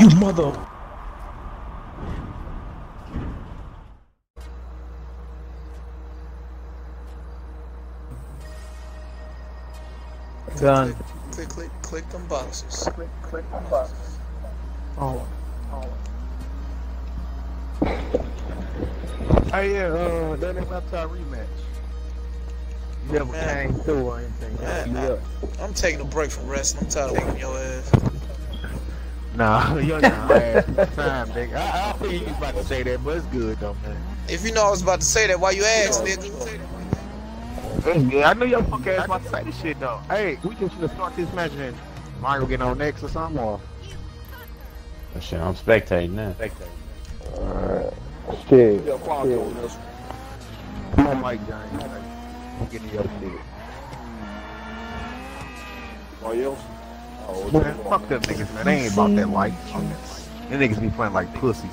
You mother. Done. Click, click, click them boxes. Click, click them boxes. Oh. Hey, yeah, uh, that ain't about time rematch. You never Man. came through or anything. Man, You up. I, am taking a break from wrestling. I'm tired of whooping your ass. Nah, you ain't got ass time, nigga. I, I feel you was about to say that, but it's good though, man. If you know I was about to say that, why you ask, nigga? It's. I know your fuck ass about to say this shit though. Hey, we just should start this match and Mario get on next or something or. Oh, shit, I'm spectating now. Alright. Shit. Shit. Come on, Mike James. I'm getting your shit. Anybody else? Oh, Man, fuck them niggas, man. They ain't about that life. Them niggas be playing like pussies.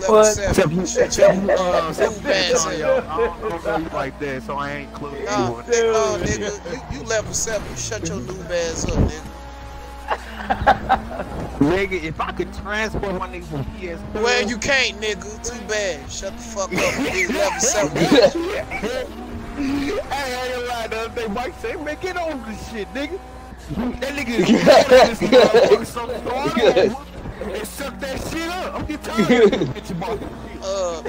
Level Except you, Shut except your you, uh, except noob ass you. I don't, know you like that, so I ain't including Nah, you. nigga, no, nigga, you, you level seven. Shut your noob ass up, nigga. Nigga, if I could transport my nigga from PS. Well, you can't, nigga. Too bad. Shut the fuck up. You level seven. hey, I ain't gonna lie, the other day Mike said, man, get over this shit, nigga. That nigga is this so hard. And suck that shit up. I'm getting tired of this bitch about Uh,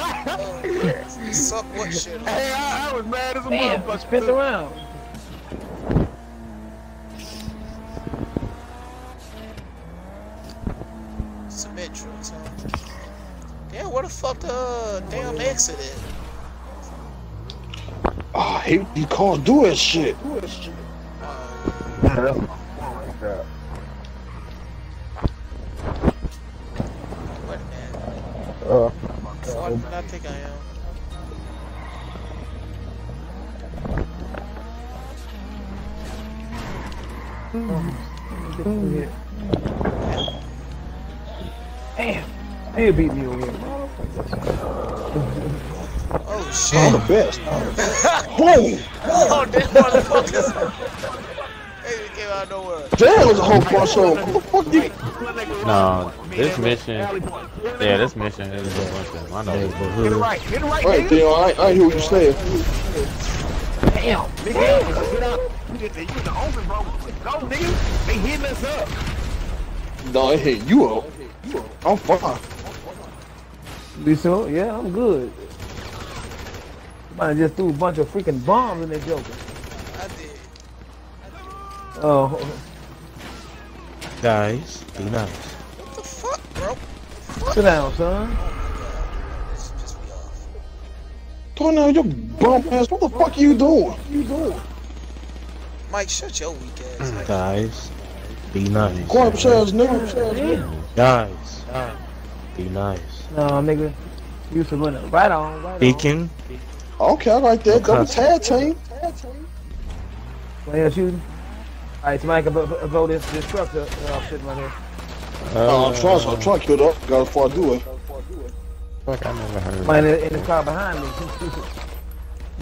uh, suck what shit up? Hey, I, I was mad as a Damn, motherfucker. spin around. Symmetric, huh? Damn, where the fuck the damn exit is? Oh, I hate you can't do that shit. Wait a minute. Uh, Fuck, I think I am. Damn. They beat me over here. Oh shit. I'm the best. Boom! oh, that motherfuckers. They came out of nowhere. Damn, was a whole bunch of them. What the fuck you? No, this mission, yeah, this mission is a bunch of, I know, Get it right, get it right, Right, nigga. Theo, I, I hear what you're saying. Damn. Nigga, get out. You get the, you the open, bro. Go, nigga. They hitting us up. No, I hate you up. I'm fine. You so? Yeah, I'm good. Somebody just threw a bunch of freaking bombs in that joker. I did. Oh, Guys, be nice. What the fuck, bro? sit down, son. Oh this pissed me off. Turn down your bum ass. What the fuck are you doing? You doing? Mike, shut your weak ass. Guys, be nice. Quiet ass nigga. Guys, be nice. No, nigga. You used to run it right on, right on. Beacon, Okay, I like that. Double tag team. Player shooting. Alright, somebody can vo- vo- vote this, this truck uh, uh, sitting right here. Oh, I'm trying, I'm trying to kill it up. Got before I do it. Fuck, I never heard of Somebody that. in, the- in the car behind me.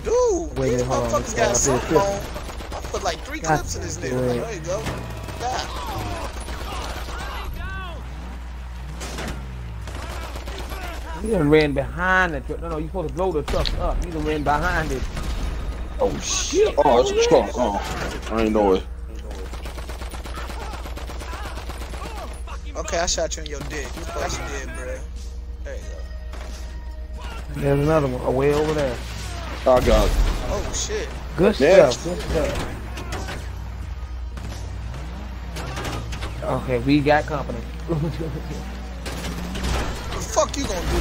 Dude, Wait, these hold motherfuckers Uh, got I something feel. I put like three Got clips in this to nigga. wait. There you go. Yeah. You done ran behind the truck. No, no, you supposed to blow the truck up. You done ran behind it. Oh shit. Oh, it's a truck. Oh, I ain't know it. Okay, I shot you in your dick. You thought you did, bro. There you go. There's another one. Oh, way over there. I got it. Oh shit. Good Next. stuff. Good stuff. Okay, we got company. What the fuck you gonna do?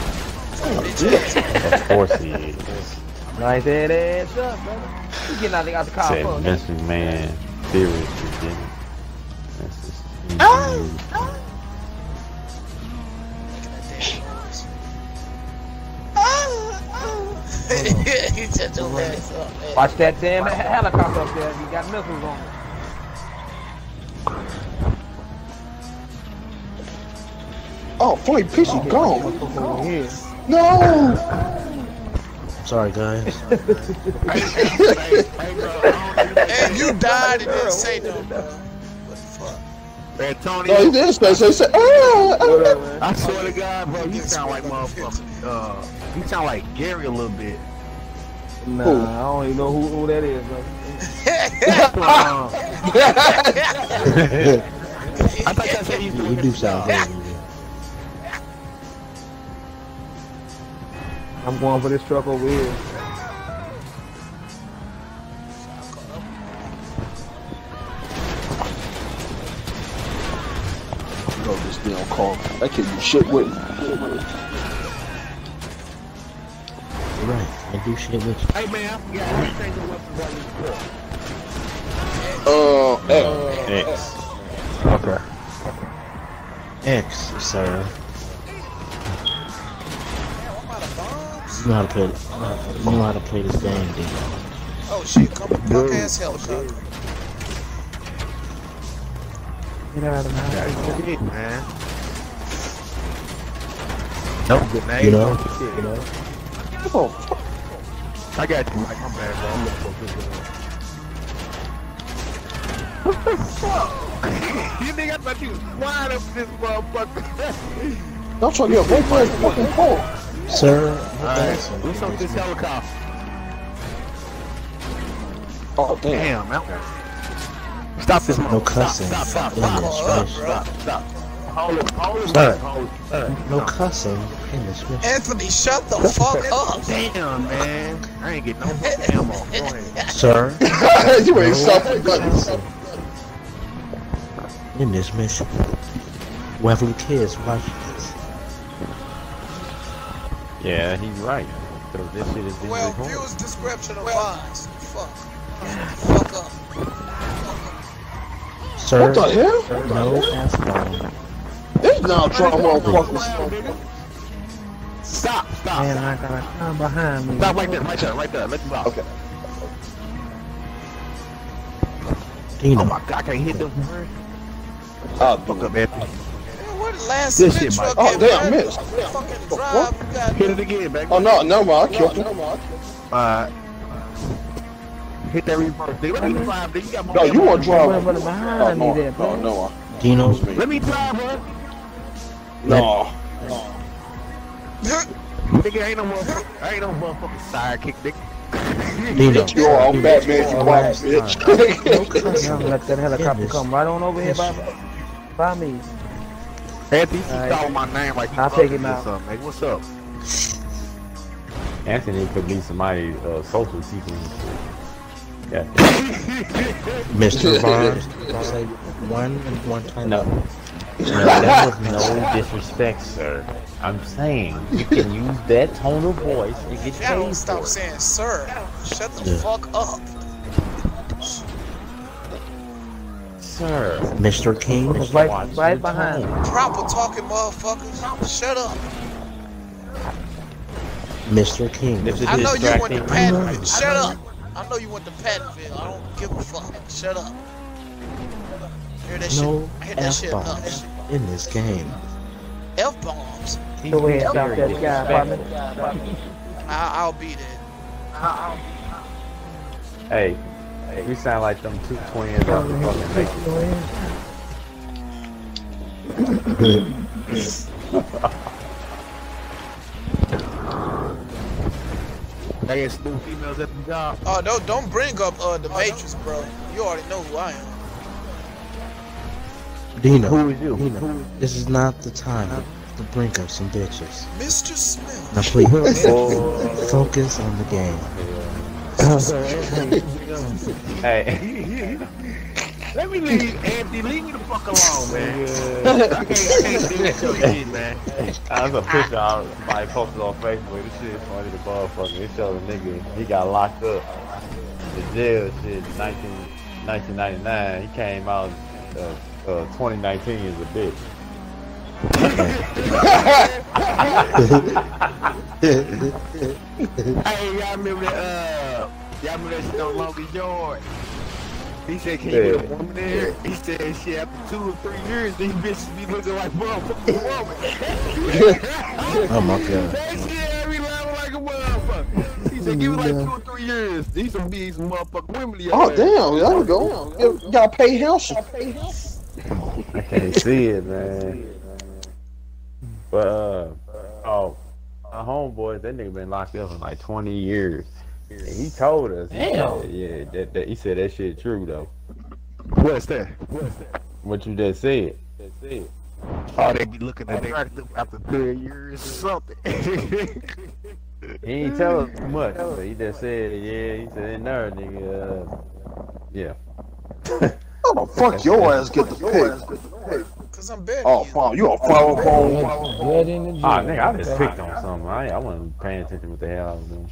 Fuck bitch. Of course he is. nice that ass up, brother. You getting out, the- out the car ah, ah, ah. Said first. Vince McMahon, theory, beginning. That's just, Making that damn noise. you shut your ass up, man. Watch that damn helicopter up there. You got missiles on it. Oh, funny piece is gone. Over here. No. Sorry, guys. Hey, hey, bro, I don't even- And you died and didn't say no, bro. What the fuck? Man, Tony, No, he did say, say, say, ah, What ah. up. I swear to God, bro, you sound like motherfucker. Uh, you sound like Gary a little bit. Nah, Who? I don't even know who, who that is, bro. I thought y'all said you You, you do sound I'm going for this truck over here. Bro, this damn car. That kid do shit with me. Right. I do shit with you. hey man, I forgot how the weapons on this. Uh, X. X. X, sir. You know how to play. You know how to play this game, dude. Oh shit, come punk ass helicopter. Get out of my house. Shit, man. No good name. You know? You know. Oh, I got you, Mike. I'm bad, bro. you think I thought you was flying up this motherfucker? I'm trying to get away from this fucking car. Sir, Alright, what's up with this helicopter? Oh, damn. Damn, man. Stop this no cussing Stop, stop, in stop, this Hold mission. stop, stop. Hold it, hold it, Sir. hold it. No cussing in this mission. Anthony, shut the fuck up. Damn, man. I ain't getting no fucking ammo. Go ahead. Sir, you ain't no stopping nothing. cussing in this mission. We have little kids watching this. Yeah, he's right. Cause this shit is Well, recorded. views description applies. Fuck. Fuck up. Sir, What the hell? no F-bomb. This now trying motherfuckers. Stop, stop. Man, I gotta come behind me. Stop right there, right there, right there. Let me out. Okay. Dino, Oh my god, I can't hit them. Ah, Fuck up, man. Man, where the last This shit, truck Mike. Oh, damn, man? missed. Fucking drive. You Hit it again, baby. Oh, no, never mind. I killed him. Alright. Hit that reverse. Nigga, Let me drive, nigga. You got more No, you want to drive. Running running behind Oh, me no, there, no, bro. no, Dino, me. Let me drive, bro. No. Nigga, ain't no motherfucker. I ain't no motherfucking sidekick, nigga. Dino. You are on Batman, you quiet bitch. Young, let that helicopter come right on over here by, by me. Anthony, you Alright. calling my name like you I'll take fucking him or out. something, nigga. What's up? Anthony could be somebody uh, social seeking. Yeah. Mr. Barnes, say one and one time. No. No, that was no disrespect, sir. I'm saying you can use that tone of voice and get Y'all don't paid stop for it. saying sir. Shut the Yeah. fuck up. Sir. Mr. King, is right, Watch right behind me. Proper talking motherfuckers. Shut up. Mr. King. I know you want the distracting. Pattonville. Shut up. I know you went to Pattonville. I don't give a fuck. Shut up. Hear that No shit? I hear that shit F-bombs enough. in this game. F bombs. Go ahead, stop Very that guy, disrespectful. partner. I'll be there. Hey, we sound like them two twins off the fucking Matrix. They got new females at the job. Oh, don't don't bring up uh the Matrix, bro. You already know who I am. Dino, Who is you? Dino, this is not the time to bring up some bitches. Mr. Smith. Now please, focus on the game. Hey, Let me leave, Anthony. Leave me the fuck alone, man. I can't, I can't do this to shit, man. that's a picture I, somebody posted on Facebook. This shit is funny the motherfucker. It shows a nigga, he got locked up The jail shit in 19, 1999. He came out uh, uh, 2019 as a bitch. Hey, y'all remember that, uh, y'all remember that shit on Longest Yard? He said, can Yeah. you get a woman in here? He said, shit, after two or three years, these bitches be looking like motherfucking woman. Oh my god. That shit had me laughing like a motherfucker. He said, give it like two or three years. These some be some motherfucking women. to your Oh ass. damn, there we go. Y'all pay house. you gotta pay him. I can't see it, man. But uh, oh, my homeboy, that nigga been locked up for like 20 years. And he told us, he Damn. said, yeah, that, that, he said that shit true though. What's that? What's that? What you just said. Oh, they be looking at attractive after three years or something. He ain't tell us much, but he just said, yeah, he said, no, nigga, uh, yeah. How the fuck your ass get the pick? Cause I'm better Oh, than you. fine. You a follow phone. Blood in the gym. Ah, nigga, I just picked on something. I, I wasn't paying attention what the hell I was doing.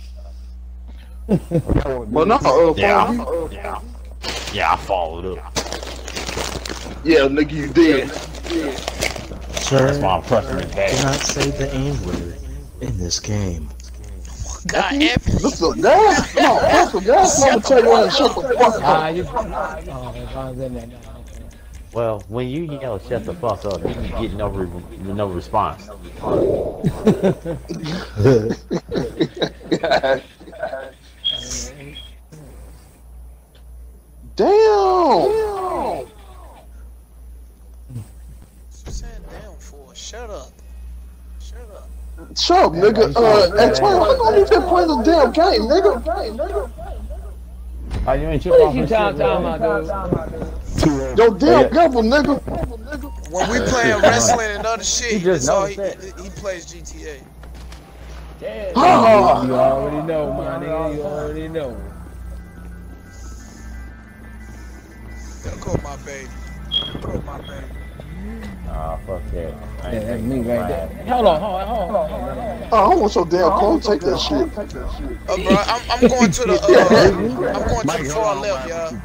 But no, uh, Yeah, phone, I- you- yeah, yeah, I followed up. yeah, nigga, you did. Sir, That's why I'm pressing his do not say the N word in this game. God, F This is a gas. No, that's a gas. I'm gonna tell you what. Shut the fuck up. Ah, you. Oh, Well, when you yell "shut the fuck up," you get no re- no response. Damn. saying damn for. Shut up. Shut up. Shut up, nigga. Uh, Antonio, how long you been playing the damn game, nigga? Oh, you ain't chip What off you talking about, dude? Yo, damn gavel, nigga. When we playing wrestling and other shit, He just that's all he, noticed he plays GTA. Ah. You already know, my nigga. You already know. Don't call my baby. Call my baby. Ah, fuck that. I Yeah, ain't that's me right there. Hold on, hold on, hold on. Hold on. Oh, I want your damn clothes. Take that shit. Uh, bro, I'm, I'm going to the, uh, I'm going to the far left, y'all.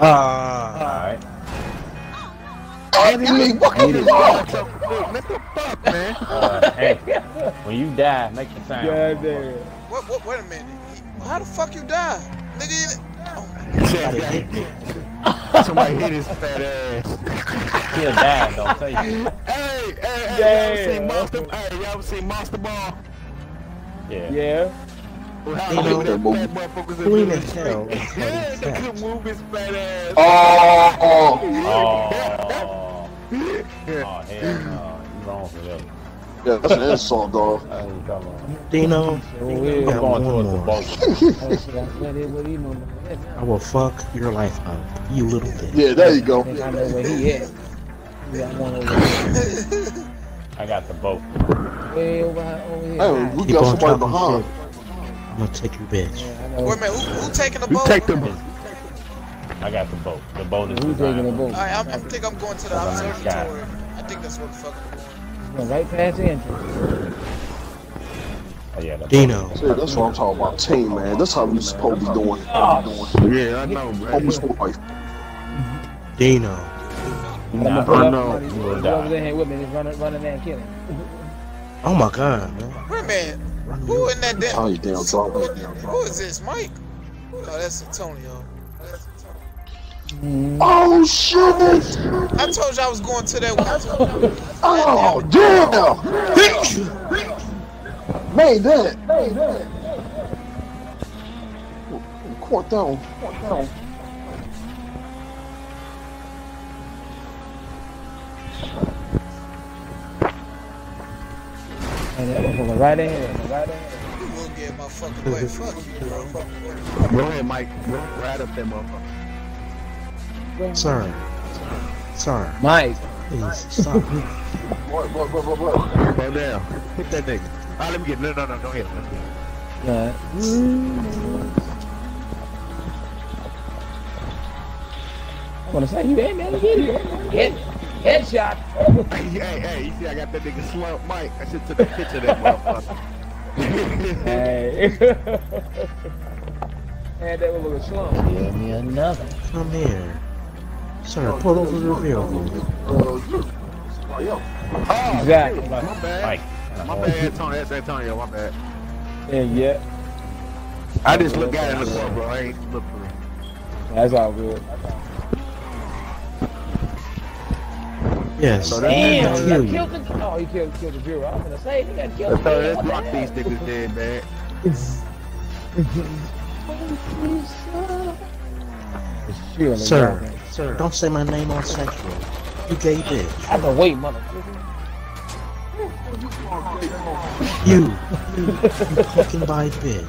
Ah, Alright. Anthony, what the fuck? What the fuck, man? Uh, hey, when you die, make the sound. God damn. What, what, wait a minute. How the fuck you die? Nigga, you- somebody hit me. Somebody hit his fat ass. He'll die, don't say you. Hey, hey, hey, y'all ever seen Monster? Hey, y'all ever seen Monster Ball? Yeah. Yeah. How You know, that fat motherfuckers who in the hell straight? is Yeah, called they fat? could move his fat ass. Oh, oh. Oh. Oh, hell no. You wrong for that. Yeah, that's an insult, dog. That's what you talking about. Dino, you yeah. got I'm going one towards the more. boat. Shit, I said it. What do you know about that I now? will fuck your life up, you little bitch. Yeah, there you go. I know where he at. Got one over here. I got the boat. Way over, over here. Hey, we Keep got on somebody behind. shit. I'm gonna take your bitch. Yeah, wait a minute, who, who taking the You boat? take them. I got the boat. The boat is Who's taking the boat? Alright, I'm, I think I'm going to the That's on the sky. observatory. I think that's what the fuck I'm going. Went right past the entrance. Oh, yeah. Dino, See, that's what I'm talking about. Team, man. That's how we supposed to be doing. Yeah, I know, Homie man. school life. Dino. I'm gonna Nah, pull I up. know. somebody You who's over there with me. Just running, running there and killing. Oh my god, man. Wait a minute. Run Who in that damn? Tell you, damn, drop Who, who is this, Mike? Oh, that's Antonio. That's Antonio. Oh, shit. I told you I was going to that one. Oh, damn. Man, that. Caught down. Caught down. And that motherfucker right ahead. Right ahead. You will get my fucking way. Fuck you, bro. Go ahead, Mike. Right up that motherfucker. Sir. Sir, Mike. please stop. What, what, what, what, what? Go down. Hit that nigga. Ah, let me get. No, no, no, don't hit him. Yeah. I want to say you ain't man. Get it. Head, headshot. Hey, hey, hey, you see I got that nigga slump Mike. I should took a picture of that motherfucker. Hey. Had that little slump. Give me another. Come here. Sir, pull over the vehicle. Oh, yo. Exactly. My bad. Mike. My bad, Antonio. That's Antonio. My bad. Yeah, yeah. I just look at it and look for bro. I ain't look for him. That's all good. Yes. Damn, I'll kill you. killed the. Oh, he killed killed the bureau. I was gonna say he got killed. Let's, uh, let's What the these niggas dead, man. Surely, Sir, man. sir, don't say my name on sexual. You gay bitch. I have to wait, motherfucker. You, you, you fucking bi bitch.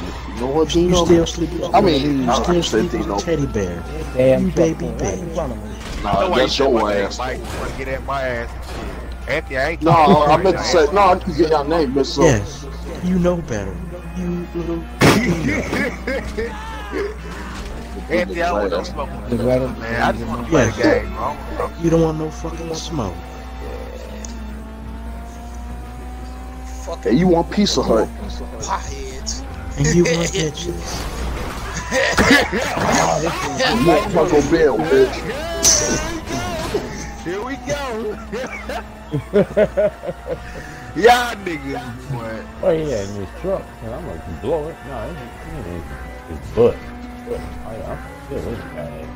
Man, man, yeah. You know what, still sleep I mean, you I still understand sleep with Dino. teddy bear. Damn You baby man, right in bitch. front of me. Nah, Nobody that's your my ass. Mike. Wanna get at my ass. Anthony, I ain't No, talking I to meant you to say, no, I can get your name, but so. Yes, you know better. You little. Anthony, I don't want no smoke with Look you, right at- man. I just want to play Yes. the game, bro. You don't want no fucking smoke. Hey, Fucking you want Pizza Hut? Potheads. And you want bitches. You want Taco Bell, bitch. Here we go. Y'all niggas, boy. Oh yeah, in his truck. And I'm like, you blow it? No, it's, it's, it's butt. Oh yeah, I'm still with the guy.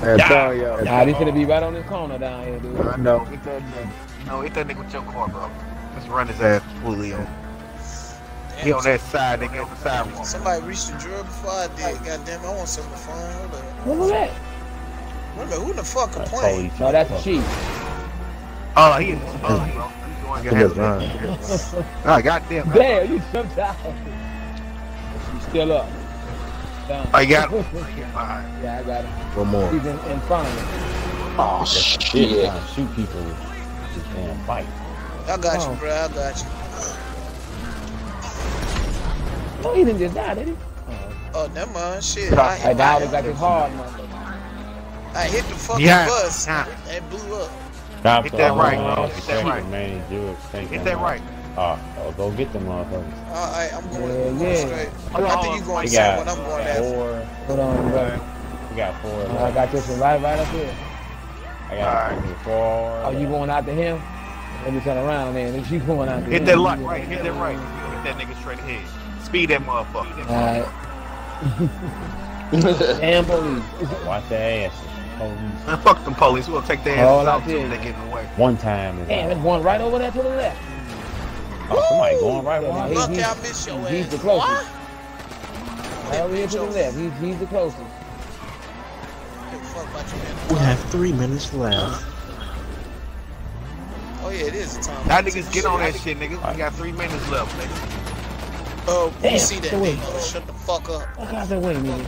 Man, tell y'all. Nah, this gonna be right on this corner down here, dude. I know. Hit that nigga. No, hit that nigga with your car, bro. Let's run his ass fully on. He on that side, nigga, on the sidewalk. Somebody reached the drill before I did. God damn I want something fun. Hold up. What was that? Wait a minute, who the fuck complained? police. No, that's the chief. Oh, he is. Oh, bro. He's going to It was get Ah, goddamn. Damn, you jumped out. You still up. Down. I got him. Alright. Yeah, I got him. One more. He's in, in front of me. Oh, Shit, shit. trying to shoot people. Just can't fight. I got Oh. you, bro. I got you. No, he didn't just die, did he? Oh, never mind. Shit. I I, died I, like his hard, motherfucker. I hit the fucking Yeah. bus. Yeah. It blew up. Stop Hit that right, them bro. off Hit that right. Man, do it. Think Get that not- right. Oh, oh, go get them motherfuckers. All right, I'm going, Yeah, I'm going yeah. straight. Hold I on, think you going We to say got when I'm going after. four. Hold on, bro. We got four. I got this one right, right up here. I got Alright. four. Oh, you going after him? Let me turn around, man. If you going after Hit that lock right. Hit that right. Hit that nigga straight ahead. Speed that motherfucker. Alright. Damn police. Watch their ass. Police. Man, fuck them police. We'll take their All asses I out too when they getting away. One time is Damn, out. there's one right over there to the left. Oh, somebody going right Yeah, behind he- us. Look, I miss your He's ass. the closest. What? Right over here to the left. He's, he's the closest. Give a fuck about you, man. We have three minutes left. Oh, yeah, it is the time. Y'all niggas get on that shit, nigga. We got three minutes left, nigga. Oh, Damn, you see that the way. nigga. Shut the fuck up. Fuck out that way, nigga.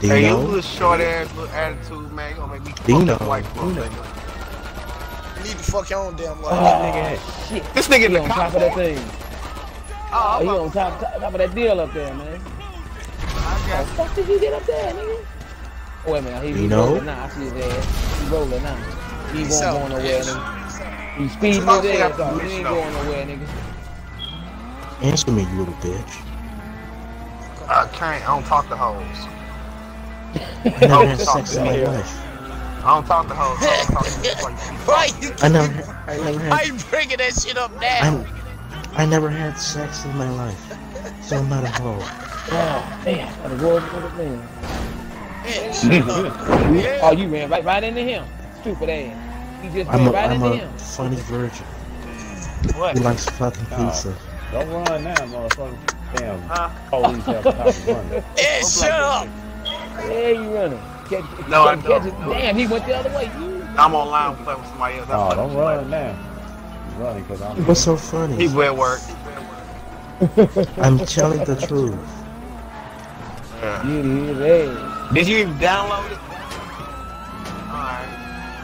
Hey, you Dino. little short ass little attitude, man. You gonna make me fuck Dino. this white club, nigga. You need to fuck your own damn life. Oh, shit. This nigga in the on top of that thing. Oh, Oh, I'm he on top, top, top of that deal up there, man. How the fuck did you get up there, nigga? Oh, wait a minute. He, he rolling now. I see his ass. He rolling now. He won't go nowhere, bitch. nigga. He speeding his Okay, ass I'm off. He finished ain't going nowhere, nigga. Answer me, you little bitch. I can't. I don't talk to hoes. I never had talk sex to in my life. I don't talk to hoes. I don't talk to niggas. Why you? I never, I never Why had, you bringing that shit up now? I'm, I never had sex in my life. So I'm not a hoe. Oh, damn. Got a roll for the thing. Man, shut. Oh, you ran right, right into him. Stupid ass. He just I'm a, right I'm a him. funny virgin What? who likes fucking oh. pizza. Don't run now, motherfucker. Damn. Huh? Police have to stop running. Shut up. Yeah, you running. Catch, No, I catch, don't. catch it. Damn, he went the other way. You. I'm online playing with somebody else. Oh, I'm No, don't run now. You running because I'm. What's so else. funny? People at work. I'm telling the truth. Get his eh? ass. Did you even download it?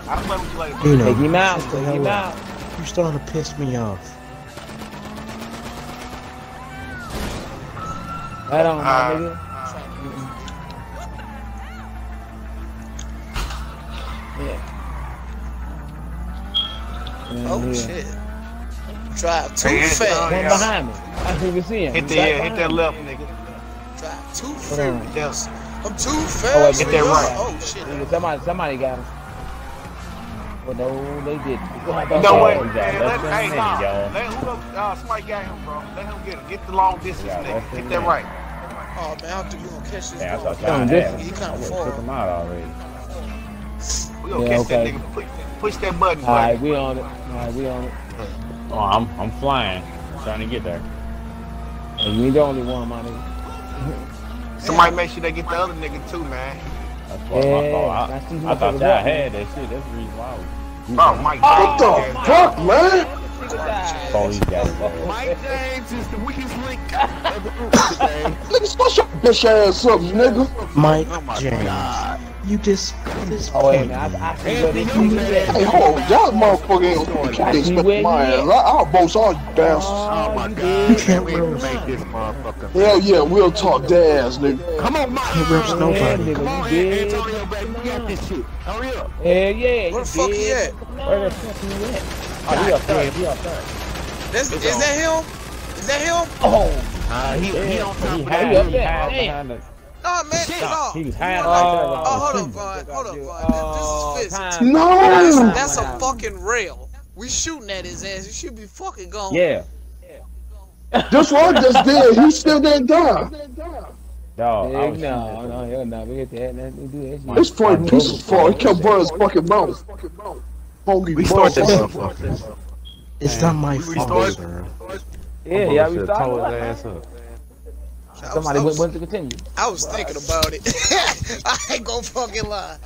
Alright. I'll play with you later. You know, Take him out. shut the Take hell him up. out. You're starting to piss me off. Right on, my Uh, nigga. Yeah. Oh, yeah. shit. Drive too Hey, fast. oh, One yeah. behind me. I think we see him. Hit the He's right yeah, hit that behind left, nigga. Drive too Hold on. furious. I'm too Oh, wait, fast. get that right. Oh, shit. Nigga, Somebody, somebody got him. Well, no, they didn't. You know what? We got Man, let, less than a hey, minute, nah, y'all. let who the, uh, somebody got him, bro. Let him get it. Get the long distance, Yeah, nigga. than Get that minute. right. Oh man, I don't think you gonna catch this. Yeah, I thought y'all Damn, had this- him. He I kinda would've took him out already. We're gonna Yeah, catch that nigga. Push, push that button, All right, buddy. we on it. All right, we on it. Oh, I'm I'm flying, I'm trying to get there. Hey, you ain't the only one, my nigga. Somebody make sure they get the other nigga too, man. That's what Yeah, my fault. that's I, I thought y'all had that shit. That's the reason why. I was- Oh, Mike What James. the fuck, man? Police got it. bro. Mike James is the weakest link of the group today. Nigga, shut your bitch ass up, nigga. Mike Oh my James. God. You just this Oh, wait a minute. I, I see where Anthony, you. Hey, hold on. Y'all motherfucker ain't can't expect my ass. I- I'll boast all you bastards. Oh my you God. did. can't We can roast. make this motherfucker. Hell yeah, we'll talk that ass, nigga. Come on, Mike. Can't roast nobody. Come on. Antonio, baby. We got this shit. Hurry up. Hell yeah. Where the fuck he at? Where the fuck he at? Oh, he up there. He up there. That's, is that him? Is that him? Oh, Uh, he, he on top He of had, up he there. had Damn. behind the. No man, no. He was hiding Oh, right Oh, hold tree. up, Vaughn. Hold up, Vaughn. Oh, This is physics. time. No. That's, that's a fucking rail. We shooting at his ass. You should be fucking gone. Yeah, That's what I just did. He still didn't die. Dog. I was no, shooting no, hell no. We get that. Let me do that shit. This fucking piece of fuck. He kept burning his fucking mouth. Hungry We start that motherfucker. motherfucker. It's not my We fault, restart? sir. Yeah, yeah, we Should've started. his ass up. I was, Somebody I went, was, went to continue. I was thinking about it. I ain't gonna fucking lie.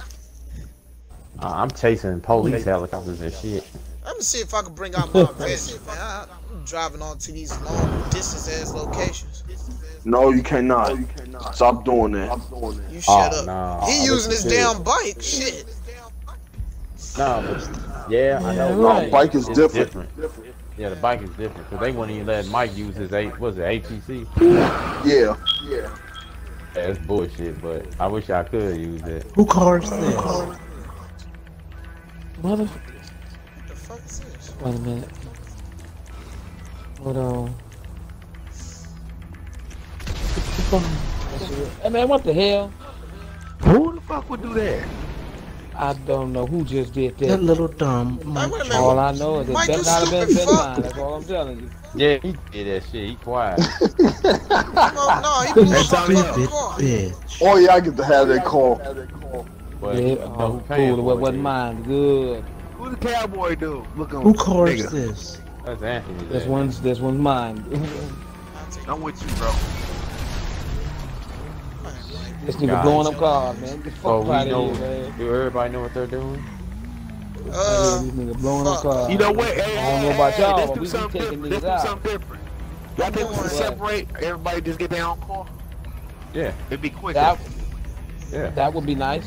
Uh, I'm chasing police helicopters and shit. I'm gonna see if I can bring out my vest, man. I, I'm driving on to these long distance ass locations. No, you cannot. Stop doing that. You shut Oh, up. nah. he Oh, using his damn bike. Shit. No, but yeah, I know. right. No, bike is It's different. Yeah, the bike is different because they wouldn't even let Mike use his A. Was it ATC? Yeah. Yeah, that's bullshit. But I wish I could use it. Who cars this? Mother. What the fuck is this? Wait a minute. Hold on. Hey man, what the hell? Who the fuck would do that? I don't know who just did That that. little dumb Mike wait a James. minute. All I know is that Mike, that you not have been stupid been mine. That's all I'm telling you. Yeah, he did that shit. He quiet. No, no, he blew up my Stupid fucking car. bitch. Oh yeah, I get to have that call. But Yeah, you oh, who paying cool. It for it, wasn't mine. Good. Who the cowboy do? Looking Who cars nigga. this? That's Anthony. This one's this one's mine. I'm with you, bro. This nigga God. blowing up cars, man. Get the fuck we out know. of here, man. Do everybody know what they're doing? Uh, this nigga blowing up cars. You know what? Hey, I don't hey, know about y'all, Let's but do we be something taking different. Let's niggas do out. something different. Y'all think we should Right. separate? Everybody just get down car. Yeah, It'd be quicker. That yeah. that would be nice.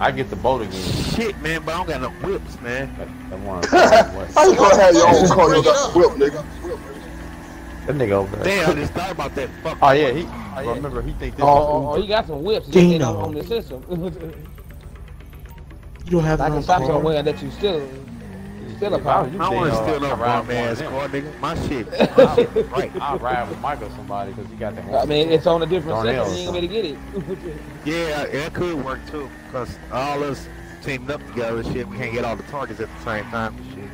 I get the boat again. Shit, man, but I don't got no whips, man. That, that one. How you gonna have your own car? You got whip, nigga. That nigga over there. Damn, I just thought about that. Fuck. Oh yeah, he. Remember, he think this. Oh, oh, oh, Uber. got some whips. Just ain't Dino. on the system. You don't have I no can stop car. somewhere that you still still a If I you, I want to steal no I'd ass one car, nigga. My shit. them. right. I'll ride with Mike or somebody because he got the. I mean, it's on a different Darnell system. You ain't gonna be to get it. Yeah, that could work too. Cause all us teamed up together and shit, we can't get all the targets at the same time and shit.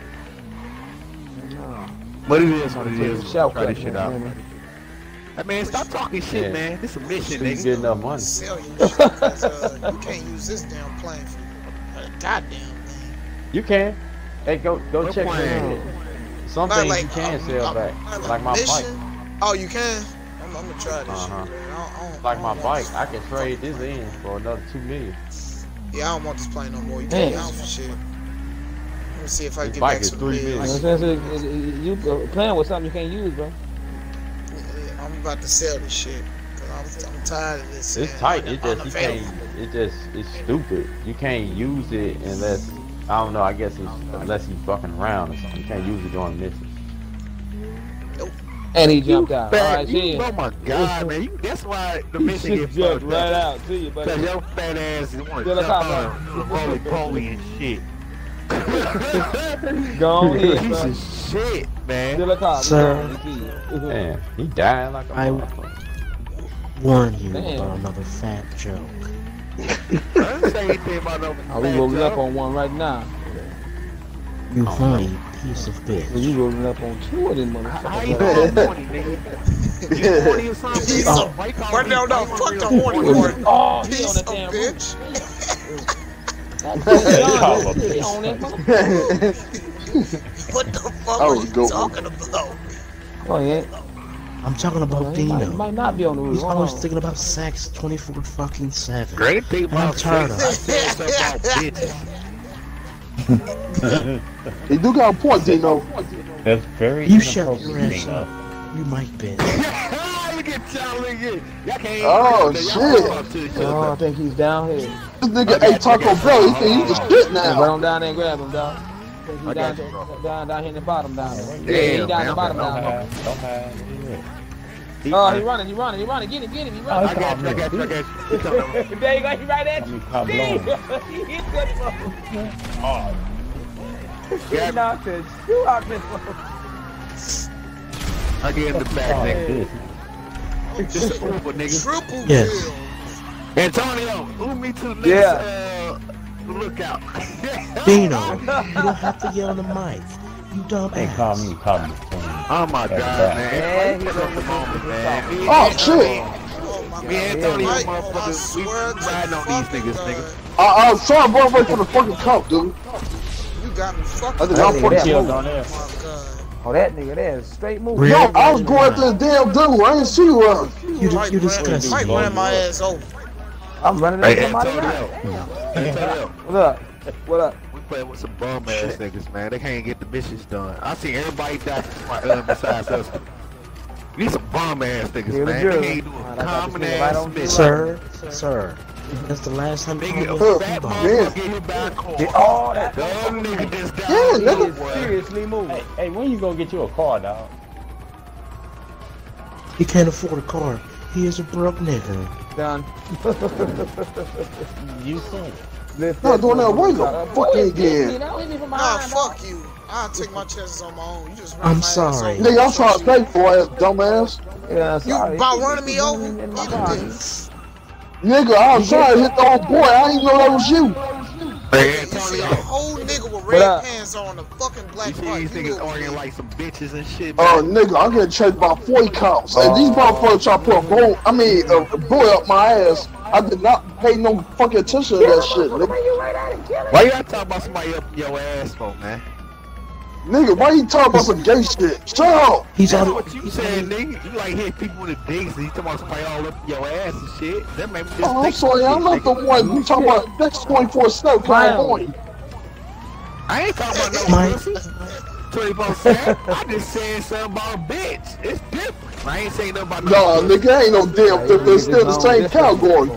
But it is what it Take is. a We'll shortcut, Try this shit out. man. Hey man, stop talking shit, Yeah. man. This a mission, Didn't nigga. get enough money. sell your shit 'cause, uh, you can't use this damn plane for a goddamn thing. You can. Hey, go go What check plan? it. Some Not things like, you can um, sell um, back, not like my bike. Oh, you can. I'm, I'm gonna try this Uh-huh. shit. man. I don't, I don't, Like I my don't want bike, I can trade this in for another two million. this- Yeah, I don't want this plane no more. You can't out for shit. Let me see if I This get bike back is some three bills. Like I said, it- it- you uh, playing with something you can't use, bro. Yeah, I'm about to sell this shit. Cause I'm, I'm tired of this. It's man. tight. It just you can't. It just it's stupid. You can't use it unless I don't know. I guess it's unless he's fucking around or something. You can't use it during missions. And he jumped out. Fat, right, you, see oh my god, man. You, that's why the mission He get jumped fucked right up. out to you, Cause buddy. your fat ass want to Still a jump cop, out and the roly poly and shit. Go on in, Piece bro. of shit, man. Still a cop. Sir. Go on, see you. Man, he died like a I- motherfucker. Warn you Damn. about another fat joke. I didn't say anything about no Oh, we rolling up on one right now. You horny piece of Well, you rolling up on two of them How you motherfuckers. call horny, nigga? You horny or something? Piece Oh, of- why you call no, no, why you fuck the horny horny? part. Oh, Piece of bitch. That's He on that motherfucker. What the fuck Oh, are you go. talking about? Oh, yeah. I'm talking about He might, he Dino. might not be on the roof. He's Hold always on. thinking about sex 24 fucking 7. Great thing I'm about tired of it. I said something about bitches. He do got a point, Dino. That's very You shut your inappropriate, ass up. You might be. look at y'all, look at y'all can't. Oh, y'all shit. to each Oh, other. I think he's down here. This nigga ate Taco Bell. He think he the shit Run now. him down there and grab him, dog. I I down, you, to, down, down here in the bottom down there. Damn, yeah, he down man, the bottom down there. Don't have, don't have. Oh, he running, he running, he running. Get him, get him, he Oh, running. I got you, I got you, I got you. He coming over. there you go, he right at you. cop See? blowing. he hit that motherfucker. Oh, He knocked the shoe out this motherfucker. I get in the back, oh, nigga. this. This is nigga. Triple Yes. bill. Antonio, move me to the next Yeah. uh, lookout. Dino, you don't have to yell on the mic. You dumb Hey, call me, call me. Oh my god, Yeah. man. Yeah, Why he you gonna come look on, at man? this Oh, and shit. Antonio- my Me and Antonio, Mike, motherfuckers, we swear riding on these niggas, nigga. I, I was trying to run away from the fucking cop, dude. You got me fucking. That I'm nigga fucking. Killed on there. Oh my God. Oh, that nigga there is straight move. Really? Yo, I was going after the damn dude. I didn't see you around. You, Mike you ran- disgust Mike me. ran my ass over. I'm running Hey, into somebody Antonio. now. What up? What up? we playing with some bum ass niggas, man. They can't get the bitches done. I see everybody die uh, besides us. These some bum ass niggas, Hear the man. drill. They can't do Alright, I a common to see it ass right on mission. Sir, sir, that's the last time you Nigga, call a me a fat fuck. motherfucker get hit by a car. Oh, that The other nigga just died. Yeah, nigga. seriously moving. Hey, hey, when you gonna get you a car, dog? He can't afford a car. He is a broke nigga. Done. You said it. Lift No, that doing that motherfucker. way, though. Uh, Fuck boy, you hit me, again. don't hit me from Nah, behind, fuck you. I'll take my chances on my own. You just ran I'm my sorry. over. Nigga, I'm trying to pay for it, dumbass. Yeah, You sorry. about running me over? In- in my Eat body. this. Nigga, I was trying to hit the old boy. I didn't know that was you. Hey, You see a whole nigga with What red up? pants on a fucking black You see these niggas look arguing like some bitches and shit, Oh, man. nigga, I'm getting chased by 40 cops. Hey, these oh, motherfuckers try to put a bolt, I mean, a boy up my ass. I did not pay no fucking attention to that shit, nigga. Why you gotta talk about somebody up your ass for, man? Nigga, why you talking about some gay shit? Shut up. He's That's already. what you said, nigga. You like hit people in the dicks and you talking about somebody all up your ass and shit. That made me just Oh, I'm sorry, I'm not the one you talking about. That's 24 7 California. I ain't talking about no My- pussy. 24 7. I just said something about a bitch. It's different. I ain't saying nothing about no Nah, nigga, ain't no damn difference. It's still the same category.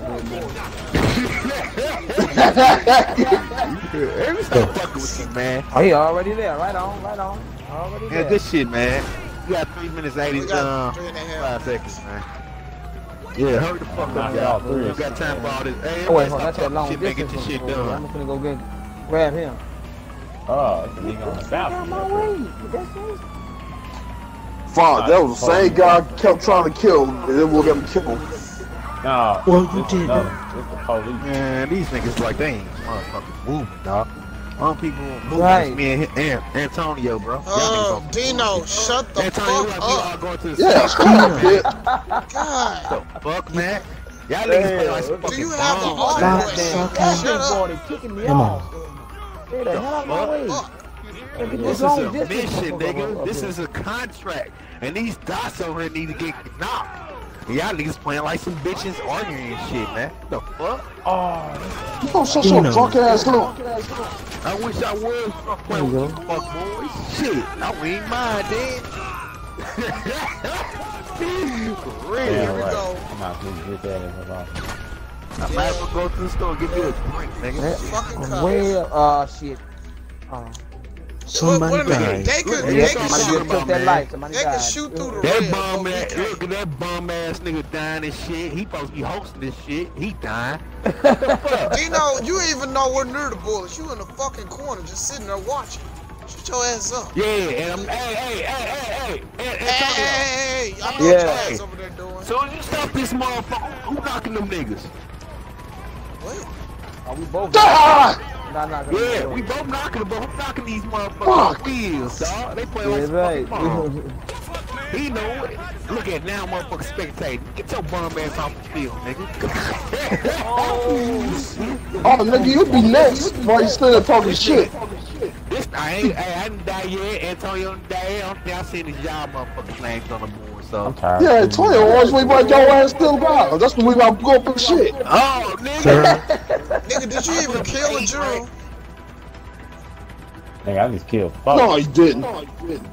Every stop fucking with you, man. Oh, he already there. Right on, right on. Already Yeah, there. good shit, man. You got three minutes, 80, We got uh, three and a half. five seconds, man. Yeah, hurry the fuck up, it y'all. out We three. don't got time for all this. Hey, Oh, wait, hold on. That's stop that long shit, man. Get distance. your shit from over there. done. I'm just gonna go get, grab him. Oh, it's a nigga on the south. Out my way. That's it. Fuck, that was the same guy kept trying to kill, and then we'll get him killed. No, Well, you did. another- It's the police. Man, these niggas like they ain't motherfucking moving, dog. All people moving Right. is me and, and Antonio, bro. Oh, niggas uh, Dino, shut the Antonio, fuck like up. going to the Yeah, same stop it. God. the fuck, man. Y'all niggas play like some Do you have the bombs, heart man. Stop to sucking. That Shut up. kicking me Come off. on. Get the hell out my way. Fuck. This is a mission, nigga. This here. is a contract. And these dots over here need to get knocked. And y'all niggas playing like some bitches arguing and shit, man. The fuck? Oh, You don't shut your drunk ass up. I wish I was playing with you fuck boys. Shit, I wouldn't mind then. For real. Yeah, we right. go. Come on, please get that in the box. I might as well go to the store and get me a drink, nigga. Fucking I'm way. Uh, shit. Uh, Somebody Wait, wait a minute. died. They could, they yeah, could somebody somebody shoot. just took that life. Somebody They died. could shoot through the That bum ass, look at that bum ass nigga dying and shit. He supposed to be hosting this shit. He dying. Dino, you even know we're near the bullets. You in the fucking corner, just sitting there watching. Shut your ass up. Yeah, and I'm, hey, hey, hey, hey, hey, hey, Hey, hey, Antonio. hey, hey, I know what Yeah. your ass over there doing. So you stop this motherfucker. Who knocking them niggas? What? Oh, we both. Ah! Not knocking Yeah, we both knocking them, but I'm knocking these motherfuckers Fuck. wheels, dog. They play Yeah, like right. fucking. He know it. Look at now, motherfucker spectating. Get your bum ass off the field, nigga. Oh, oh, nigga, you be next while you still talking shit. This I ain't, I, I didn't die yet. Antonio didn't die yet. I'm I seen these y'all motherfucking flags on the board, so. I'm. Yeah, Toya always we about your ass still got. That's when we about to go up and shit. Oh, nigga. Nigga, did you even kill a Drew? Nigga, I just killed. Fuck. No, he didn't. Yeah, Yeah, I ain't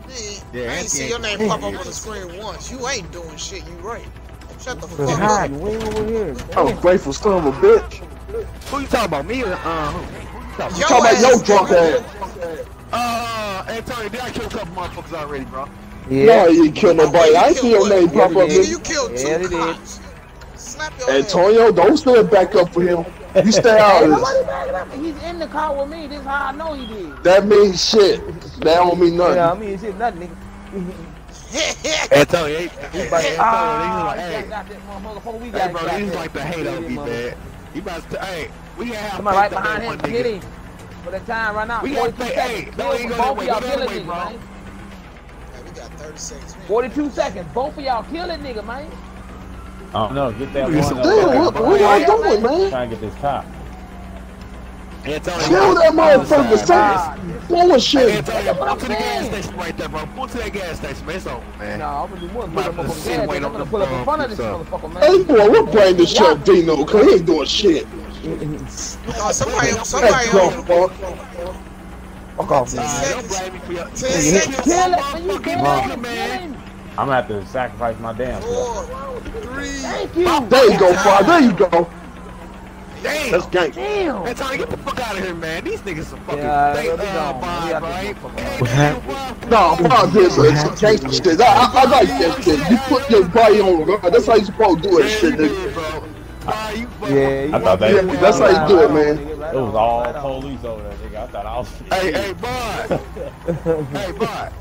that's see your name pop up on the screen once. You ain't doing shit. You right. Shut the Good fuck God, up. you ain't over here. Oh, grateful son of a bitch. Who you talking about? Me or, uh, who? You talking about your drunk ass. Uh, Antonio, did I kill a couple motherfuckers already, bro? No, Yeah. you didn't kill nobody. I see your name pop up, Nigga, nigga. you killed two they did. cops. Slap your. Antonio, don't stand back up for him. You stay out of Nobody this. up. He's in the car with me. This is how I know he did. That means shit. That don't mean nothing. Yeah, I nothing. mean, shit, nothing, nigga. Antonio, he, he about to, Ah, Antonio, he he's like, got that motherfucker we hey, got hey, bro, got he's like the hate on me, man. He about to, hey, we gotta have Somebody right faith in behind that him. Get him. For the time right now. We got 42 to- seconds. hey, no, he him. go Both that of way, y'all go that that way, bro. man. Man, we got 36 42 seconds. Both of y'all kill that nigga, man. I don't know. Get that Look at one. Damn, there, what, bro. what y'all doing, man? Trying to get this cop. Antonio, Kill that motherfucker. Stop bullshit. Antonio, pull I'm to the gas station right there, bro. Pull to that gas station, man. It's over, man. No, I'm gonna do more than Might put have up on sit gas. and wait I'm gonna the pull up in front of this motherfucker, man. Hey, boy, we're playing this shit, Dino, cause he ain't doing shit. No, somebody, That somebody drunk on fuck. Fuck off, man. Nah, don't blame me for your. 10 Kill it. You Motherfucking kill nigga, man. I'm gonna have to sacrifice my damn self. Four, three. Thank you. There you go, Fry. There you go. Damn. That's gang. Damn. Antonio, get the fuck out of here, man. These niggas some fucking. Yeah, they, they'll be uh, gone. vibe, right? this motherfucker. Hey, What they happened? vibe. Nah, Fry did some, some gangster shit. I, I, I like that shit. You put your body on guard. That's how you supposed to do it, shit, nigga. Did, bro. Nah, you fucking- Yeah, you I thought they- Yeah, that's how you do it, man. It was all police over there, nigga. I thought I was. Hey, hey, bud. hey, bud.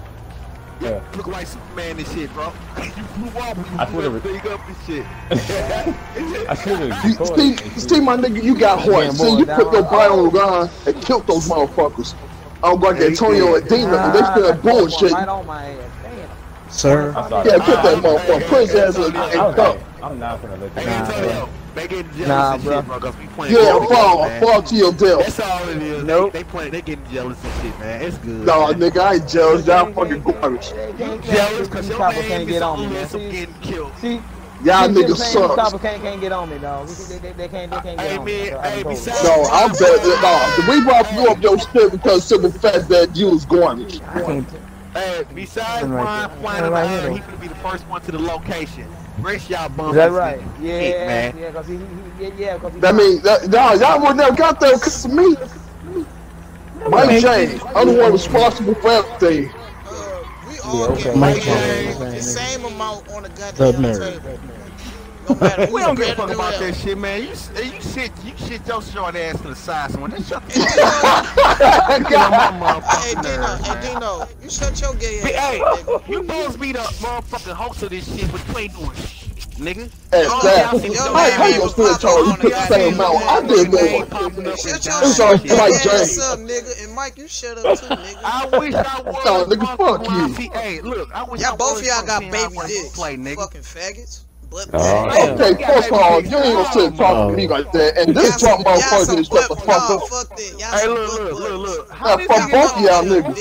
Yeah. Look like Superman and shit, bro. you flew off when you I flew could've- everything up and shit. I should have You, recorded. see, see, my nigga, you got heart. See, you put your body on guard and killed those motherfuckers. I don't like Antonio and Dino, Ah, they still bullshit. Right on my ass. Damn. sir, Yeah, put that motherfucker, put his ass in I, in I, cup. I'm not gonna let Hey, that. Antonio, they getting jealous Nah, and bro. shit, bro, because we playing Yeah, together, fall, man. fall to your death. That's all it is. Nope. They, they playing, they getting jealous and shit, man. It's good. Nah, man. nigga, I ain't jealous. Y'all fucking garbage. jealous because your Chopper name can't is get on on me, the of See, getting killed. see, Y'all see, niggas them saying these suck. can't, can't get on me, dog. They, they, they can't, they can't get Hey, on me. man, so I hey, besides- No, I'm better. Nah, the reason why I blew up your shit because simple fact that you was garbage. I can't. Hey, besides Right Ryan there. flying in Right the here, he gonna be the first one to the location. Brace y'all bums. Is that right? Shit, Yeah, man. yeah, cause he, he, yeah, yeah, cause he. That mean, that, nah, y'all would never got there because of me. Mike James, I'm the one responsible for everything. Uh, we all okay. get Mike paid James. the same amount on the The goddamn nerd. table. No matter who We don't give a fuck about that shit, man. You, you shit, you shit your short ass to the side somewhere. Just shut the fuck up. Get on my Hey motherfucking Dino, nerves, hey. Dino, you shut your gay Hey, ass hey, nigga. you supposed to be the motherfucking host of this shit, but you ain't doing shit, nigga. Exactly. Your Mike, name how ain't you even still pop told up you put the the same amount? I did Name more. popping up Shut and your down It's all and shit shit. Mike ass James. up, nigga. And Mike, you shut up too, nigga. I wish I was. No, nigga, fuck you. Hey, look, I wish Y'all both y'all got fucking baby dicks. Play, nigga. Fucking faggots. But Oh, Damn. Okay, first of all, you ain't gonna sit talking to oh. me like that. And Y'all this some- drunk motherfucker is shut the butt- fuck up. fuck that. Y'all Hey, look, look, look, look. Yeah, How fuck both of y'all Nigga.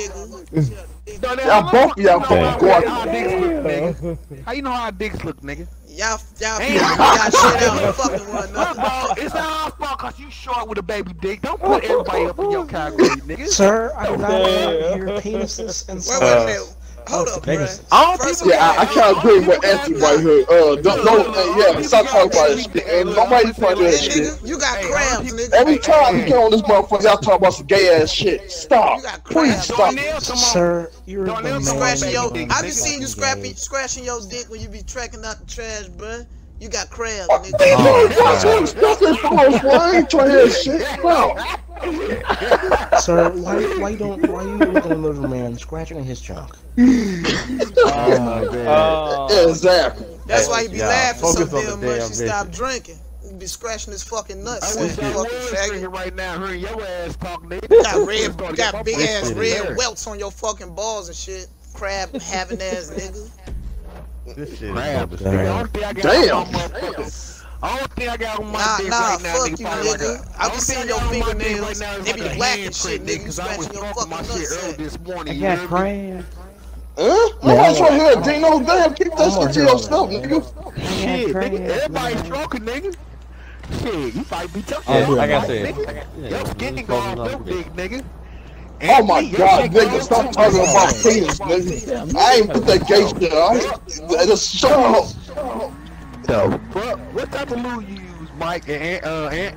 niggas. Don't they- Yeah, how both of y'all you fucking how garbage. our dicks look, nigga? How you know how our dicks look, nigga? Y'all, y'all, Damn. y'all shit out and fucking one Look, bro, it's not our fault cause you short with a baby dick. Don't put everybody up in your category, nigga. sir, I do not want penises and Wait, stuff. wait a minute. Hold up, bro. Penises. All people Yeah, I, I can't agree with Anthony right here. Uh, don't, don't uh, yeah, stop talking about this shit. And nobody talking that shit. you got crabs, nigga. Every time we get on this motherfucker, y'all talk about some gay ass shit. Stop. Please stop. Darnell, come on. Sir, you're the Darnell, man. Scratching your, I be nigga. seeing you scrapping, scratching your dick when you be tracking out the trash, bruh. You got crabs, Oh, nigga. Watch him stuff his balls, boy. I ain't trying to hear shit. No. Sir, why, why don't, why you looking at little man scratching his junk? Oh, man. Oh, Exactly. That's why he be Yeah, laughing so focus on damn much. He You stop drinking. be scratching his fucking nuts. I saying, wish I fucking was drinking right now, hearing your ass talk, nigga. Got red, Started you get got big ass red there. welts on your fucking balls and shit. Crab having ass nigga. This shit is Crap. so Nigga, I don't think I got Damn. On my motherfucker- I don't think I got on my Nah, dick nah, right now, fuck nigga. you, Probably like nigga. a- I don't can see your got on my dick fingernails. right now They be a black and shit, nigga. You Cause I was scratching your smoking my fucking shit nuts, early this morning. I you got heard me? crayons. Huh? Nobody's right here. Dino, damn, keep that I'm shit on to here yourself, nigga. Shit, nigga. Everybody's man. stroking, nigga. Shit, you might be tough. Yeah, like I said, nigga. I got- yeah, Your you skin smoking gone up real a bit. big, nigga. Oh my god, nigga, stop talking about penis, nigga. I ain't put that gay shit, alright? Just shut up. So, what, what type of lube you use, Mike and uh and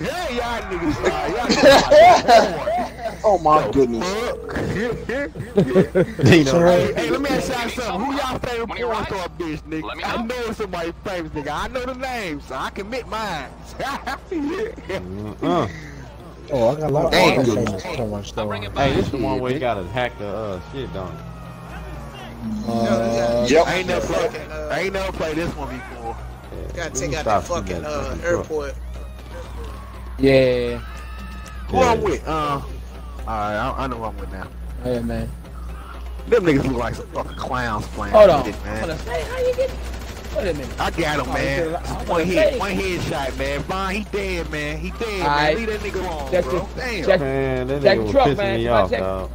yeah, y'all niggas, uh, y'all niggas. Oh my goodness. hey, hey, let me ask y'all something. Who y'all favorite porn star bitch, nigga? I know it's somebody's favorite nigga. I know the name, so I can admit mine. Uh, Oh, I got a lot of Damn. other famous hey, this is the one where you gotta hack the uh shit, don't it? Uh, Yep. I ain't never played. Fucking, uh, I ain't never played this one before. Yeah, Gotta take out that fucking that uh, airport. Yeah. Who I'm with? Uh, alright, I, I know who I'm with now. Yeah, man. Them niggas look like some fucking clowns playing Hold on. it, I'm man. gonna say, how you get? Wait a minute. I got him, Oh, man. I was gonna One say. hit, one headshot, man. Fine, he dead, man. He dead, man. Alright. Leave that nigga alone, Check bro. the- Damn. check- Man, that Check nigga the was truck, pissing man. me Somebody off, check- dog.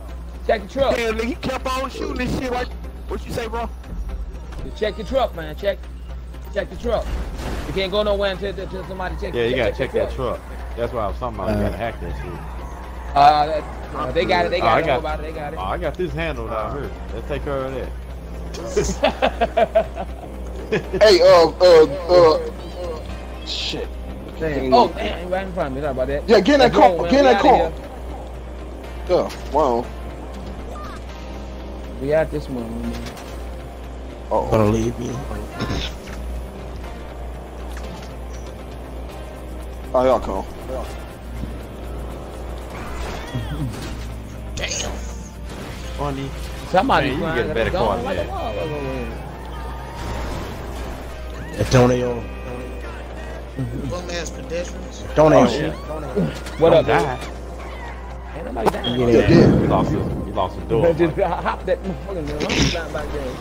Check the truck. Damn, nigga, he kept on shooting this shit like. What you say, bro? Check the truck, man. Check. Check the truck. You can't go nowhere until, until somebody check. Yeah, you gotta check check that truck. That's why I was talking about. You gotta hack that shit. Uh, that, uh, they got it. They Oh, got I it. Don't got- about it. They got it. Oh, I got this handled out here. Let's take care of that. Hey, uh, uh, uh, shit. Damn. Oh, damn. Right in front of me. Sorry about that. Yeah, get in that Let's car, get in that outta car. here. Yeah, wow. We at this one, man. Oh, gonna leave you. oh, y'all come. Damn. Funny. Somebody Man, you flying get a better the car gun than like a that. motherfucker. Antonio. Bum ass pedestrians. Antonio. Oh, shit. What up, Don't dude? die. Ain't nobody dying. Yeah. Yeah, You yeah. lost a, you lost a door. Just hop that motherfucking man. I'm back there.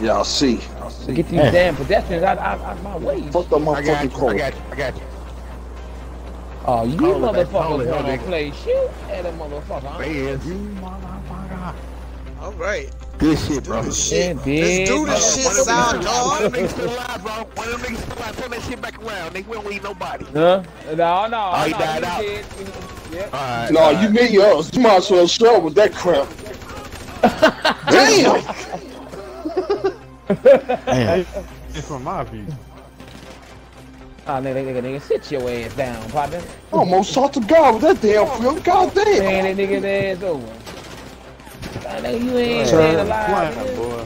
Yeah, I see. To get these damn pedestrians out, out, out my way. Fuck that I got motherfucking you. I got you. I got you. Oh, you Call it back, call motherfuckers it, wanna nigga. play shoot at a motherfucker. huh? Fans. All right. Good shit, bro. This shit. Yeah. Let's do this shit, One of sound dog. One of them niggas still alive, bro. One of them niggas still alive. Turn that shit back around, nigga. We don't need nobody. Huh? No, no. Oh, he no, died you out. did. Yep. Alright. No, you mean yours. You might as well show with that crap. Damn! Damn. It's from my view. Oh, nigga, nigga, nigga, sit your ass down, partner. Almost shot the guy with that damn film. God damn. Man, that nigga ass over. Nigga, you ain't Sir, staying alive. Quiet, boy.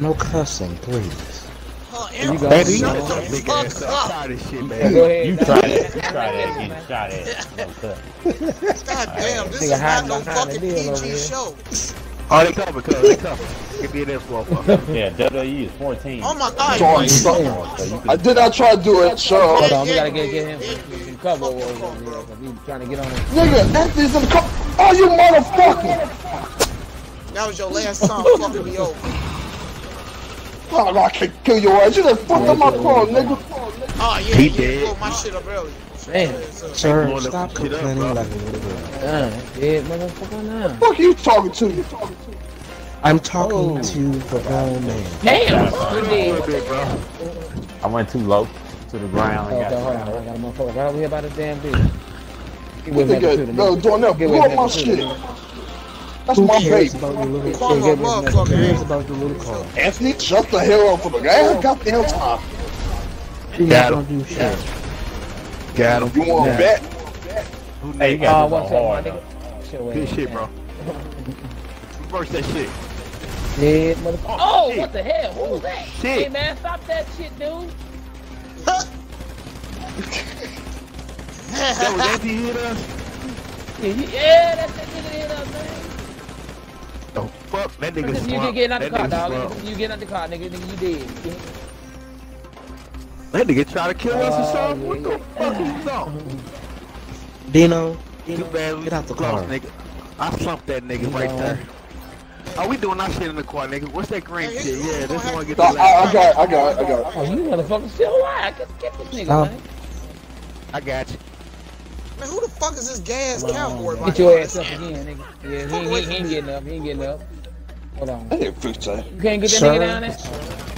No cussing, please. Oh, you Aaron, go. Baby, you shut the fuck up. I'm up. tired of this shit, Go ahead. You That's try it. that. You That's try it, that. man. Getting shot at. God damn, this Nigga is not no fucking deal over PG here. show. Oh, they cover, cuz. They cover. Give me that motherfucker. Yeah, WWE is 14. Oh my god. Sorry, you son. So I did not try to do it, so. Hold on, we gotta get, get him yeah. some cover Fuck over your here. phone, bro. 'cause We trying to get on it. Nigga, Anthony's in the car. Oh, you motherfucker! That was your last time fucking me over. Oh, no, I can't kill your ass. You just fucked up my car, nigga. Oh yeah, He you dead. blew my shit up earlier. Man, Sir, stop shit up, complaining like a little girl. uh, dead motherfucker now. Fuck you talking to? I'm talking Oh. to the grown man. Damn, A you little dead. bit, bro. I went too low to the ground and Okay, got hold on, I got a motherfucker right over here by the damn dude. Get with me, Nigga, nigga. no, doing Blow up my shit. Nigga. That's Who my cares baby. about your little Come car? on, Get with me, motherfucker. Who cares man. about your little car? Anthony, shut the hell up for the guy. Goddamn time. She not Got gonna do shit. Got him. You want to Yeah. bet? Hey, you Uh, got to what's go up, my hard. nigga? though. Shit, Good shit, bro. Reverse that shit. Dead motherfucker. Oh, Oh, shit. what the hell? Who was that? Shit. Hey, man, stop that shit, dude. That was Anthony hit us? Yeah, that's that nigga that hit us, man. Oh, fuck. That nigga You slump. get getting out the car, nigga dog. slump. You getting out the car, nigga. Nigga, you dead. That nigga try to kill us or Oh, something. What the yeah. fuck is on? Dino, Too bad we Get out the lost, car. nigga. I slumped that nigga right there. Oh, we doing our shit in the car, nigga. What's that green Hey, shit? you Yeah, this gonna one get I, the I, I got it, I got it, I got it. Oh, you motherfucker still alive. Get, get this nigga, man. I got you. Man, who the fuck is this gay ass cowboy? on, by Get your ass up again, nigga. Yeah, he, he, he ain't getting up. He ain't getting up. Hold on. I didn't fix that. You can't get that Sir? nigga down there?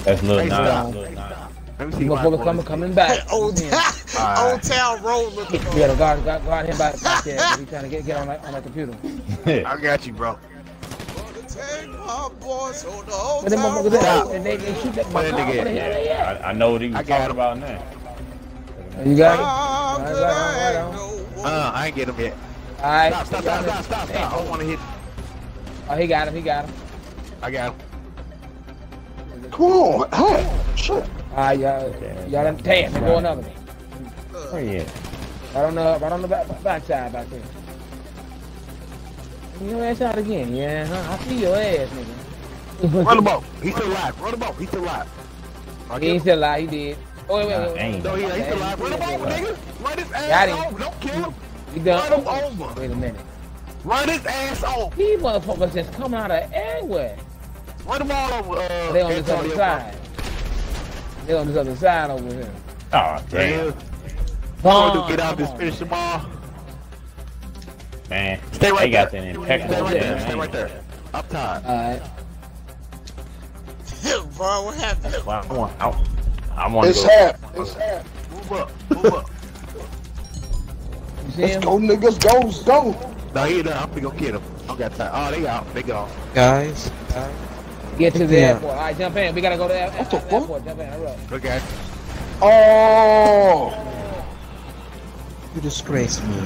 That's Lil Hey, Nas. stop. Let me see Motherfucker coming, coming back. Old, Yeah. Alright. old town road looking. You gotta guard, guard, guard him by the back. He trying to get, get on that, on that computer. I got you, bro. Take my boys on the old But town motherfuckers, road. they, they, they shoot that my Where car. that Where the hell they at? I, I know what he was talking about now. You got it? Ah, Right, good, right, I right, ain't right. Uh, I ain't get him yet. Alright. Stop, stop, stop, stop, stop, stop. I don't want to hit. Oh, he got him, he got him. I got him. Come on, hey, shit. Alright, y'all, y'all done, damn, there go another one. Where he at? Right on the, right on the back, back side back there. Your ass out again, yeah, huh? I see your ass, nigga. Run the boat. He's still alive. Run the boat. He's still alive. He ain't still alive, he did. Oh, wait, wait, wait. wait. No, he ain't Okay, still alive. Run the he boat, still alive. nigga. Run his ass off. Don't kill him. He done. Run him over. Wait a minute. Run his ass off. These motherfuckers just coming out of everywhere. Run them all over. Uh, They on this other Antonio, side. They on this other side over here. Oh, bro. damn. Damn. Come to on, get out come this on. finish them all. Man, Stay right they got there. that impeccable Stay right there. damn Stay right there. Up top. Alright. Bro, what happened? Well, I want, I, I want to It's go. half. It's half. Move up. Move up. Let's go, niggas. Go, let's go. no, he done. I'm gonna go get him. I got time. Oh, they out. They gone. guys. Get to the Yeah. airport. Alright, jump in. We gotta go to the air- What the fuck? airport. Jump in. Hurry up. Look at Oh, You disgrace me.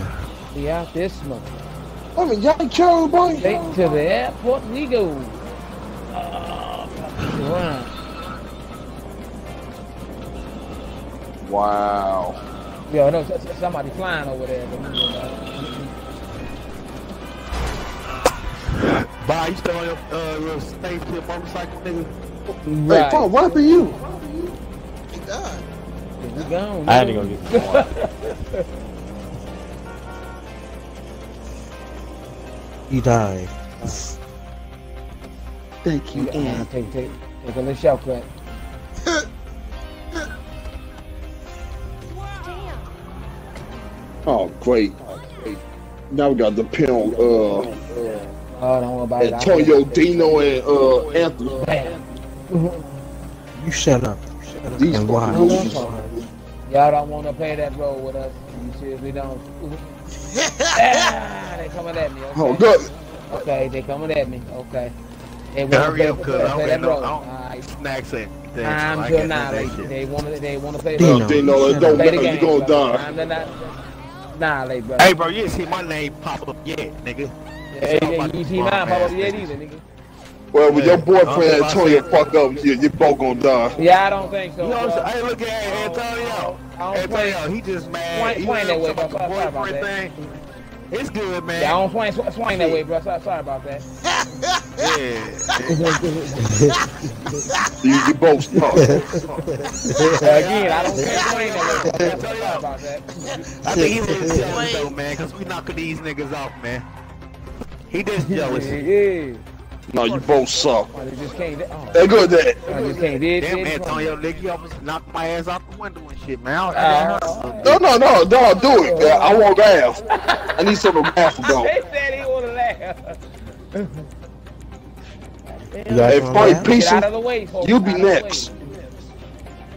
We out this month. I mean, y'all killing boy. Straight to the airport we go. Wow. Yo, no, s- s- somebody flying over there. but we, uh, Bye. You still on your uh, little spaceship motorcycle, nigga? Hey, Right. fuck, what happened to you? He died. We gone. I had to go get some water. You died. Thank you, Yeah, take, take, take a little shortcut. Oh, great. Now we got the depend on uh, Oh, don't worry about it. Antonio, Dino, and uh, Anthony. Bam. You shut up. These And why? Y'all don't want to play that role with us. You seriously don't. ah, they coming at me. Okay. Oh, good. Okay, they coming at me. Okay. They want Hurry up, cuz I don't play got no, role. I All don't right. snacks and things. Time to got none of that annihilate. They want to. They want to play Dino. that. Dino, it don't Play the matter. game. You gonna brother. die. Time to anni- annihilate, brother. Hey, bro, you didn't see my name pop up yet, nigga. Hey, hey, you see mine pop up yet either, nigga. Well, with your boyfriend I'm Antonio about fuck up, you, you both gonna die. Yeah, I don't think so. You know what bro. I'm saying? Hey, look at Antonio. I don't play. Antonio, he just mad. Swing- He swing was that way, talking bro. about the Sorry about boyfriend that. thing. It's good, man. Yeah, I don't swing, sw- swing that way, bro. Sorry, sorry about that. Yeah. You, you both stuck. Again, I don't think swing that way, bro. Sorry about that. I think he was jealous though, man, because we knocking these niggas off, man. He just jealous. Yeah. No, you both suck. Oh, they just can't. Oh, Hey, good that. I just can't. Did, Damn, did, Antonio, nigga, you almost knocked my ass out the window and shit, man. I, I, Uh, No, no, no, no, do it. man. I want laugh. I need something to laugh about. they said he want to laugh. You Hey, guys want fight peace. Get out of the way, folks. You be Out of the way. next.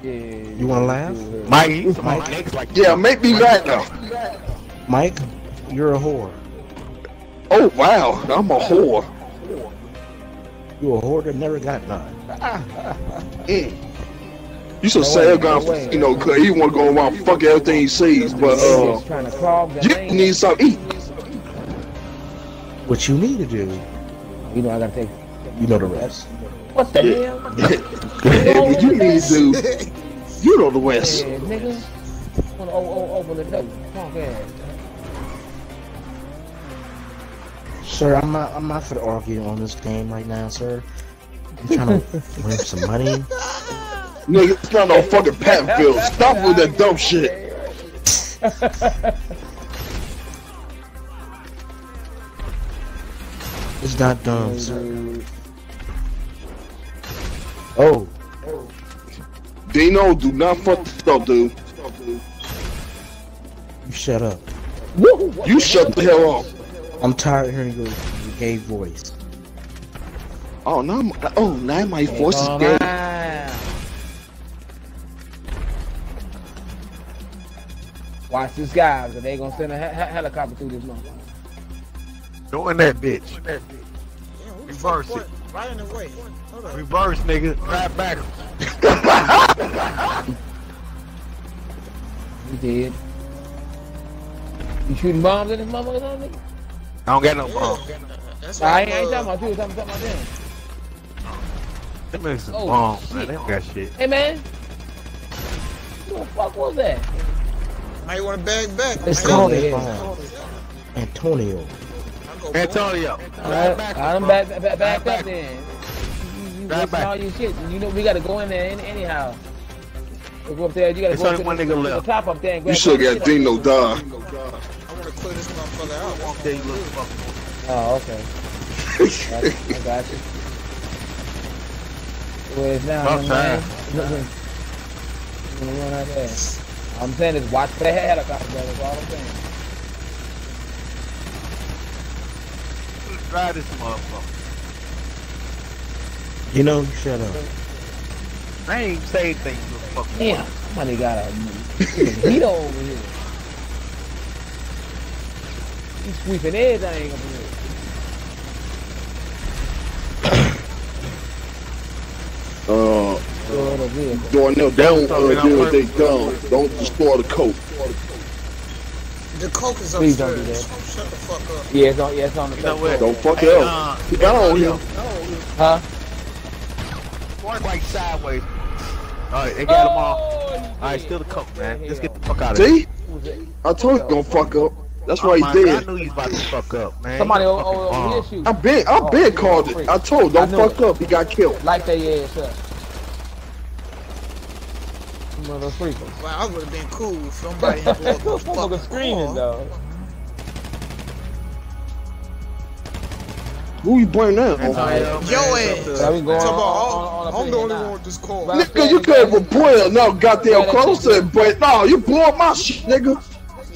Yeah. You want to laugh? Mike, he's my like Yeah, make me laugh now. Mike, you're a whore. Oh, wow. I'm a whore. You a hoarder, never got none. Mm. You should say a guy, you know, cause he wanna go around fuck everything he sees, but uh, trying to clog you lane. need something eat. What you need to do, You know I gotta take. you know the rest. What the hell? what you need to do, you know the rest. Yeah, nigga. Wanna o- o- open the door. Punk ass. Sir, I'm not. I'm not for to argue on this game right now, sir. I'm trying to win some money. Nigga, it's not no fucking Pattonville. Stop with that dumb shit. It's not dumb, sir. Oh, Dino, do not fuck this up, dude. You shut up. You shut the hell up. I'm tired of hearing your gay voice. Oh, now, my, oh, now my voice is calm gay. down. Watch this guy, cause they gonna send a he- he- helicopter through this motherfucker. Go in that bitch. Damn, who the Reverse it. put- Right in the way. Hold on. Reverse, nigga. Drive back. You did. You shooting bombs in this motherfucker, nigga? I don't got no bomb. That's Nah, I ain't, I ain't talking about you, I'm talking about them. Them niggas some Oh, bombs, man. shit. They don't got shit. Hey man, who the fuck was that? Might want to bag back. It's Might called go- a bomb. Antonio. Antonio. Alright, I'm back, back, back, back back. up then. You, you Drive back. all your shit. You know we gotta go in there anyhow. We go up there. You gotta It's go only to, one the, nigga to the left. top up there and grab You should all have the shit Dino up die. I want to clear this motherfucker out. Okay, you little fucker. there. Oh, okay. Got you. I got you. Where it's now, About young man. You gonna run out there. I'm saying is watch for the helicopter, brother. That's all I'm saying. Drive this motherfucker. You know, you shut up. I ain't say anything, you little fucker. Damn, somebody got a heat over here. He's sweeping everything up here. Uh, Throw it over here. Darnell, don't uh, do what they done. Don't destroy the coat. The coke is Please don't do that. Shut the fuck up. Yeah, it's on, yeah, it's on the You know what? Don't fuck Hey, it up. uh, He got on here. Huh? Walk like sideways. Alright, they got them all. Oh, Alright, yeah. still the coke, man. Let's get the fuck out of here. See? Who was it? I told you gonna fuck up. That's why Oh he my God, dead. I knew he was about to fuck up, man. Somebody oh, You over, fucking over, oh, over oh, bomb. here shoot. I been, I Oh, been yeah, called freak. it. I told, don't knew fuck it. up. He got killed. Like their ass up. Mother freakers. Wow, I would have been cool if somebody had blown up fucking screaming though. Who you bring now? Yo it's up ass. So to- we going Talk on, about, on, oh, on, I'm the only one with this car. Right. Nigga, you could have brought no goddamn closer, but no, you blew up my shit, nigga.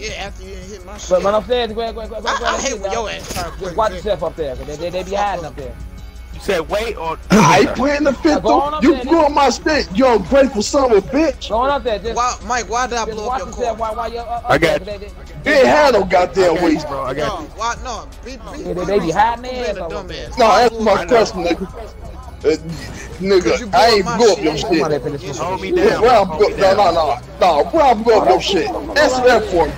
Yeah, after you hit my shit. But, but I'm saying, go ahead, go ahead, go ahead. go I, I hate when your ass try to Just watch yourself up there, 'cause they, they, they be hiding up there. You said wait or I ain't playing the fifth Go on You there, blew up my stick, you ungrateful son of a bitch. Going up there, just, Why, Mike, why did I blow watch up your yourself car? while, while you're up, up I there. got 'cause They, they, They ain't had no goddamn waste. bro. I No, got you. why, no, be, be, They- they be hiding their being ass dumbass. No, Why answer my question, nigga. Uh, nigga, I ain't my blew up your Somebody shit. finish this Hold me shit. down. Where I'm go- no, no, no, no. Where I'm blew up your shit? Answer that for me.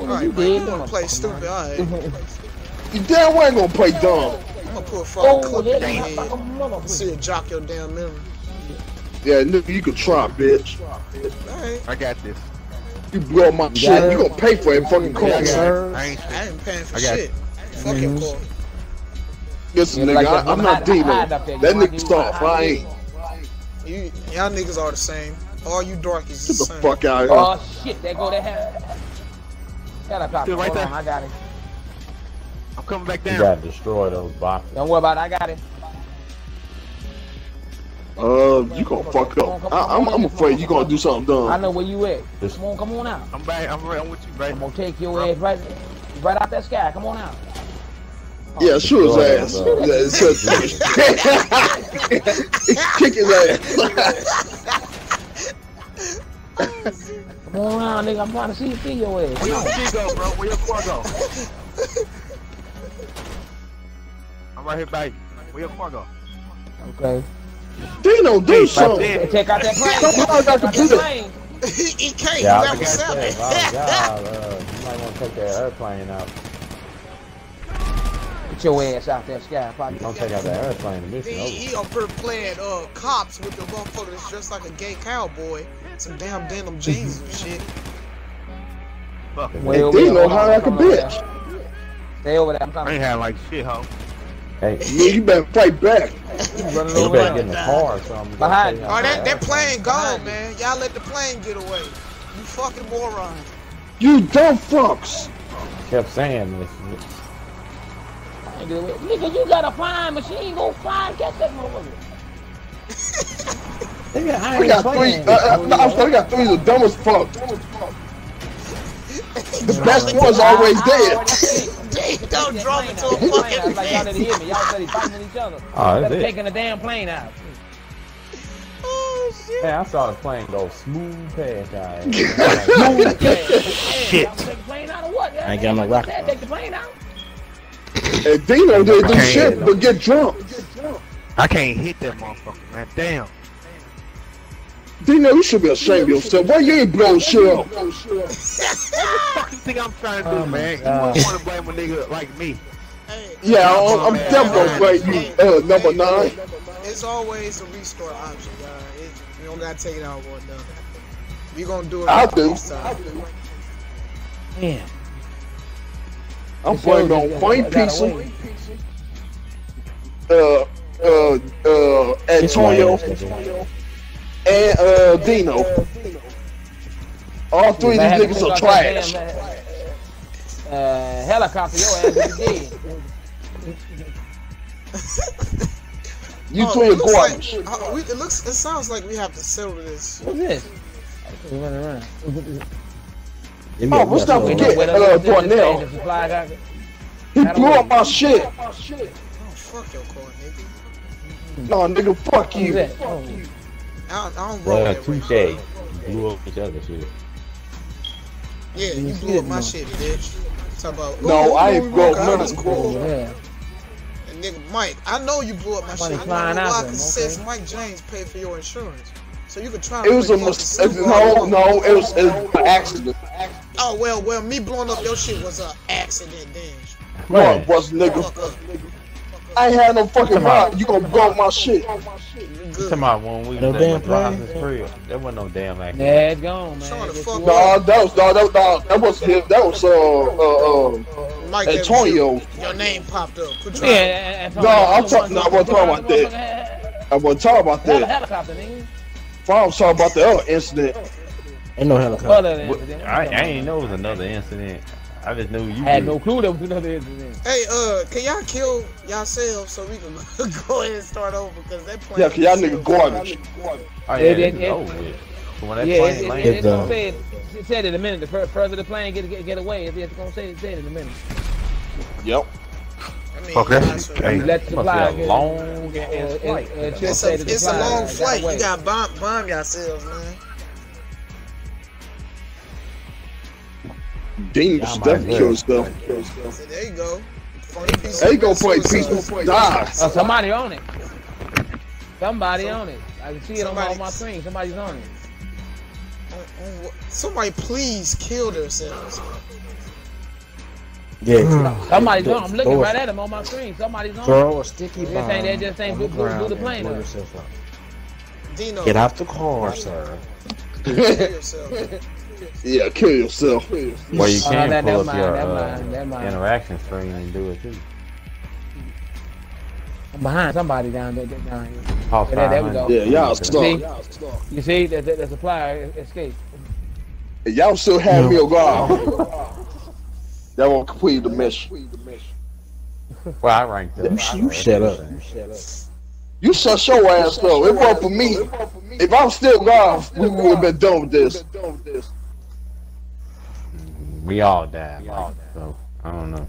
All right, You Mike, did, you wanna play stupid? All right. Mm-hmm. You damn well ain't gonna play dumb. I'm gonna put a fucking Oh, clip in your like a head. motherfucker. See it jock your damn memory. Yeah, nigga, you can try, bitch. All right. I got this. You blow my got shit, you gonna pay for it fucking Yeah, car. I. Sir, I ain't I ain't paying for I got shit. Fuck your mm-hmm. car. Listen, Yeah, nigga, like I, I'm not Dino. hide. That You want nigga soft. I ain't. You, y'all niggas are the same. All you darkies Get is the the same. fuck out of oh, here. Oh shit, there go that hel- helicopter. Still right Hold there. on, I got it. I'm coming back You down. gotta destroy those boxes. Don't worry about it, I got it. Uh, you gonna fuck up. I, I'm, I'm afraid you gonna do something dumb. I know where you at. This- Come on, come on out. I'm back. I'm right. I'm with you, right? I'm gonna take your ass right, right out that sky. Come on out. Yeah, shoot his ass. Yeah, it's just- Kick his ass. Come on out, nigga. I'm trying to see, see your ass. Where your shit go, bro? Where your car go? I'm right here by you. Where your car go? Okay. Dino, do Right something. Check out that plane. Come on, Check out that plane. he can't. Yeah, you I level got seven. that. Oh, God, uh, you might want to take that airplane out. Get your ass out that sky. Probably. Don't take out that airplane. The mission He, over. he playing uh, cops with the motherfucker that's dressed like a gay cowboy. Some damn denim jeans and shit. Fuck. Way over Dino there. high like a Come on over bitch. Stay over there. I'm I trying ain't had like shit, ho. Hey, Yeah, you better fight back. He's running You better get in there. the car or something. Behind You you. Oh, stay that, that outside. plane gone, man. Y'all let the plane get away. You fucking moron. You dumb fucks. Kept saying this. Nigga, you got a flying machine. Go fly and catch that motherfucker. Nigga, I I ain't got three. playing. Uh, uh, no, I'm sorry, I got three. The dumb as fuck. The best one's always dead. Damn, don't drop it to a Like y'all fucking didn't hear me. Y'all said he fighting each other. Oh, that's Instead it. taking the damn plane out. Oh, shit. Man, I saw the plane go smooth past y'all. Shit. Take the plane out or what? I ain't got no rocket. Take the plane out. And Dino didn't do Okay. shit but get drunk. I can't hit that motherfucker, man. Damn. Dino, you should be ashamed of yourself. Why you ain't blow shit up? What the fuck you think I'm trying to do, Oh man? You God. wouldn't want to blame a nigga like me. Hey, Yeah, I'm, I'm definitely gonna blame you, uh, number nine. it's always a restore option, y'all. It, you don't gotta take it out one done. We gonna do it I right do. this time. Man. I'm playing on Queen Pizza, uh, uh, uh, Antonio, and uh, Dino. All three of these niggas are trash. Uh, helicopter, your ass is dead. You Oh, two it are looks garbage. Like, uh, we, it looks. It sounds like we have to settle this. What's this? Running around. Oh, let's not We forget, know where uh, Darnell. the supply got- He blew up my shit. Oh, fuck your car, nigga. No, nigga, fuck you. that? Oh. I don't, I don't roll that way. touche. Blew up each other shit. Yeah, you blew up my shit, bitch. Talk about. No, I ain't broke I none was of cool. Yeah. And nigga, Mike, I know you blew up my Money shit. I know why, because okay. since Mike James paid for your insurance. So you could try It was a mistake. No, no, it was, it was an accident. Oh, well, well, me blowing up your shit was an accident, damn. No, it was nigga. Fuck up. I ain't had no fucking mind. You gonna blow my shit. You You good. talking about when we No was damn at Robinson's plane? There wasn't no damn accident. Yeah, it's gone, man. Showing the Get fuck you up. up. Nah, that was nah, that, nah, that was him. That was uh uh Mike, uh that was Antonio. you. Your name popped up. Quit Yeah, trying. and- and- No, I'm talking- no, I wasn't talking about that. that. I wasn't talking about Heli- that. Helicopter, nigga. I was talking about the other incident. Ain't no helicopter. Other than What- incident. I, I ain't know it was another incident. I just knew you I had did. no clue there was another incident. Hey, uh, can y'all kill yourselves so we can go ahead and start over? Because that plane. Yeah, cause y'all nigga garbage. Oh yeah, It- it's it- it- over with. So when that Yeah, it, plane it, it, landed, it's gonna uh, say it, it said in a minute. The fur- further the plane get get, get away, it's, it's gonna say it said in a minute. Yep. I mean, Fuck that yeah, shit. Hey. You let must the be supply a get long uh, ass it- flight. it- it should It's a, it's a long flight. You got bomb, bomb yourselves, man. Dean Y'all Steph might as stuff. So there you go. Funny piece There you of go, play suicide. peaceful. Die. Oh, somebody on it. Somebody on it. I can see it on my, on my screen. Somebody's on it. On- on what- Somebody please kill themselves. Yeah. Hmm. Somebody's Throw- on. I'm looking right at him on my screen. Somebody's on. it. Throw a sticky This bomb ain't- that just ain't on the blew- blew- blew ground the plane blow up. Dino, Get out the car, sir. kill yourself. Yeah, kill yourself. well, you Oh, can that- pull that up your mind, that uh, mind, interaction screen and do it too. I'm behind somebody down there. Down here. Pop Yeah, there we go. Yeah, y'all See? stuck. You see that the, the supplier escaped. Y'all still have me a guard. That won't complete the mission. Well, I ranked up. You, you shut up. You shut your ass up. It wasn't for me. If I'm still gone, we would have been done with this. We all died, Mike, so I don't know.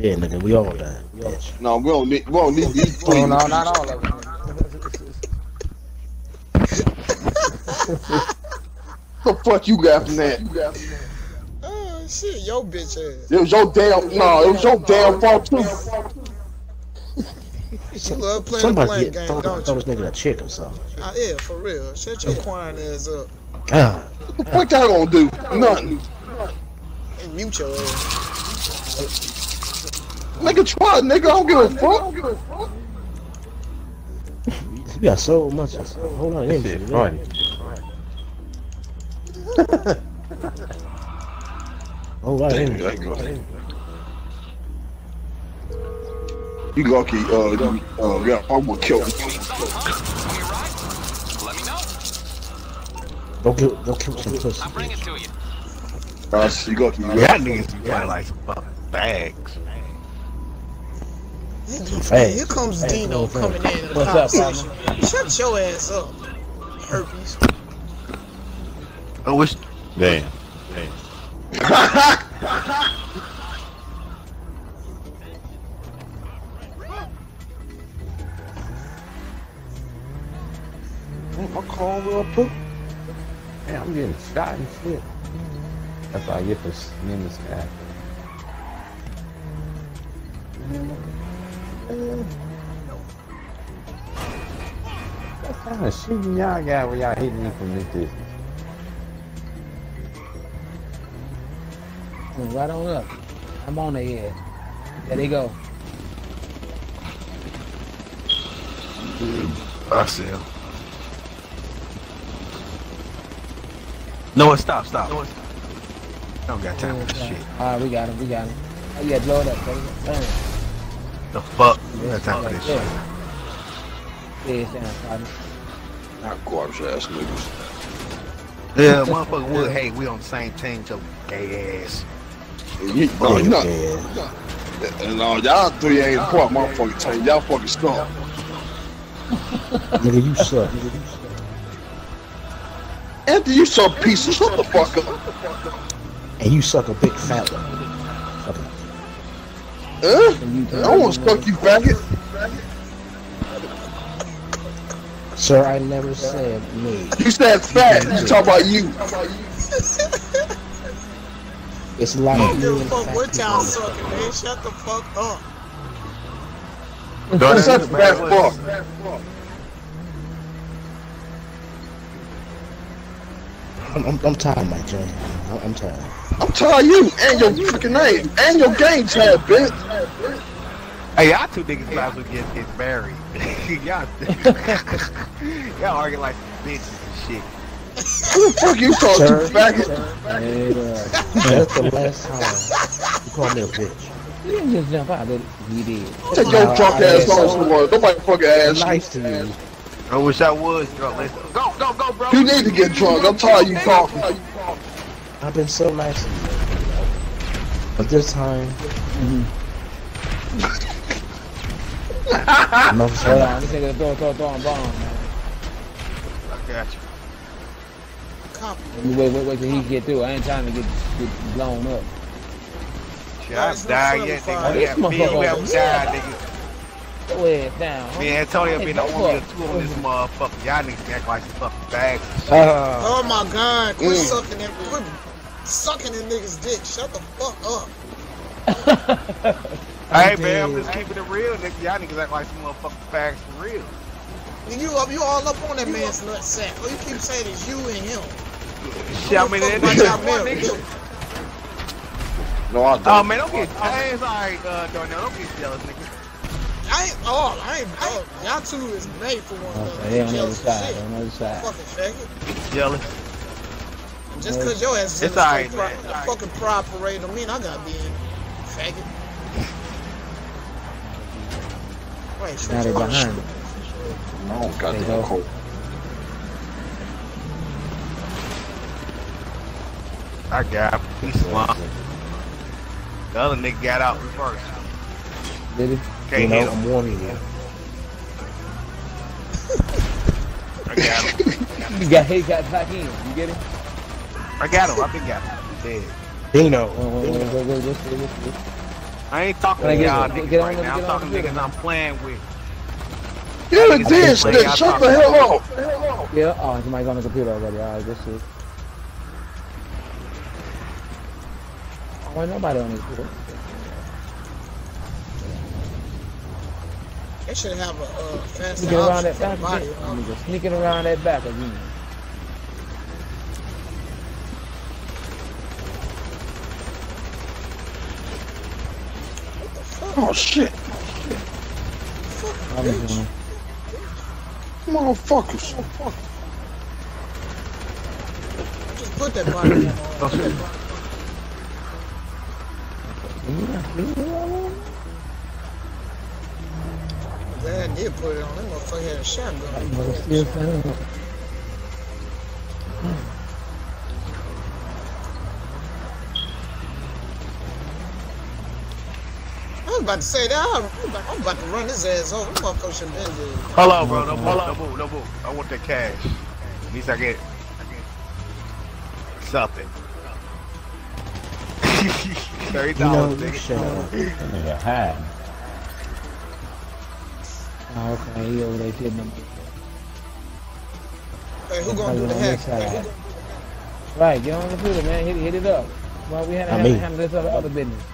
Yeah, nigga, we all died. Bitch. No, we don't need. We don't need these Oh, three. no, not all of them. The fuck you got from that? Oh shit, yo bitch ass. It was your damn. No, it was your damn fault too. You love playing Somebody blame get, game, throw, don't throw you? this nigga a chick or something. Uh, yeah, for real. Shut your crying ass up God. What y'all gonna do? Nothing. And mute your ass. Nigga, try, nigga. I don't give a fuck. You got so much. Hold on, This let me shit funny. Hold on, let me see. You lucky, uh, you, uh, yeah, I'm gonna kill you. Go get, go kill some pussy. Uh, you lucky. Yeah, Yeah. niggas be got like some fucking bags. Hey. Here comes Dino coming in. in What's up, conversation. Shut your ass up. Herpes. I wish. Damn. My car will poop. Man, I'm getting shot and shit. That's what I get for seeing the sky. What kind of shooting y'all got where y'all hitting me from this distance? Right on up. I'm on the edge. There they go. I see him. No, stop, stop. No, I don't got time for this shit. Alright, we got him, we got him. Oh yeah, blow it up, baby. Burn it. The fuck? I don't got time for Right this shit. Yeah, it's down, partner. Not garbage ass niggas. Yeah, motherfucker would. Hey, we on the same team, so gay ass. You, no, you not. And uh, y'all three ain't part my fucking team. Y'all fucking skunk. Nigga, you suck. After you some piece of shut the fuck up. And you suck a big fat one. Fuck it. Huh? I don't want to suck you faggot. Sir, I never said me. You said fat. You talk about you. It's a lot of don't give you a and fuck fat what y'all sucking, man. Shut the fuck up. You're such a fat fuck. I'm, I'm, I'm tired, Mike J. I'm, I'm tired. I'm tired of you and your freaking name and your game tab, bitch. Hey, y'all two niggas might as well get, get married. y'all, y'all argue like bitches and shit. Who the fuck you talking Sir, to, faggot? and, uh, that's the last time you called me a bitch. You didn't just jump out, did he? He did. Take your drunk ass on somewhere. Nobody fucking ass you. Nice to you. I wish I was drunk. Let's go, go, go, bro. You need to get drunk. I'm tired of you talking. I've been so nice to you. But this time, mm-hmm. no, Hold sir. on, this nigga throw, throw, throwing bomb, man. I got you. Copy. Wait, wait, wait till he get through. I ain't trying to get, get blown up. Shit, I it's died yet, certified. nigga. We This me motherfucker we have over died, nigga. Go ahead down. Me and Antonio been the only two on this motherfucker. Y'all niggas act like some fucking bags. Uh, Oh my god, quit Mm. sucking that quit sucking that nigga's dick. Shut the fuck up. Hey man, I'm just keeping it real, nigga. Y'all niggas act like some motherfucking bags for real. You up you all up on that man's nut sack. All you keep saying is you and him. Shit, I mean, Fuck that about nigga, y'all one marriage. nigga. No, I Oh don't. Oh man, don't get. Hey, it's alright, uh, Darnell. Don't get jealous, nigga. I ain't oh I ain't oh, y'all two is made for one another. okay, on the other side, shit. on the other side. Fucking faggot. Jealous. Just cause your ass is It's in the alright, straight man. pri- fucking pride parade don't mean I gotta be in. Faggot. Wait, shoot Now they your behind me. I don't got There you that go. cold. I got him. He slumped. The other nigga got out first. Did he? Can't You know. I'm warning you. I got him. You got, he got back in. You get it? I got him. I been got him. He dead. Dino. I ain't talking to y'all niggas on right the- now. I'm talking the- niggas I'm playing with. You're a Niggas dick, ain't playing, stick. y'all Shut the hell up. Yeah, oh, somebody's on the computer already. Alright, good shit. Oh, ain't nobody on this computer. They should have a uh, fast Sneaking around that back the body. again. Nigga, sneaking around that back again. Oh shit, I'm doing. motherfuckers. Just put that body on. Glad I did put it on. That motherfucker had a That shotgun. mother still standing up. I was about to say that. I'm about, I'm about to run his ass over. That motherfucker should have been dead. Hold on, bro. No move, no move, no move. I want that cash. At least I get something. Thirty You know, you nigga. shut up. That nigga high. Oh, okay, he over there hitting them. Hey, who gonna do Probably the on hack? this Hey, side. who, Right, get on the computer, man. Hit, hit it up. Well, we had to handle, handle this other, other business.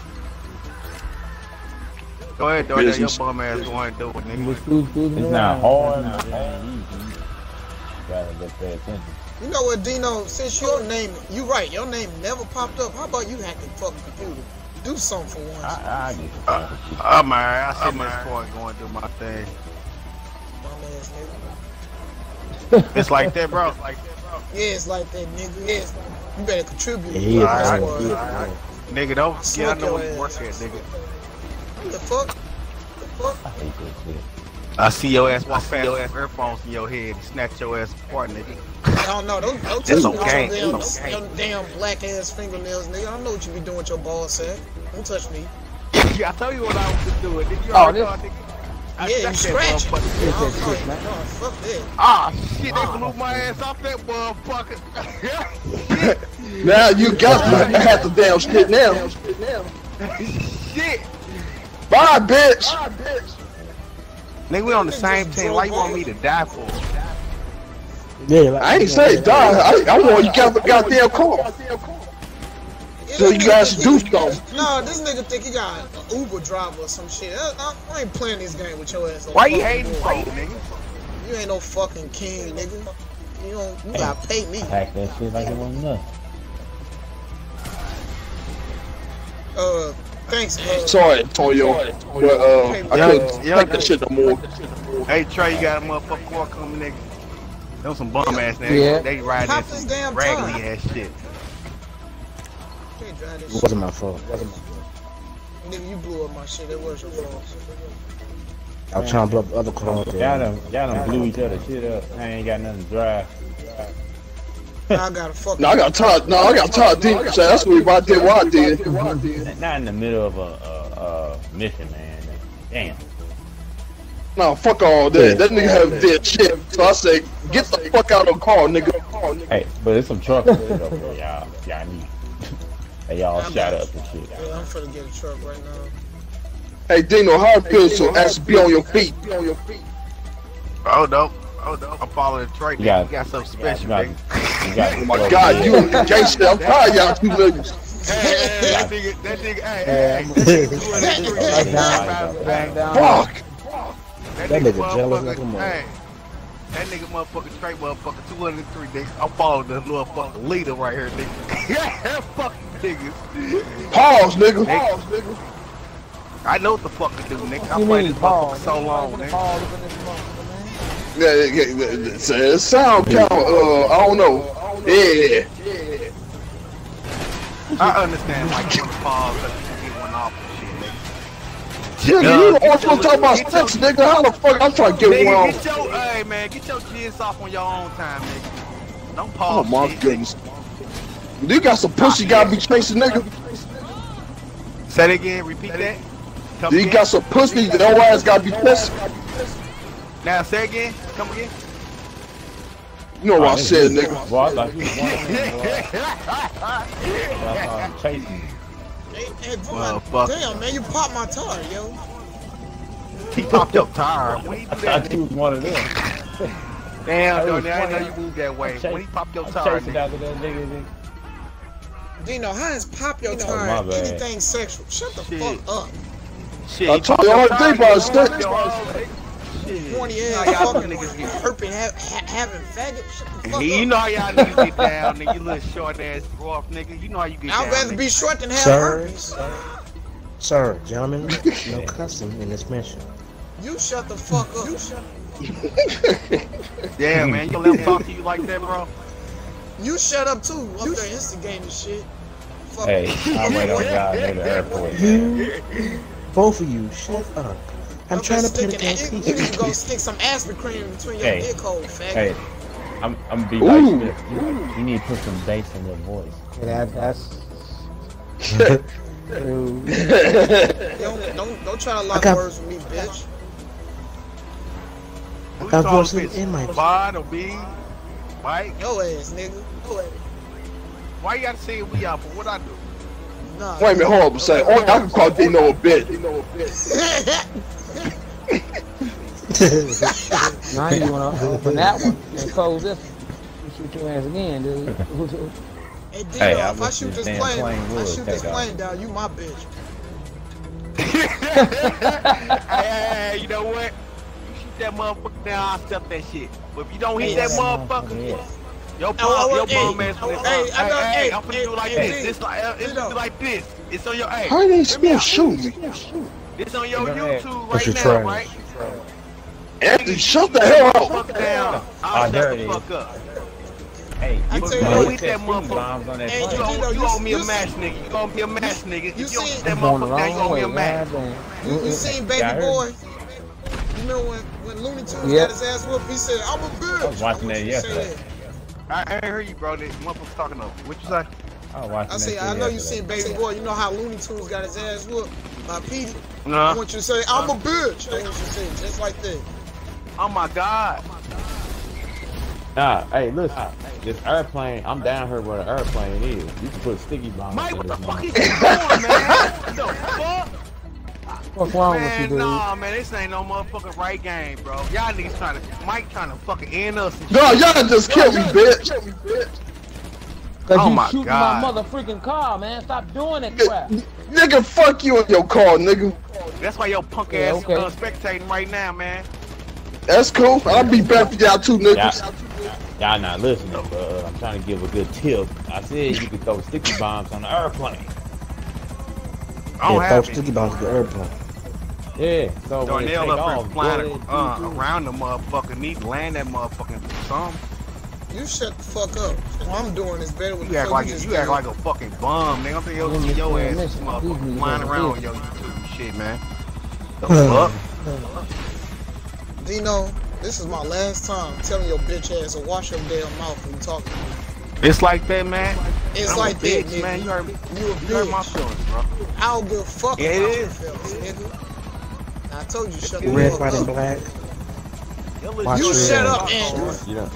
Go ahead, throw that your bum ass go ahead and do it, You nigga. was cruise, cruising It's not hard, but it. You gotta just pay attention. you know what, Dino? Since your name, you right, your name never popped up. How about you hack the fucking computer? Do something for once. I, I get Uh, I'm alright. I sit in this car and go and do my thing. Bum ass nigga. It's like that, bro. It's like Yeah, it's like that, nigga. Yeah, it's- you better contribute. Yeah, he is That's Alright, alright. nigga, don't get Smoke I know your where you ass. work at, nigga. What the fuck? The fuck? I hate this shit. I see your ass walk past your ass earphones in your head and snatch your ass apart, nigga. I don't know. Don't, don't touch It's me with okay. damn, okay. damn black ass fingernails, nigga. I know what you be doing with your ball sack. Don't touch me. yeah, I told you what I was to do. Nigga, you Oh, already this- know, nigga. I yeah, you snatched that motherfucker. No, This is no, shit, fuck that. Ah, shit, they blew my ass off that motherfucker. Now you got me half the damn shit now. shit. Bye, bitch. Nigga, we on the same team. Why you want me to die for? Yeah, like, I ain't say die. I, I want you got the goddamn car. Yeah, So you guys nigga do think- something. Nah, this nigga think he got an Uber driver or some shit. I, I, I ain't playing this game with your ass. no Why you hating for, more. nigga? You ain't no fucking king, nigga. You don't. You gotta pay me. Pack that shit like it wasn't nothing. Uh, thanks. Uh, Sorry, Antonio. But uh, I couldn't Yeah, take that shit no more. Hey, Trey, you got a motherfucking car coming, nigga. Them some bum ass niggas. Yeah. They riding that this some raggedy ass shit. Can't drive this It wasn't my fault. It wasn't my fault. Nigga, you blew up my shit. It was your fault. I was trying to blow up other cars. Y'all there. done, y'all done blew each other shit up. I ain't got nothing to drive. Now I gotta fuck. No, I got tired. No, I got tired. Deep. So that's what we I did. What I did. Not in the middle of a, a, a mission, man. Damn. No, fuck all that. That nigga have dead shit. So I say, get the fuck out of the car, nigga. Hey, but it's some trucks over there, y'all. Y'all need. Hey, y'all I'm shot back. up and shit. Yeah, I'm finna get a truck right now. Hey, Dino, how it feels to actually be on your feet? Be on your feet. Oh, no. Oh, no. I'm following Trey, nigga. You You got- got, something special, you got, you got, Oh my oh, God, you gangster. I'm tired of y'all two niggas. Hey, hey, hey, that nigga, that nigga, hey, hey, Back hey. down, back down. Fuck. That nigga jealous motherfucker- like a mother. Hey, that nigga motherfucking straight motherfucker 203 nigga. I'm following the motherfucking leader right here, nigga. yeah, fuck you niggas. Pause, nigga. Pause, nigga. I know what the fuck to do, nigga. I You played this motherfucker so long, nigga. Paul up in this motherfucker, man. Yeah, yeah, yeah, yeah, it's a sound count. Uh, I don't know. Yeah. I understand why you want to pause so you can get one off and shit, nigga. Shit, Uh, you get always your- want about get sex, nigga. How the fuck I'm trying to get Nigga, one get off? your, hey man, get your jizz off on your own time, nigga. Don't pause. Oh my shit. goodness. You got some pussy gotta be chasing, nigga. Say it again, repeat that. Come You again. got some pussy that your ass gotta be chasing. Now say again. Come again. You know what I said, nigga. Well, I thought you was one of them. boy. I saw him chasing you. Hey, hey, bro, Motherfucker. damn, man, you popped my tire, yo. He popped your tire. When he do I that, thought you was one of them. damn, That though, was now I know you moved that way. When he popped your I'm tire, chasing nigga. after that nigga. nigga. Dino, how is pop your Oh, tire my anything sexual? Shut the Shit. fuck up. Shit, I told popped you your all tire, day about nigga. sex. Fuck your own, nigga. Shit. Horny You know ass how y'all fucking niggas get. herping, ha- ha- having faggot. Shut the fuck You up. know how y'all niggas get down, nigga. You little short ass dwarf, nigga. You know how you get down. I'd rather nigga. be short than have Sir, herpes. sir, sir gentlemen, no cussing in this mission. You shut the fuck up. You shut, Yeah, man. You let him talk to you like that, bro? you shut up too. Up there instigating shit. Fuck Hey, I wait on y'all the airport. man. You, both of you, shut up. I'm Go trying to stick put it an- against You you need to go stick some aspirin cream between your Hey. dick hole, faggot. Hey, I'm I'm gonna be Ooh. like Smith. You, you need to put some bass in your voice. Yeah, that, that's. Don't, don't, don't try to lock got- words with me, bitch. I got you calling voices in my. Bod or B? Mike? Yo ass, nigga. Yo ass. Why you gotta say we out for what I do? Nah. Wait a minute, hold on a second. Oh, I can call Dino a bitch. Now you wanna open that one and close this one. Shoot your ass again, dude. Hey, Dino, Hey, if I shoot this this plane, plane I shoot this off. plane down, you my bitch. hey, hey, hey, you know what? You shoot that motherfucker down, I'll step that shit. But if you don't hit Hey, that that's motherfucker, your Oh, bum, oh, your bum ass finna- hey, I know- hey, hey, I'm finna hey, do like hey, this. D, This like, uh, it's like this. It's on your, hey, How they hear me still shoot me? It's on your YouTube right your now, trash. right? Anthony, shut the hell up. Fuck down. Oh, I'll there shut the fuck up. Hey, you tell put you what, hit hit that that motherfucker. bombs Hey, You plane. Dino, owe, you you- owe me a you- match, nigga. You owe me a match, nigga. If You you don't see- that I'm going the motherfucker, down, you owe me a match. You, you seen Baby Yeah, Boy? You remember when, when Looney Tunes Yeah. got his ass whooped? He said, I'm a bitch. I was watching want that you to say yesterday. I, I heard you, bro. This motherfucker's talking over. What you say? I was watching I say, I know you yesterday. seen Baby Boy. You know how Looney Tunes got his ass whooped by Petey? I want you to say, I'm a bitch. I want you say, just like that. Oh my god. Nah, hey, listen. This airplane, I'm down here where the airplane is. You can put a sticky bombs Mike, in what the fuck motherfucker. is you doing, man? What the fuck? What's wrong with you, Man, dude? nah, man, this ain't no motherfucking right game, bro. Y'all niggas trying to, Mike trying to fucking end us and shit. No, y'all just killed me, bitch. Kill me, bitch. Cause Oh you my shooting God. my mother freaking car, man. Stop doing that crap. Nigga, fuck you in your car, nigga. That's why your punk Yeah, ass okay. uh, spectating right now, man. That's cool. I'll be back for y'all two Yeah. niggas. Y'all not listening, but uh, I'm trying to give a good tip. I said you could throw sticky bombs on the airplane. I don't Yeah, throw have sticky it. bombs on the airplane. Yeah, so when it take up off, here flying bullet, uh, doo-doo. around the motherfucker. Need to land that motherfucking something. You shut the fuck up. What I'm doing is better with You the act like you just you act like a fucking bum, nigga. I'm thinking your, Yeah, yeah, your ass listen, motherfucker these flying around do with your YouTube shit, man. The Uh. fuck? Dino, this is my last time telling your bitch ass to wash your damn mouth when you talk to me. It's like that, man. It's I'm like a that, bitch, nigga. man. You heard me. You a You hurt my feelings, bro. I don't give a fuck Yeah, it about your feelings, nigga. I told you shut the Red, white, and black. Your Watch little- You shut up, Andrew. You done,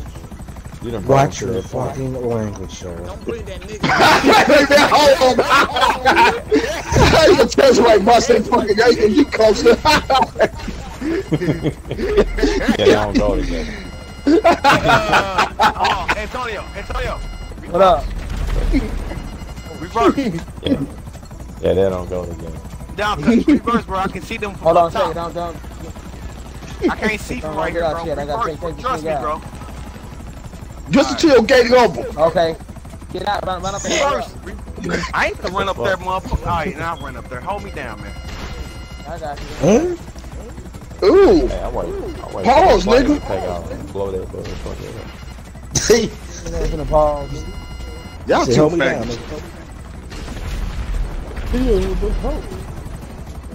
you done Watch your fucking language, sir. Don't bring that nigga. Hey, hold on. How you test like busting fucking guy and you closer? Yeah, they don't go together. Uh, oh, Antonio, Antonio. What up? Reverse. Yeah, yeah, they don't go together. Down, cause reverse, bro. I can see them from Hold on up a second. top. Don't, don't. I can't see from right here, bro. yet. I gotta Reverse, take- take the Trust me, thing bro. Out. Just until your gate open. Okay. Get out. Run, run up there. Reverse. Re- I ain't to run up there, motherfucker. All right, now run up there. Hold me down, man. I got you. Huh? Ooh. Hey, I wait. I wait. Pause, for the plane nigga. Take off and blow that motherfucker up. You know, it's in pause. Y'all too hold me down, fast. nigga.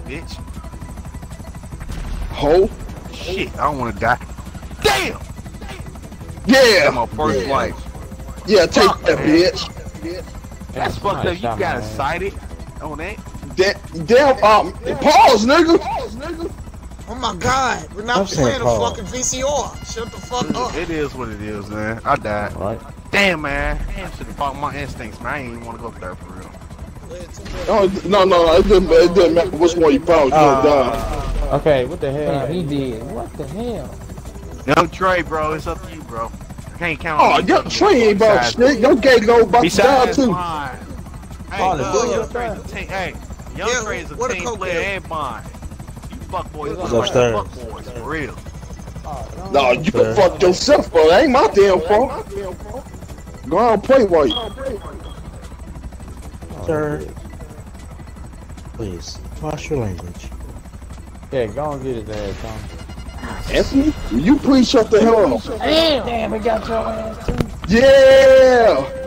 Bitch. Ho. Shit, I don't want to die. Damn! Yeah. That's my first life. Yeah, take Fuck, that, man. bitch. That's Damn, fucked up. You shot got my it on that. Da- Damn, um, pause, nigga. Oh my god, we're I'm not saying playing a pause. fucking VCR. Shut the fuck up. It is what it is, man. I died. Right? Damn, man. Damn, should have fought my instincts, man. I ain't even want to go up there for real. Oh, no, no, no, it doesn't, it doesn't matter which one you found. You gonna die. Okay, what the hell? Damn, he did. What the hell? Young Trey, bro, it's up to you, bro. I can't count Oh, on you. your train ain't about shit. Your gate go about to die Besides too. mine. Hey, Father, no, Young your Trey's a team. Hey, Young Yeah, Trey's a what a player is. and mine. You fuck boys look like upstairs. fuck boys, for real. No, you can fuck yourself, bro. That ain't my damn fault. Go on, and play white. Sir, please, wash your language. Yeah, go and get his ass, Tom. Anthony, you please shut the hell up. Damn. Damn, we got your ass too. Yeah.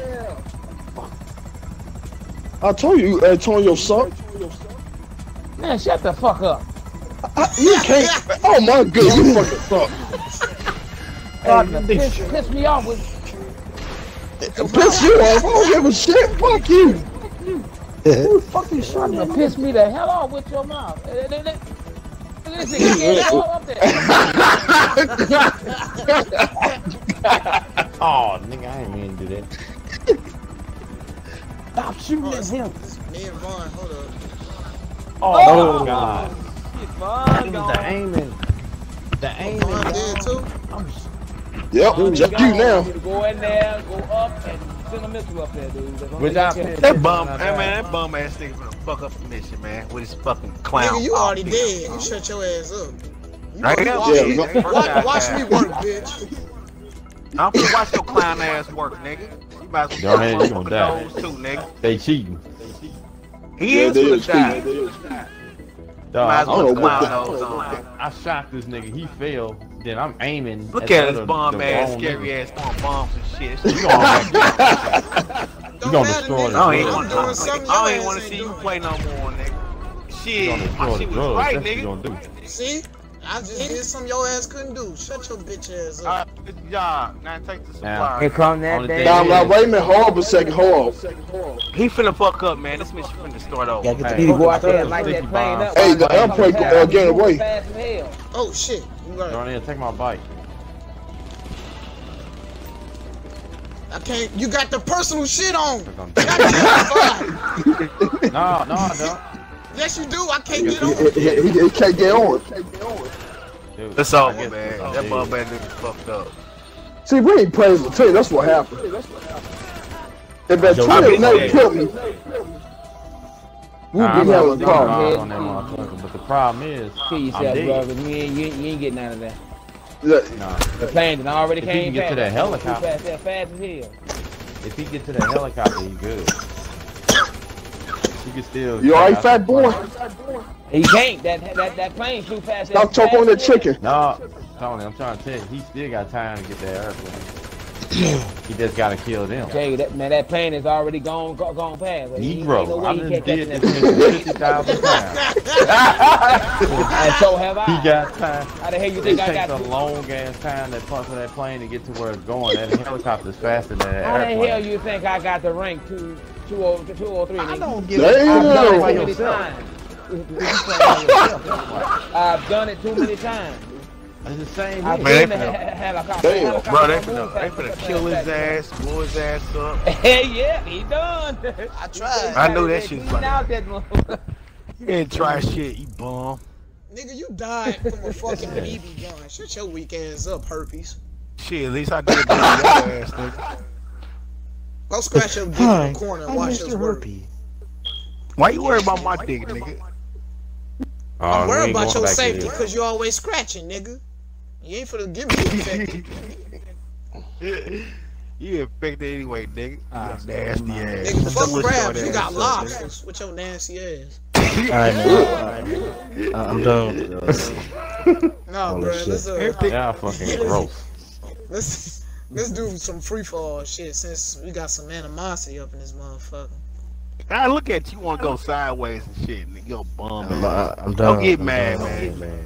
I told you, uh, Antonio suck. Man, shut the fuck up. I, you can't. Oh my god, you fucking suck. Starting to piss, piss me off with uh, Piss you off. I don't give a shit. Fuck you. who the fuck you starting to piss me the hell off with your mouth. Eh, eh, eh, Look at this nigga, he can't go up there. Oh, nigga, I ain't mean to do that. Stop shooting at him. Me and Vaughn, hold up. Oh, oh my God. Shit, Vaughn, The aiming. The aiming. Vaughn did too. Yep, Dude, just gone. you now. Go in there, go up, and send a missile up there, dude. Which I can picked. That bum, hey man, that bum ass nigga finna fuck up the mission, man, with his fucking clown. Nigga, you already nigga. dead. You shut your ass up. You Right now, watch, Yeah, me, watch, watch me work, bitch. I'm finna watch your clown ass work, nigga. You might as well ahead, fuck you gonna die. nose too, nigga. They cheating. He Yeah, is they finna is die. cheating. Dog, Might I, as I don't know what nose on. I shot this nigga. He fell. Then I'm aiming. Look at his bomb bum ass, scary ass throwing bombs and shit. You gonna Don't gonna matter, destroy nigga. the I don't even I'm want to. don't want to see ain't you play no more, nigga. Shit, gonna my shit was right, That's what you nigga. See? I just did something your ass couldn't do. Shut your bitch ass up. Alright, good job. Now take the Now, Here supply. come that Only damn. thing Now, wait a minute. Hold up a second. Hold up. He finna fuck up, man. This mission finna start over. Gotta get the Hey. Go out there Fuck and light that plane up. Hey, the airplane uh, getting away. Fast as hell. Oh shit. You right. Go in there, take my bike. I can't. You got the personal shit on. Cause I'm Goddamn, fuck. no, no, I don't. Yes, you do. I can't get He, on. he, he, he can't get on. Dude, It's I over, guess man. it's on That dead. bum nigga fucked up. See, we ain't playing the team. That's what happened. If that Yo, Twitter I never killed me, we'll be I'm having a gonna problem. on but the problem is, Kill I'm yourself, dead. bro, 'cause you ain't, you, you ain't getting none of that. Yeah, Nah, The plane that already If he came can get back. to that Too helicopter. Fast, fast as hell. if he get to that helicopter, he good. He can still. you alright, fat boy? He can't. That that that plane too fast. Stop That's choking on that fast chicken. No, Tony, I'm trying to tell you, he still got time to get that airplane. he just gotta kill them. Okay, that man, that plane is already gone go, gone past. Like, he- ain't no Negro, way I he can't catch did that this plane. 50,000 times. And so have I. He got time. How the hell you It think I takes got? a long ass time that punch of that plane to get to where it's going. That helicopter's faster than that How the hell you think I got the rank two two oh two oh three? I nigga? don't give Damn. a I've done it by too many yourself. times. I've done it too many times. It's the same I've. Man, been they in the finna- helicopter. Damn, Bro, they don't finna, they finna kill his ass, blow his ass up. fast. Hey, yeah, he done. I tried. I knew that They shit cleaned funny. out that motherfucker. You ain't try shit, you bum. Nigga, you died from a fucking BB gun. Shut your weak ass up, herpes. Shit, at least I did blow your ass, nigga. Go scratch your dick in the corner and I'm watch Mr. us work. Herpy. Why you worried about my dick, nigga? Oh, I'm we worried about your safety because you always scratching, nigga. You ain't finna give me infected. you infected anyway, nigga. Ah, You nasty ass. Nigga, fuck Little crabs. You got ass up, lobsters with your nasty ass. Alright, man. Uh, I'm done with this. Nah, Holy bro. shit. Let's, uh, Yeah, fucking gross. let's let's do some free fall shit since we got some animosity up in this motherfucker. I look at you, want to go sideways and shit, nigga. Yo, bum. I'm, ass. I'm done. Don't get I'm mad, done. man.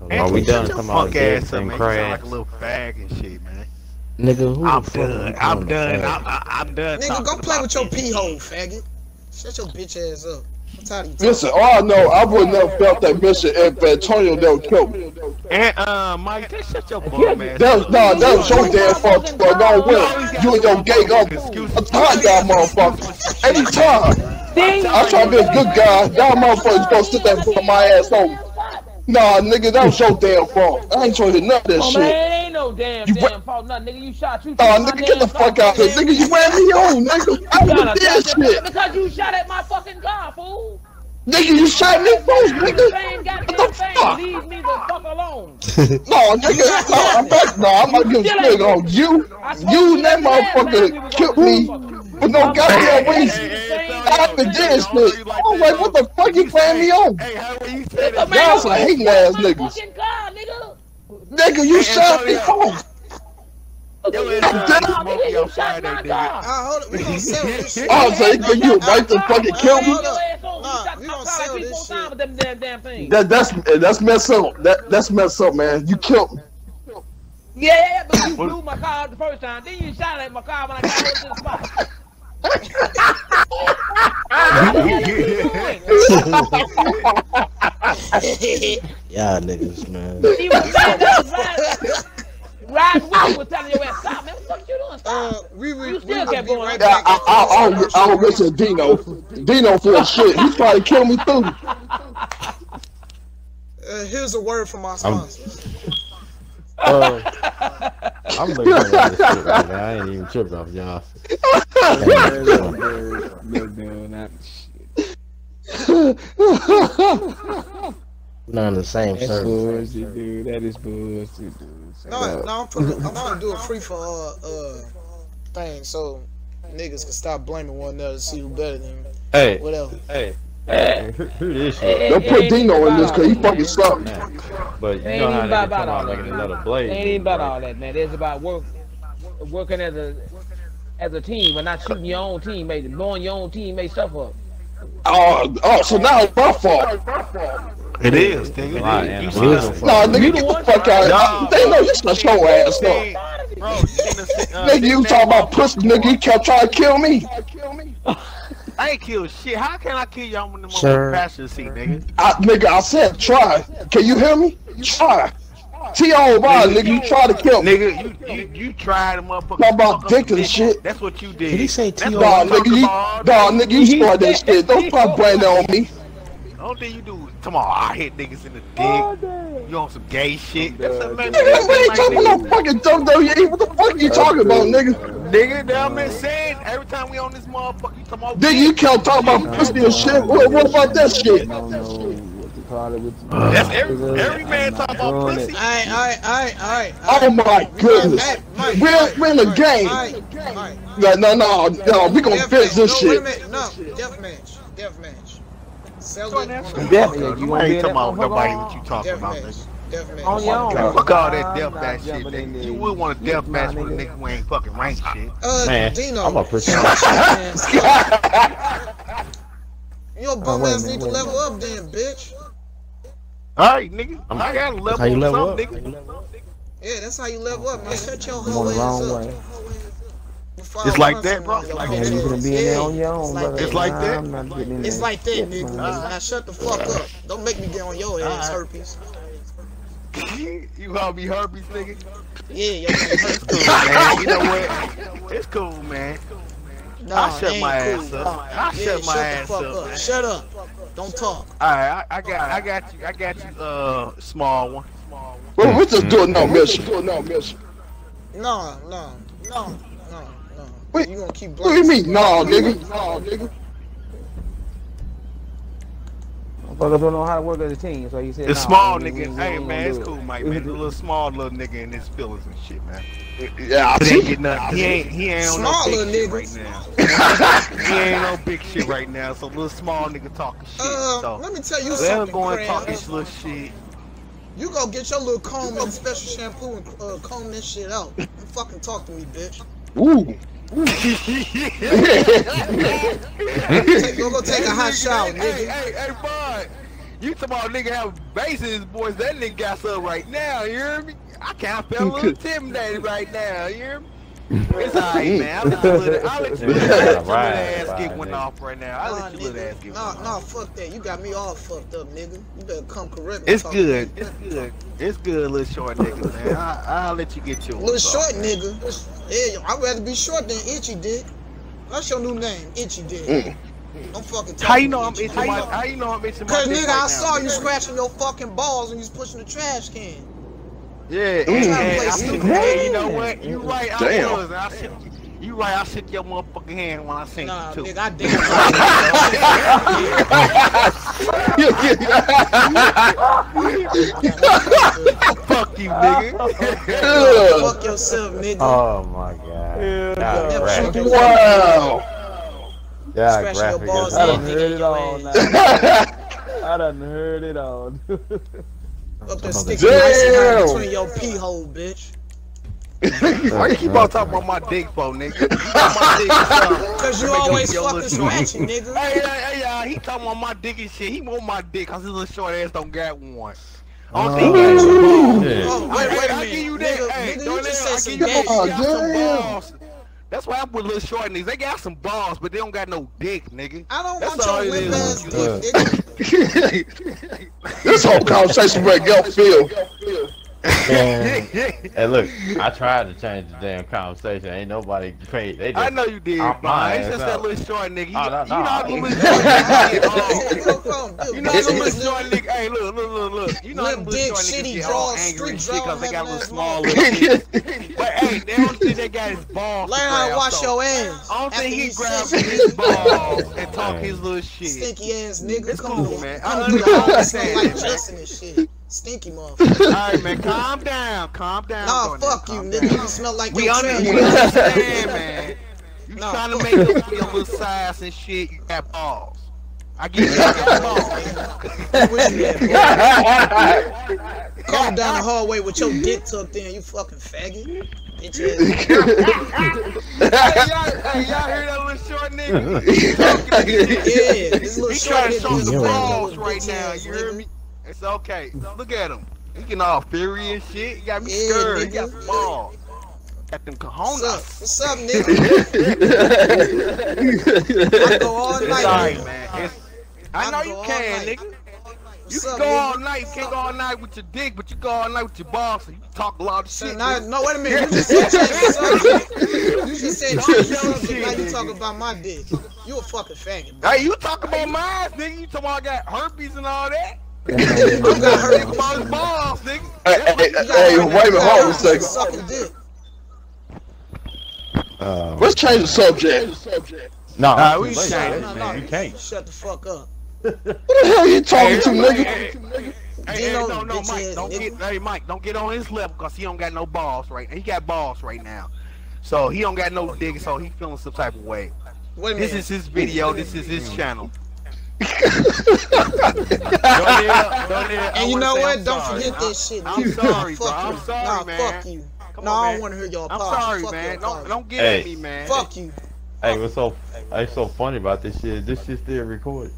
Don't. Are we Shut done your talking about punk ass dicks up, and man. You sound like a little fag and shit, man. Nigga, who I'm the fuck are you done. calling I'm done. I'm, I- I'm done. Nigga, go play with your this. pee hole, faggot. Shut your bitch ass up. I'm tired. Listen, all I know, I would never felt that mission if Antonio never killed me. And, uh, Mike, just shut your bum ass That was, nah, that was your damn fault for no win. You and your gay uncle. I'm tired of y'all motherfuckers. Anytime. I try to be a good guy. Y'all motherfuckers gonna sit there and put my ass over. Nah, nigga, that was your damn fault. I ain't trying to hear none of that Oh shit. man, ain't no damn You damn fault, nothing, nigga. You shot you. Nah, took nigga, get the fuck car. out here. Nigga, you ran me on, nigga. I You would've gotta did that shit. Because you shot at my fucking car, fool. Nigga, you shot me first, nigga. Same What the thing. fuck? Leave me the fuck alone. No, nigga, no, I'm back. No, I'm not giving a nigga on you. You and that motherfucker killed me for no goddamn reason. I haven't did shit. I'm like, what the fuck you playing me on? Hey, how you say that? Y'all some hating ass niggas. fucking car, nigga. Nigga, you shot me first. Yo, You ass shot is my- smoky nigga, you on Friday, nigga. car. Ah, hold it. We gonna settle this shit. Oh, so you, you right to fucking kill me? Hold up. Your ass on, you Nah, we gonna sell this shit. with them damn damn things. That that's that's messed up. That that's messed up, man. You killed me. Yeah, but you blew my car the first time. Then you shot at my car when I got over to the spot. Yeah, niggas, man. He was mad that was riding, riding with you was telling your ass, stop, man. What the fuck you doing? Uh, Stop. we we, You we still will kept be going. right back. I, after I, I, this I, I commercial. listen to Dino. Dino for shit. He's probably killed me too. Uh, here's a word from my sponsor. Uh, I'm looking at this shit right now. I ain't even tripping off y'all. We're not in the same That's service. bullshit, dude. That is bullshit, dude. No, no, I'm, putting, I'm trying to do a free for uh, uh thing so niggas can stop blaming one another to see who better than Hey, whatever. hey, hey, who, who? Don't put Dino in this because he fucking sucked. But you know how even they come all out like another blade. It ain't even about all that, man. It's about work, working as a as a team, but not shooting your own teammate and blowing your own teammate stuff up. Oh, oh, so now it's my fault. It is, nigga. lot of You animosity. see Nah, nigga, get the fuck out. They know you shut your ass up. Bro, you seen the- uh, Nigga, you talking about pussy, nigga, you kept trying to kill me. I ain't kill shit. How can I kill y'all in the Sir. motherfucking passenger seat, nigga? I, nigga, I said try. Can you hear me? Try. T.O. Bond, nigga, you try to kill me. Nigga, you you, you tried to motherfucker. Talk about fuck dick and shit. That's what you did. Did he say That's T.O. what Dog, nigga, talking you, about. dog, nigga, you started that shit. Don't try to blame that on me. Only thing you do, come on, I hit niggas in the dick. Oh, You on some gay shit? That's a man. Nigga, we ain't talking about no fucking WWE. What the fuck you talking about, nigga? Nigga, that man saying every time we on this motherfucker, you come on. Nigga, you kept talking about pussy and shit. What, what about that shit? That's every every man talking about pussy. Alright, alright, alright, alright. Oh my goodness. Hey, Mike, We're, we're in the Mike, game. Mike, Mike. No, no, no, no, we gonna Death fix match. this no, Wait a shit. minute. No, death match. Death match. Sell it. Definitely, you ain't talking about nobody what you talking about, match. nigga. Death match. On your own. Fuck all that I'm death match shit, jumping nigga. You would want a death Nah, match with a nigga. nigga who ain't fucking ranked shit. Uh, Man, Dino. I'm a pussy. Your bum Oh, wait a ass minute, need to wait a level up damn bitch. Alright, nigga. I got a level how you level up. something, nigga. Yeah, that's how you level up, man. Shut your I'm whole ass wrong up. Way. It's like that, bro. of your Like Man, you ass. gonna be in there on your It's own, like brother. that. It's like that. I'm not It's like that, nigga. man. Now shut the fuck up. Don't make me get on your ass, herpes. you gonna be herpes, nigga? Yeah, your ass. Cool, man. You know what? It's cool, man. Nah, I shut my cool. ass up. Nah, I yeah, shut my shut ass the fuck up. up. Shut up. Don't talk. Alright, I, I got, I got you, I got you, uh, small one. Well, we're just doing no mission. Doing no mission. No, no, no, no, no. Wait, you gonna keep What do you blaming mean, no, nigga? No, nigga. Motherfuckers don't know how to work as a team, so you said It's nah, small we- we- nigga. we Hey ain't man, gonna it's do cool. Mike. Man, a little small little nigga in his feelings and shit, man. Yeah, I He ain't see. get nothing. He ain't. He ain't on Small no big little shit niggas. right now. he ain't on big shit right now. So little small nigga talking shit. Uh, so let me tell you let him something, go and talk Cram. his little shit. You go get your little comb and special shampoo and uh, comb this shit out. And fucking talk to me, bitch. Ooh. Go go take a hot shower, Hey, nigga. hey, hey, hey, bud. You talking about nigga have bases, boys? That nigga got some right now. You hear me? I kind of feel a little intimidated right now. You hear me? It's alright, man. I'll let you little, I'll let you little, I'll let your little Right, ass right, get one off right now. I'll Nah, let your little ass get Nah, one nah, off. fuck that. You got me all fucked up, nigga. You better come correct me. It's good. It's good. It's good, little short nigga, man. I, I'll let you get your Little short man. nigga. Yeah, I'd rather be short than itchy dick. That's your new name, itchy dick. Mm. Don't fucking talk How you know I'm itchy itching my? How you know I'm itching my? Cause nigga, right I now, saw you scratching your fucking balls when you was pushing the trash can. Yeah, and, and I shook- hey, you know what? You right, I Damn. was. I shook, you right, I shook your motherfucking hand when I seen Nah, you too. nigga, I damn Fuck you, nigga. Fuck yourself, nigga. Oh my god. Yeah, Never graphic. shook Wow. Yeah, Scratching your balls I done heard it all I done heard it all. Up there sticking ice Damn. between your pee hole, bitch. Why you keep on talking about my dick for, nigga? You talking about my dick, son. Cause you always your fucking little scratching, nigga. Hey, hey, hey, nah, he talking about my dick and shit. He want my dick cause his little short ass don't got one. I don't Oh, think he oh, got some balls. shit. Oh, I, wait, wait a I minute. give you Nigga, that. Hey, nigga, don't you just let- said I some give you that. Got some balls. That's why I'm with little short niggas. They got some balls, but they don't got no dick, nigga. I don't That's want all your it whip ass dick, nigga. this whole conversation where Gil feel. Man. Hey, look, I tried to change the damn conversation. Ain't nobody paid. They just, I know you did, I'm but my it's just ass that little short nigga. Oh, you, Oh, no, you know no. how little short nigga get on. Look, look, look, You know how the little short nigga. Hey, look, look, look, look. You know how the little dick, short niggas shitty get all draws, angry and street shit because they got a little small having little dick. But hey, they don't think they got his balls. Learn to how to wash your ass. I don't think he you grabbed his nigga. balls and talk his little shit. Stinky ass nigga. It's come cool, on, man. Come I to the house understand like it, man. Justin and shit. Stinky motherfucker. All right, man, calm down, calm down. Nah, Gordon, fuck you, calm nigga. You smell like We, your under, we understand, man. You Nah, trying to make up for your little size and shit. You got balls. I get you. You balls. Wish you had balls. Come down the hallway with your dick tucked in, you fucking faggot. Bitch ass. hey, y'all, hey, hear that little short nigga? Yeah, this little He short trying to show is some a balls right now. You hear me? It's okay. Look at him. He getting all fury and shit. He got me Yeah, scared. He nigga. got balls. Got them What's up? What's up, nigga? I go all night. nigga. man. It's, I know you can, night. nigga. You can up, go all night. You can't go all night with your dick, but you go all night with your balls. So you talk a lot of shit. now, no, wait a minute. You just said change the subject. You just said the. Now you Shit. talking about my dick. You a fucking faggot. Hey, you talk about mine, nigga. You talking about I got herpes and all that? Got got hurt. herpes about his balls, nigga. Hey, hey, got hey, wait a minute, hold on a second. Sucking dick. Uh, Let's change the subject. no, Nah, we too late, can't. man. No, no, You can't. Shut the fuck up. What the hell you talking to, nigga? Hey, hey, hey, no, no, Mike, don't get, hey, Mike, don't get on his level because he don't got no balls right now. He got balls right now. So he don't got no dick, so he feeling some type of way. Wait a This minute. is his video, this is his channel. Don't dare- don't dare- And you know what? I'm Don't sorry. forget I'm- this shit. I'm nigga. sorry, Fuck bro. I'm you. sorry, nah, man. fuck you. Come no, on, I don't want to hear your I'm sorry, fuck man. Don't, don't get Hey. at me, man. Fuck you. Hey, what's so hey, so funny about this shit? This shit still recorded.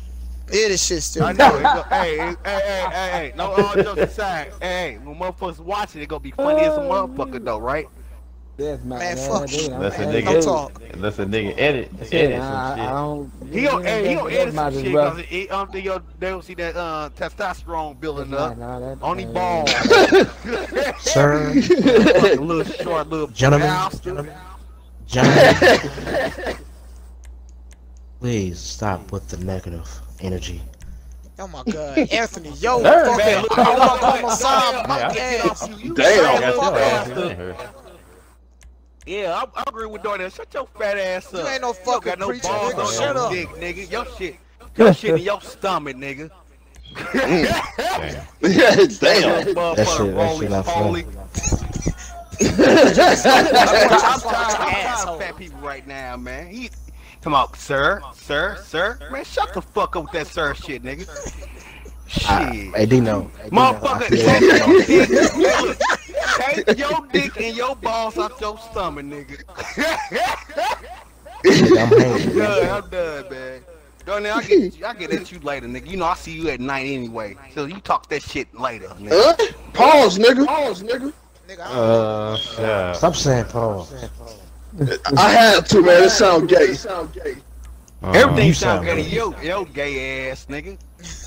Yeah, this shit still. I know. It go, hey, hey, hey, hey, hey, hey, no all jokes aside. Hey, hey, when motherfuckers watch it, it gonna be funny as a motherfucker though, right? That's my Man, fuck you. Unless a Man, nigga, don't talk. unless a nigga edit, Shit, edit I, some I shit. don't. He gon' hey, he gon' that- edit some shit cause it, I don't you'll, they don't see that uh, testosterone building up. nah, that- Only uh, ball. Sir, a little short, little Gentlemen, bastard. gentlemen, please stop with the negative energy. Oh my god, Anthony, yo, Sir, fucking, man, look, I'm look, gonna look, come look, aside, look, my look, ass. You Damn. fat Got your ass bastard. in here. Yeah, I, I agree with Dordan. Shut your fat ass up. You ain't no don't fucking got no preacher, balls nigga. on Shut your up. dick, nigga. Your shit, your shit in your stomach, nigga. Mm. Damn. Damn. That shit- that shit. I'm I'm tired Asshole. of fat people right now, man. He, come on, sir, sir, sir. Man, shut the fuck up with that sir shit, nigga. Shit. hey, Dino. Hey, Dino, Motherfucker, I feel take like- your dick, hey, look, take your dick and your balls out your stomach, nigga. nigga, I'm hanging. done, I'm done, man. Go now, I get I get at you later, nigga. You know I see you at night anyway, so you talk that shit later, nigga. Huh? Pause, nigga. Pause, nigga. Nigga, I Uh, yeah. Stop saying pause. I had to, man. It sound gay. Uh, Everything you sound sound good to good. yo, yo, gay ass nigga.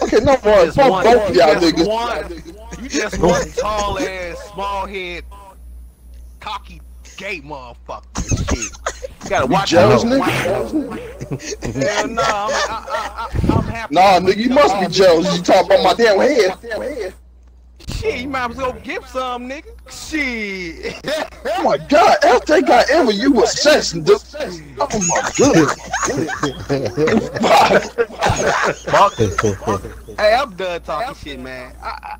Okay, no more. Fuck one, both of you y'all just niggas. one, you just one tall ass, small head, cocky, gay motherfucker. Shit. You gotta watch jealous, out. nigga? Hell no, I'm, I, I, I, I'm happy. Nah, nigga, you must be jealous. You talk about my damn head. Shit, you might as well give some, nigga. Shit. Oh my god, everything I ever you was sex and this. Oh my god. hey, I'm done talking shit, man. I, I,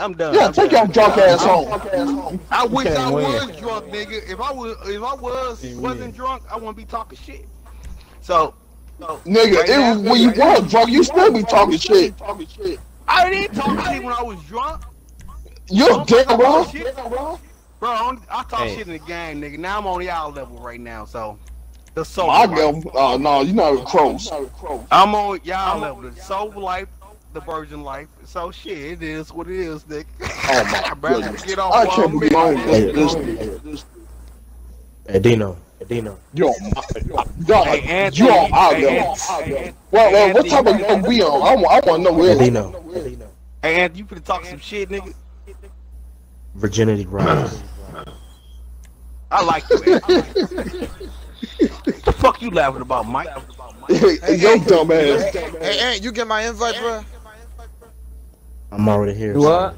I'm done. Yeah, I'm take done. your drunk ass home. I wish can't I win. was drunk, nigga. If I was, if I was wasn't drunk, I wouldn't be talking shit. So, Nigga, Right it now- was when you was drunk, you still be talking shit. I didn't talk shit when I was drunk. You're Don't damn talk wrong. shit. Bro, I, don't- I talk Hey. shit in the game, nigga. Now I'm on y'all level right now, so The soul. I life. go, oh no, you're not close. I'm on y'all level. The soul life, the virgin life. So shit, it is what it is, Nick. Oh my I better goodness. get off I while can't I'm believe in. I don't Hey, get this. Hey, Dino. Hey, Dino. Yo, God, Hey, Anthony. you all out Hey, there. Hey, Well, well, what type of young we on? I want, I want to know Hey, where. Dino. Hey, Dino. Hey, Anthony, you finna talk some shit, nigga? Virginity rights. I like you, Anthony. the fuck you laughing about, Mike? Yo, dumb ass. Hey, Ant, you get my invite, bro? I'm already here. What?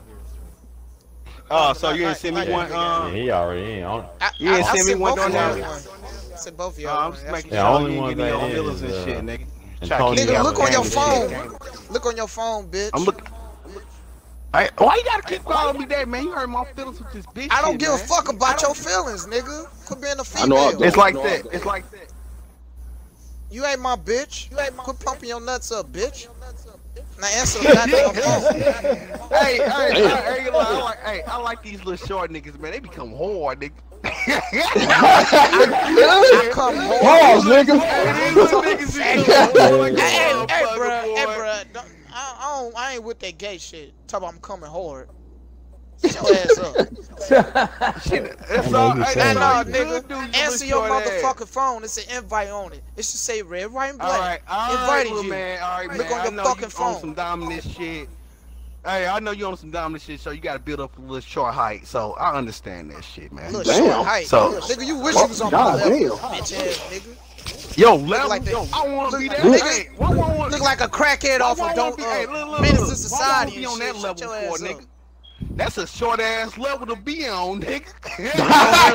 Oh, so you ain't send me one, Yeah, um... he already in. On, I, You ain't I, I send me one both of down one. I sent both of Uh, y'all I'm one. just That's- making The sure only one ain't getting that your feelings is, and uh, shit, nigga. and Try to Tony keep Nigga, look on your phone. Look on your phone, bitch. I'm looking. Hey, why you gotta keep calling me that, man? You hurt my feelings with this bitch. I don't shit, give a fuck about your feelings, nigga. Quit being a I know I know don't. It's like that. It's like that. You ain't my bitch. You ain't my... Quit pumping your nuts up, bitch. Now answer the goddamn phone. hey, hey, hey, hey, I like, hey, I like these little short niggas, man. They become hard, nigga. I come home. Pause, nigga. Hey, these little niggas Hey, become hard like hey, hey, bro, hey, boy. bro. Don't, I, I, don't, I ain't with that gay shit. Talk about I'm coming hard. Shut your ass up. Shit, That's all. Hey, Nah, that. you nigga. good do, you Answer your short ass. motherfucking phone. It's an invite on it. It should say red, white, and black. right, all right, Invited little you. man. All right, Look man. on I your know fucking you phone. on some dominant shit. Hey, I know you on some dominant shit, so you gotta build up a little short height. So I understand that shit, man. Look, Damn. short height. So- nigga, you wish you was on my level, bitch ass nigga. Yo, level, like that. yo, I wanna be Look- that. look- Hey, why wanna Look like a crackhead why off of wanna don't be- uh, hey, look, look, Menace look. to Why Society wanna be and on shit. that Shut level your for, ass nigga? up. That's a short ass level to be on, nigga. Yeah,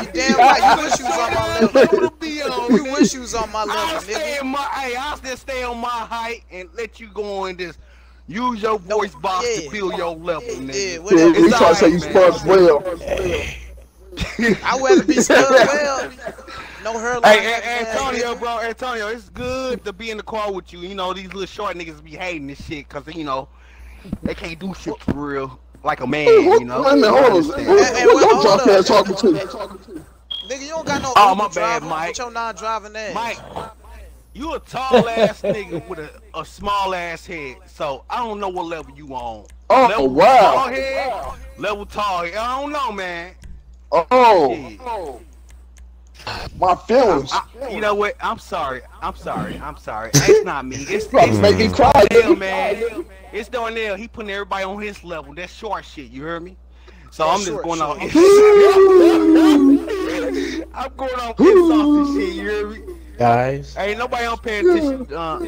you damn right. You wish you was on my level. level to be on. You nigga. wish you was on my level, I'll stay nigga. in my hey, I'll just stay on my height and let you go on this. Use your No, voice box yeah. to build your level, Yeah, nigga. Yeah, whatever. he It's trying to say you alright, sponge well. I'd rather be spelled well. No hairline. Hey, having hey, Antonio, nigga. bro, Antonio, it's good to be in the car with you. You know, these little short niggas be hating this shit because, you know, they can't do shit for real like a man, Hey, what- you know? Wait a minute, I hold on. understand. Who Hey, hey, who wait, your hold drunk ass talking to? Nigga, you don't got no Oh, my bad, driver. Mike. With your non-driving ass. Mike, you a tall ass nigga with a, a small ass head, so I don't know what level you on. Oh, level wow. Tall head, level tall head. I don't know, man. Oh, Shit. My feelings. I- you know what? I'm sorry. I'm sorry. I'm sorry. It's not me. It's, You it's make me cry, Darnell, nigga. man. It's Darnell. He putting everybody on his level. That's short shit. You heard me? So I'm just short going on. I'm going on insults and shit. You hear me? Guys, Hey, nobody on paying attention. Uh,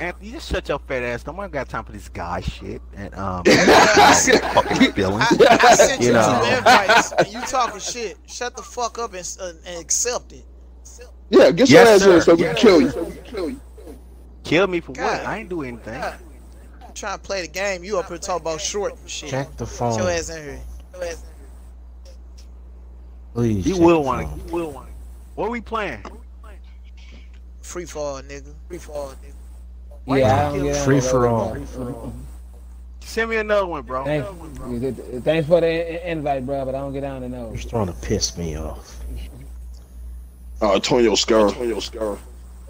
Anthony, just shut your fat ass. Nobody got time for this guy shit. And um, fucking feelings. I, I sent you, You two know. invites, and you talking shit. Shut the fuck up and, uh, and accept it. Yeah, get your Yes, ass here sir. so we can kill you. Kill me for what? I ain't do anything. I'm trying to play the game. You up here talking about short and shit. check the Get phone. your ass in here. Your ass- Please. You will want phone. to. You will want to. What are we playing? Free fall, nigga. Free fall, nigga. Yeah, I don't get Free for those, all. Send me another one, bro. Thanks, thanks for the invite, bro, but I don't get down to know. You're starting to piss me off. Oh, Antonio Scar. Antonio Scar.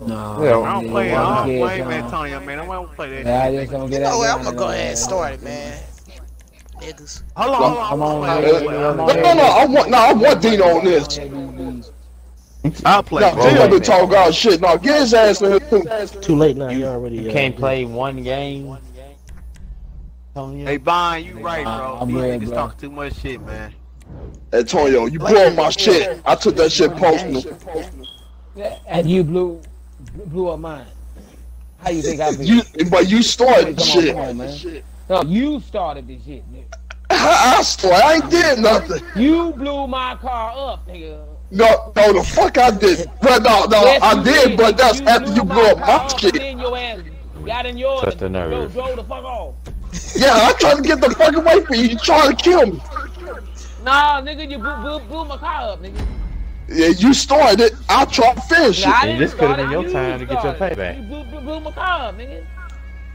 No, I don't play. I don't yeah, play John. Antonio, man. I won't play that. Yeah, I shit. just don't get You out. know I'm gonna go ahead and start it, man. Niggas. Hold on, hold on. I'm on I'm here. gonna play. I'm No, no, no. I want, no, I want Dino on this. I'll play. No, bro. Dino been talking about shit. No, get his ass in here too. Too late now. You already. You uh, can't did. play one game. Tony, Hey, Vine, you right, bro. I'm These good, niggas talk too much shit, man. Antonio, you blew up my shit. I took that shit personal. And you blew blew up mine. How you think I feel? You, but you started come on, shit. on, man. No, you started this shit, nigga. I, I started. I ain't did nothing. You blew my car up, nigga. No, no, the fuck I did. But no, no, Yes, I you did. But that's You after you blew up car my up, and shit. Then your ass got in yours Touch the and nerve. drove, drove the fuck off. Yeah, I tried to get the fuck away from you. You trying to kill me. Nah, nigga, you blew, blew, blew my car up, nigga. Yeah, you started it. I tried to finish Nah, it. didn't this could've been your you time to get your payback. You blew, blew, blew my car up, nigga.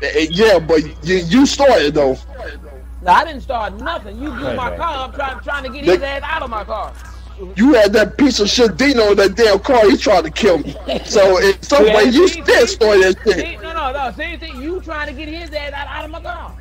Eh, Yeah, but you, you started though. Nah, I didn't start nothing. You blew my Payback. car up trying, trying to get They- his ass out of my car. You had that piece of shit Dino in that damn car. He tried to kill me. So in some way, you still started that shit. See, no, no, no. Same thing. You trying to get his ass out, out of my car.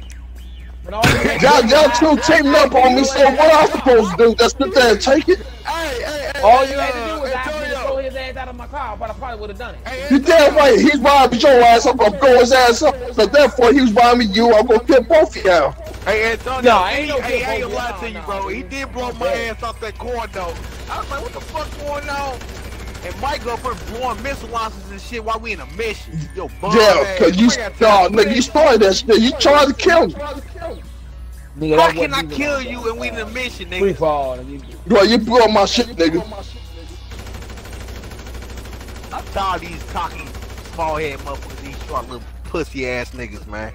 Y'all, y'all two teaming up on me. So what I supposed to do? Just sit there and take it? Hey, hey, hey. all hey, you had to do uh, was ask me to throw his ass out of my car, but I probably would have done it. You damn right. He's riding your ass. I'm gonna throw his ass up. So therefore, he was riding me. You. I'm gonna kill both of y'all. Hey, Antonio, No, I he, ain't no hey, good I ain't gonna lie to you, no. bro. He did blow my ass off that corn, though. I was like, what the fuck going on? And Mike up there blowing missile launchers and shit while we in a mission. Yo, bum Yeah, ass. cause you, I got nah, nigga, you started that shit. You tried to kill me. Nigga, How that can I wasn't kill you and we in a mission, nigga? Free nigga? fall. nigga. Bro, you blew up my shit, nigga. I'm tired of these cocky, small head motherfuckers, these short little pussy ass niggas, man.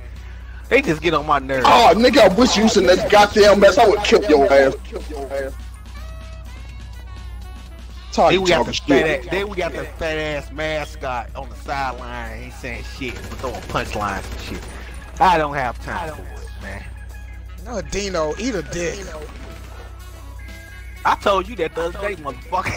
They just get on my nerves. Oh, nigga, I wish you was in that goddamn mess. I would kill your ass. Tired Then of we got the fat ass, then we got the fat ass mascot on the sideline. Ain't saying shit, but throwing punchlines and shit. I don't have time for it, man. No, Dino, eat a dick. I told you that the other day, motherfucker.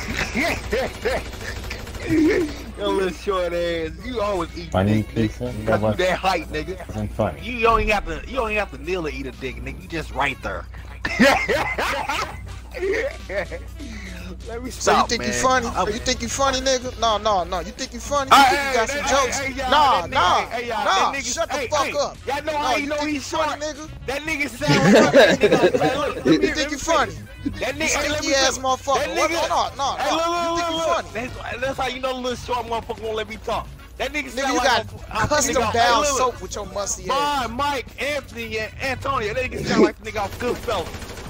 Your little short ass, you always eat dick, pizza? nigga. That Cause you that height, nigga. You don't even have to. You don't even have to kneel to eat a dick, nigga. You just right there. Let me So you think man. you funny? I'm- You think you funny, nigga? No, no, no. You think you funny? Hey, You think you hey, got some hey, jokes? hey, y'all, Nah, that nigga- nah, hey, y'all, nah. that nigga- Shut the hey, fuck hey, up. Y'all know No, how you you know think he's you funny, short? nigga? That nigga sound like that nigga. Hey, look, let me- You let think me you funny? That nigga, hey, let Stinky me ass tell- motherfucker. That What? nigga, No, no, hey, no. look, You look, think you look, funny? That's, that's how you know the little short motherfucker won't let me talk. That nigga, Nigga, sound you like got a- a custom nigga- hey, down look, soap with your musty ass. Bond, Mike, Anthony, and Antonio. That nigga sound like the nigga off Goodfellas.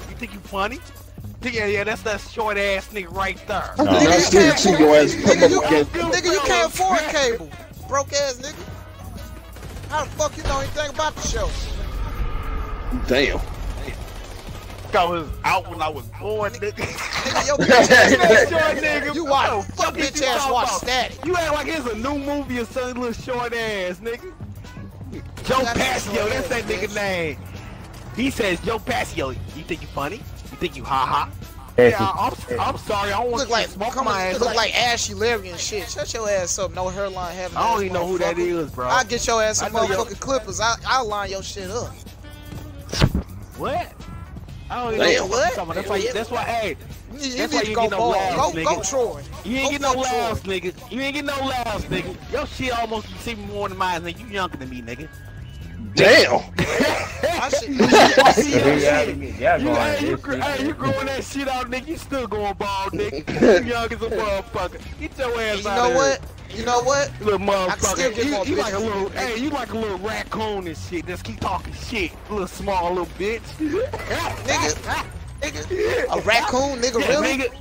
You think you funny? Yeah, yeah, that's that short ass nigga right there. No. I Nigga, you still can't see afford- your ass nigga, you can't- Nigga, you can't afford cable. Broke ass nigga. How the fuck you know anything about the show? Damn. I was out when I was born, nigga. Nigga, your bitch ass That short nigga. You watch, Yo, your fuck is bitch you ass talking watch about? static. You act like it's a new movie or some little short ass, nigga. Joe That's a Passio, that's that nigga name. He says, Joe Passio, you think you funny? You think you ha ha? Yeah, I'm, I'm sorry, I don't want Look to like, smoke come my on, ass. look like Ashley Larry and shit. Shut your ass up. No hairline having. I don't even know who that is, bro. I'll get your ass I some know your- motherfucking clippers. I, I'll line your shit up. What? I don't even Damn. know what you're talking. That's why, that's why, hey, You, you That's why to you go get no ball. laughs, Go, nigga. go Troy. you ain't Go get no fuck Troy. laughs, nigga. You ain't get no laughs, nigga. Your shit almost you see more than mine, nigga. You younger than me, nigga. Damn. I should, I see Yeah, your yeah, shit. yeah, You, hey, you, It's- gr- hey, you growing that shit out, nigga. You still going bald, nigga. You young as a motherfucker. Get your ass you out know of what? You know what? here. Little I can motherfucker. get You, more you like a little, than you, hey, you like a little raccoon and shit. Just keep talking shit. Little small little bitch. Nigga, nigga, a raccoon, nigga, Yeah, really? nigga.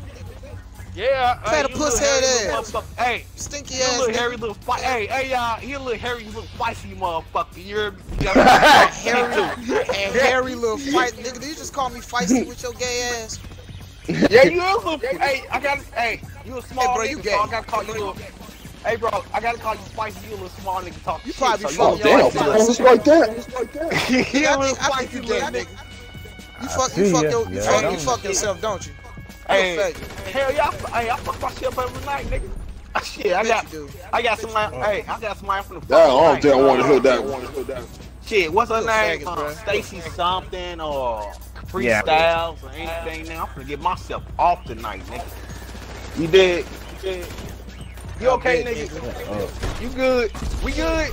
Yeah, Fat hey, a you puss head little ass. motherfucker. Hey, Stinky you a ass little hairy little fi- Hey, hey, y'all, he a little hairy little feisty motherfucker. You're Hairy, and hairy little fight, nigga. Did you just call me feisty with your gay ass? Yeah, you a little. Hey, I got. Hey, you a small Hey, bro, nigga, you so. I gotta call you little. Hey, bro, I gotta call you spicy. You a little small nigga talking You shit. probably so Oh, fuck you your damn. ass. bro. It's like that. It's like that. you a I little think, I think spicy you little gay, nigga. nigga. You fuck, you fuck your, you fuck, you fuck yourself, don't you? Hey, You a faggot. hell yeah, I- hey, I fuck my shit up every night, nigga. Shit, I Bet got, you do. I got somebody. Hey, I got somebody from the. Damn, I don't night. damn want to hear that. Shit, what's her name? Uh. Stacy something or Yeah. freestyles or anything. Now I'm gonna get myself off tonight, nigga. You did? You did? You I'm okay, dead, nigga? Oh, You good? We good?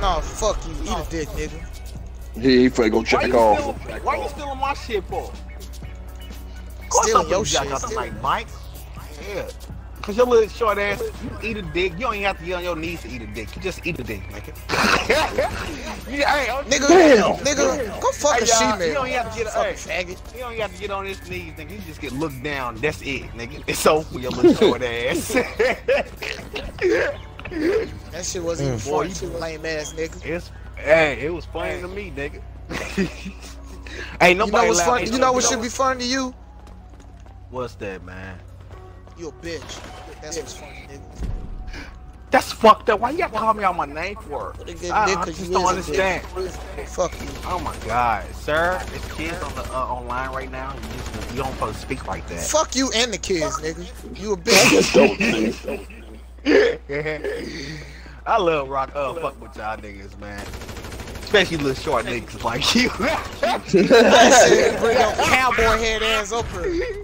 No, fuck you. Eat a dick, nigga. He, he finna go Why check you off. still? Why you stealing my shit for? Of course Stealing I'm your shit. shit. Tonight, Mike. Yeah. Cause your little short ass, you eat a dick. You don't even have to get on your knees to eat a dick. You just eat a dick, nigga. yeah, hey, I'm- Nigga, Damn. go fuck Hey, a y'all, she-man. you don't have to get a- hey. faggot. You don't even have to get on his knees, nigga. You just get looked down. That's it, nigga. It's over for your little short ass. That shit wasn't even Mm, boy, funny, you- lame ass nigga. it's hey, it was funny to me, nigga. Ain't nobody You know what's funny? You know what should be funny to you? What's that, man? You a bitch. That's what's funny, nigga. That's fucked up. Why you gotta call me out my name for? They get I, dick I 'cause just don't is a dick. understand. Fuck you. Oh my god, sir, there's kids on the uh, online right now. You just you don't supposed to speak like that. Fuck you and the kids, nigga. You a bitch. just don't think. I love rock. Uh, fuck with y'all niggas, man. Especially little short niggas like you. Bring your cowboy head ass up here.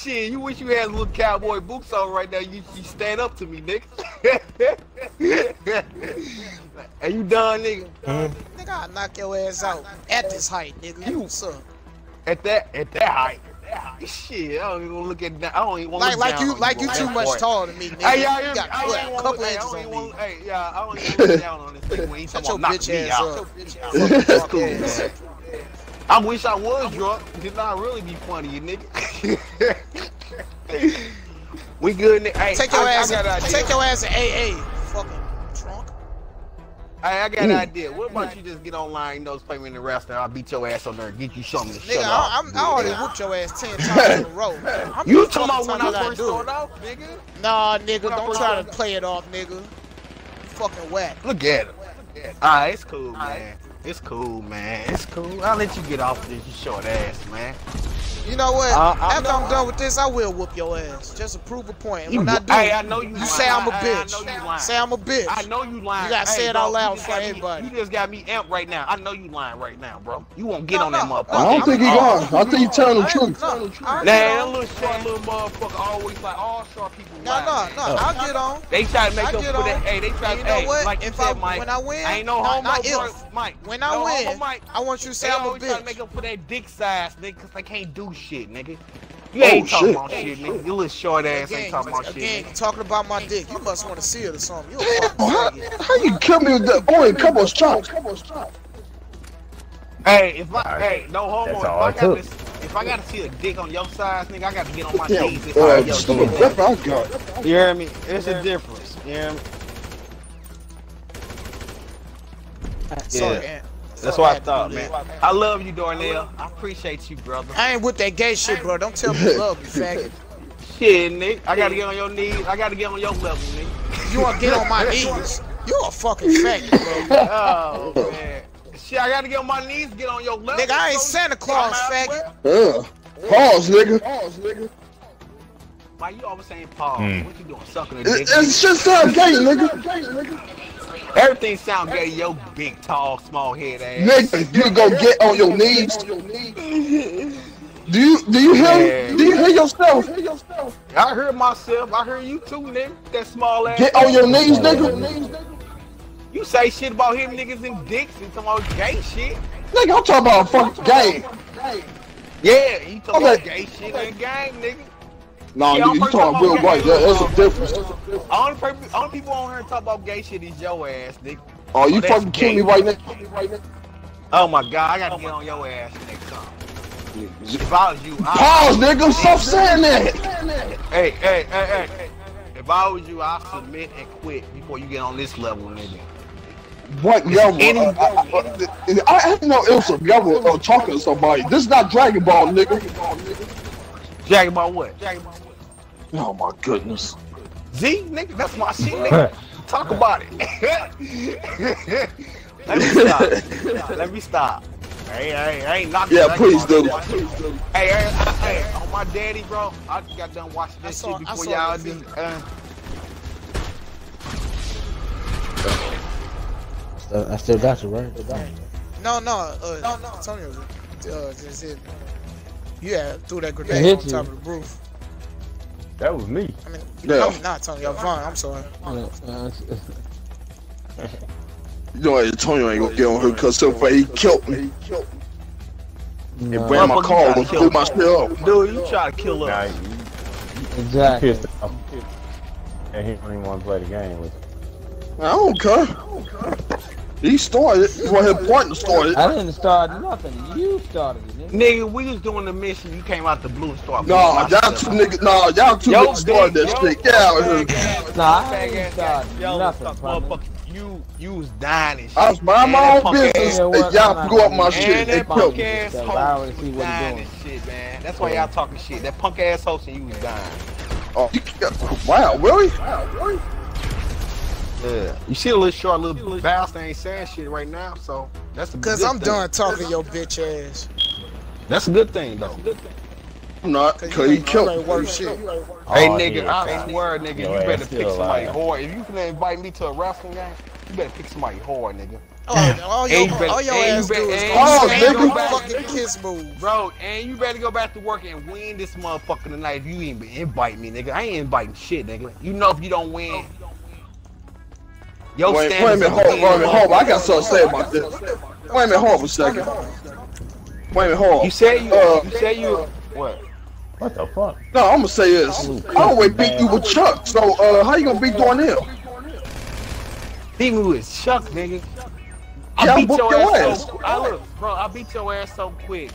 Shit, you wish you had little cowboy boots on right now. You, you stand up to me, nigga. Are you done, nigga? Nigga, I'll knock your ass out at this height, nigga. You up? At that, at that height. Shit, I don't even wanna look at that. I don't even want Like, look like down you, like you too much taller than me, nigga. Hey, y'all, you got I ain't a wanna couple look- I inches don't on even Hey, yeah, I don't even look down on this nigga when he Shut talking your about bitch knock me ass out. up. That's cool, man. I wish I was drunk. Did not really be funny, you nigga. we good, nigga. Hey, Take your I, ass. I got. Take your ass to AA. Fucking drunk. Hey, I got an mm. idea. What about you just get online, you know, play me in the restaurant? I'll beat your ass on there and get you something to Nigga, shut off. I, I'm, I already whooped your ass ten times in a row. I'm You just talking about fucking when time I gotta first do it. started off, nigga? Nah, nigga, When I don't first try to started- play it off, nigga. You fucking whack. Look at him. Alright, it's cool, man. It's cool, man. It's cool. I'll let you get off this, short ass, man. You know what? Uh, After know- I'm done with this, I will whoop your ass. Just to prove a point. And You when I bu- do, hey, I know you you lying. say I'm a I- I bitch. know you lying. say I'm a bitch. I know you lying. You gotta Hey, say it bro, out loud for got me- everybody. You just got me amped right now. I know you lying right now, bro. You won't get No, on that no, motherfucker. I don't think he lying. I think he telling the truth. Nah, get that little short little motherfucker always like all short people. No, lying, no, no. I'll get on. They try to make up for that. Hey, they try And to. you know hey, what? like you If said, I- Mike. when I win, ain't no homo, not bro. if. Mike. When I win. I want you to say I'm a always try to bitch. make up for that dick size, nigga, because they can't do shit, nigga. You Oh, ain't talking shit. about shit, nigga. You little short ass ain't talking about shit, again, nigga. talking about my dick. You must want to see it or something. You a Damn, how, how you kill me with that? Boy, come on, shots. Hey, if I, Alright. hey, no homo. That's If all I got took. this, if I gotta see a dick on your size, nigga, I gotta get on my Damn, knees. If I uh, yo, stupid dick. weapon I got. You hear me? It's a difference. You hear me? Sorry, Yeah. Aunt. That's Sorry, what I thought, man. I love you, Darnell. I appreciate you, brother. I ain't with that gay shit, bro. Don't tell me you love me, faggot. Shit, Nick. I gotta get on your knees. I gotta get on your level, nigga. You want to get on my knees? You a fucking faggot, bro. Oh man. Shit, I gotta get on my knees, get on your level. Nigga, I ain't. Santa Claus, I'm out faggot. where- Uh, pause, nigga. Pause, nigga. Why you always saying pause? Hmm. What you doing? Sucking a dick? it's just sound gay, nigga. Everything sound gay, yo big, tall, small head ass. Nigga, you go get on your knees. Do you do you hear do you hear yourself? I heard myself. I heard you too, nigga. That small ass. Get on your knees, nigga. You say shit about him niggas in dicks and some old gay shit. Nigga, I'm talking about fucking gay. Yeah, you talking Okay. about gay shit the game, nigga. Nah, Yeah, nigga, you talking real white. That, that's a difference. Only, pe- only people on here talk about gay shit is your ass, nigga. Oh, you Oh, fucking kill me right now. Oh my god, I gotta get on your ass next time. If I was you, I, Pause, nigga. Stop saying that. hey, hey, hey, hey. If I was you, I'd submit and quit before you get on this level, nigga. What level? Any- Uh, I, I, I know it was a level of talking to somebody. This is not Dragon Ball, nigga. Jagging about what? About what? Oh my goodness. Z, nigga, that's my shit, nigga. Talk about it. Let me stop. Let me stop. Hey, hey, I ain't knocking Yeah, please Ball, do. nigga. Hey, hey, hey, hey, on my daddy, bro. I just got done watching this saw- shit I before y'all did. Uh, Uh, I still got you, right? Still got you. No, no, uh, no, no. Antonio, uh, just hit me. You had threw that It grenade hit on you. top of the roof. That was me. I mean, Yeah. I'm not Antonio, Vaughn. I'm sorry. You know, Antonio ain't gonna get on her because so far he killed me. And no, ran my car and blew my shit up. dude, you try to kill Nah, us. you, you exactly. pissed off. And he don't even want to play the game with you. I don't care. He started. Well, his partner started. I didn't start nothing. You started it, nigga. Nigga, we was doing the mission. You came out the blue and started. Nah, y'all two niggas. Nah, y'all two Yo, niggas started big- that yo, shit. Get out of here. ass- Nah, I big ain't ass started. Yo, nothing, motherfucker, you you was dying and shit. I was minding my own punk business, ass- and y'all I'm blew up not- my And shit. They that killed punk me. ass So I host already was see what he dying and shit, man. That's why y'all talking shit. That punk ass host and you was dying. Oh, you, wow, really? Wow, really? Yeah. You see a little short little bastard ain't saying shit right now, so that's a Cause good I'm thing. done talking your bitch ass. That's a good thing though. I'm not, Cause cause you he ain't, you killed ain't me. worth shit. Hey Oh, nigga, yeah. I swear, nigga, you better pick somebody alive. hard. If you can invite me to a wrestling game, you better pick somebody hard, nigga. Oh, all your, you better- all your and you ass do is and go you stand better your go back, fucking kiss move. Bro, and you better go back to work and win this motherfucker tonight if you even invite me, nigga. I ain't inviting shit, nigga. You know if you don't win. Your Wait, wait a minute, hold, wait a minute, hold. I got something to say about this. Wait a minute, hold on a second. Wait a minute, hold. You said you, Uh, you said you, what? What the fuck? No, I'm gonna say this. I always beat you with Chuck, so uh, how you gonna beat doing him? Beat me with Chuck, nigga. I Yeah, beat whooped your your ass, ass. so I look, bro. I beat your ass so quick.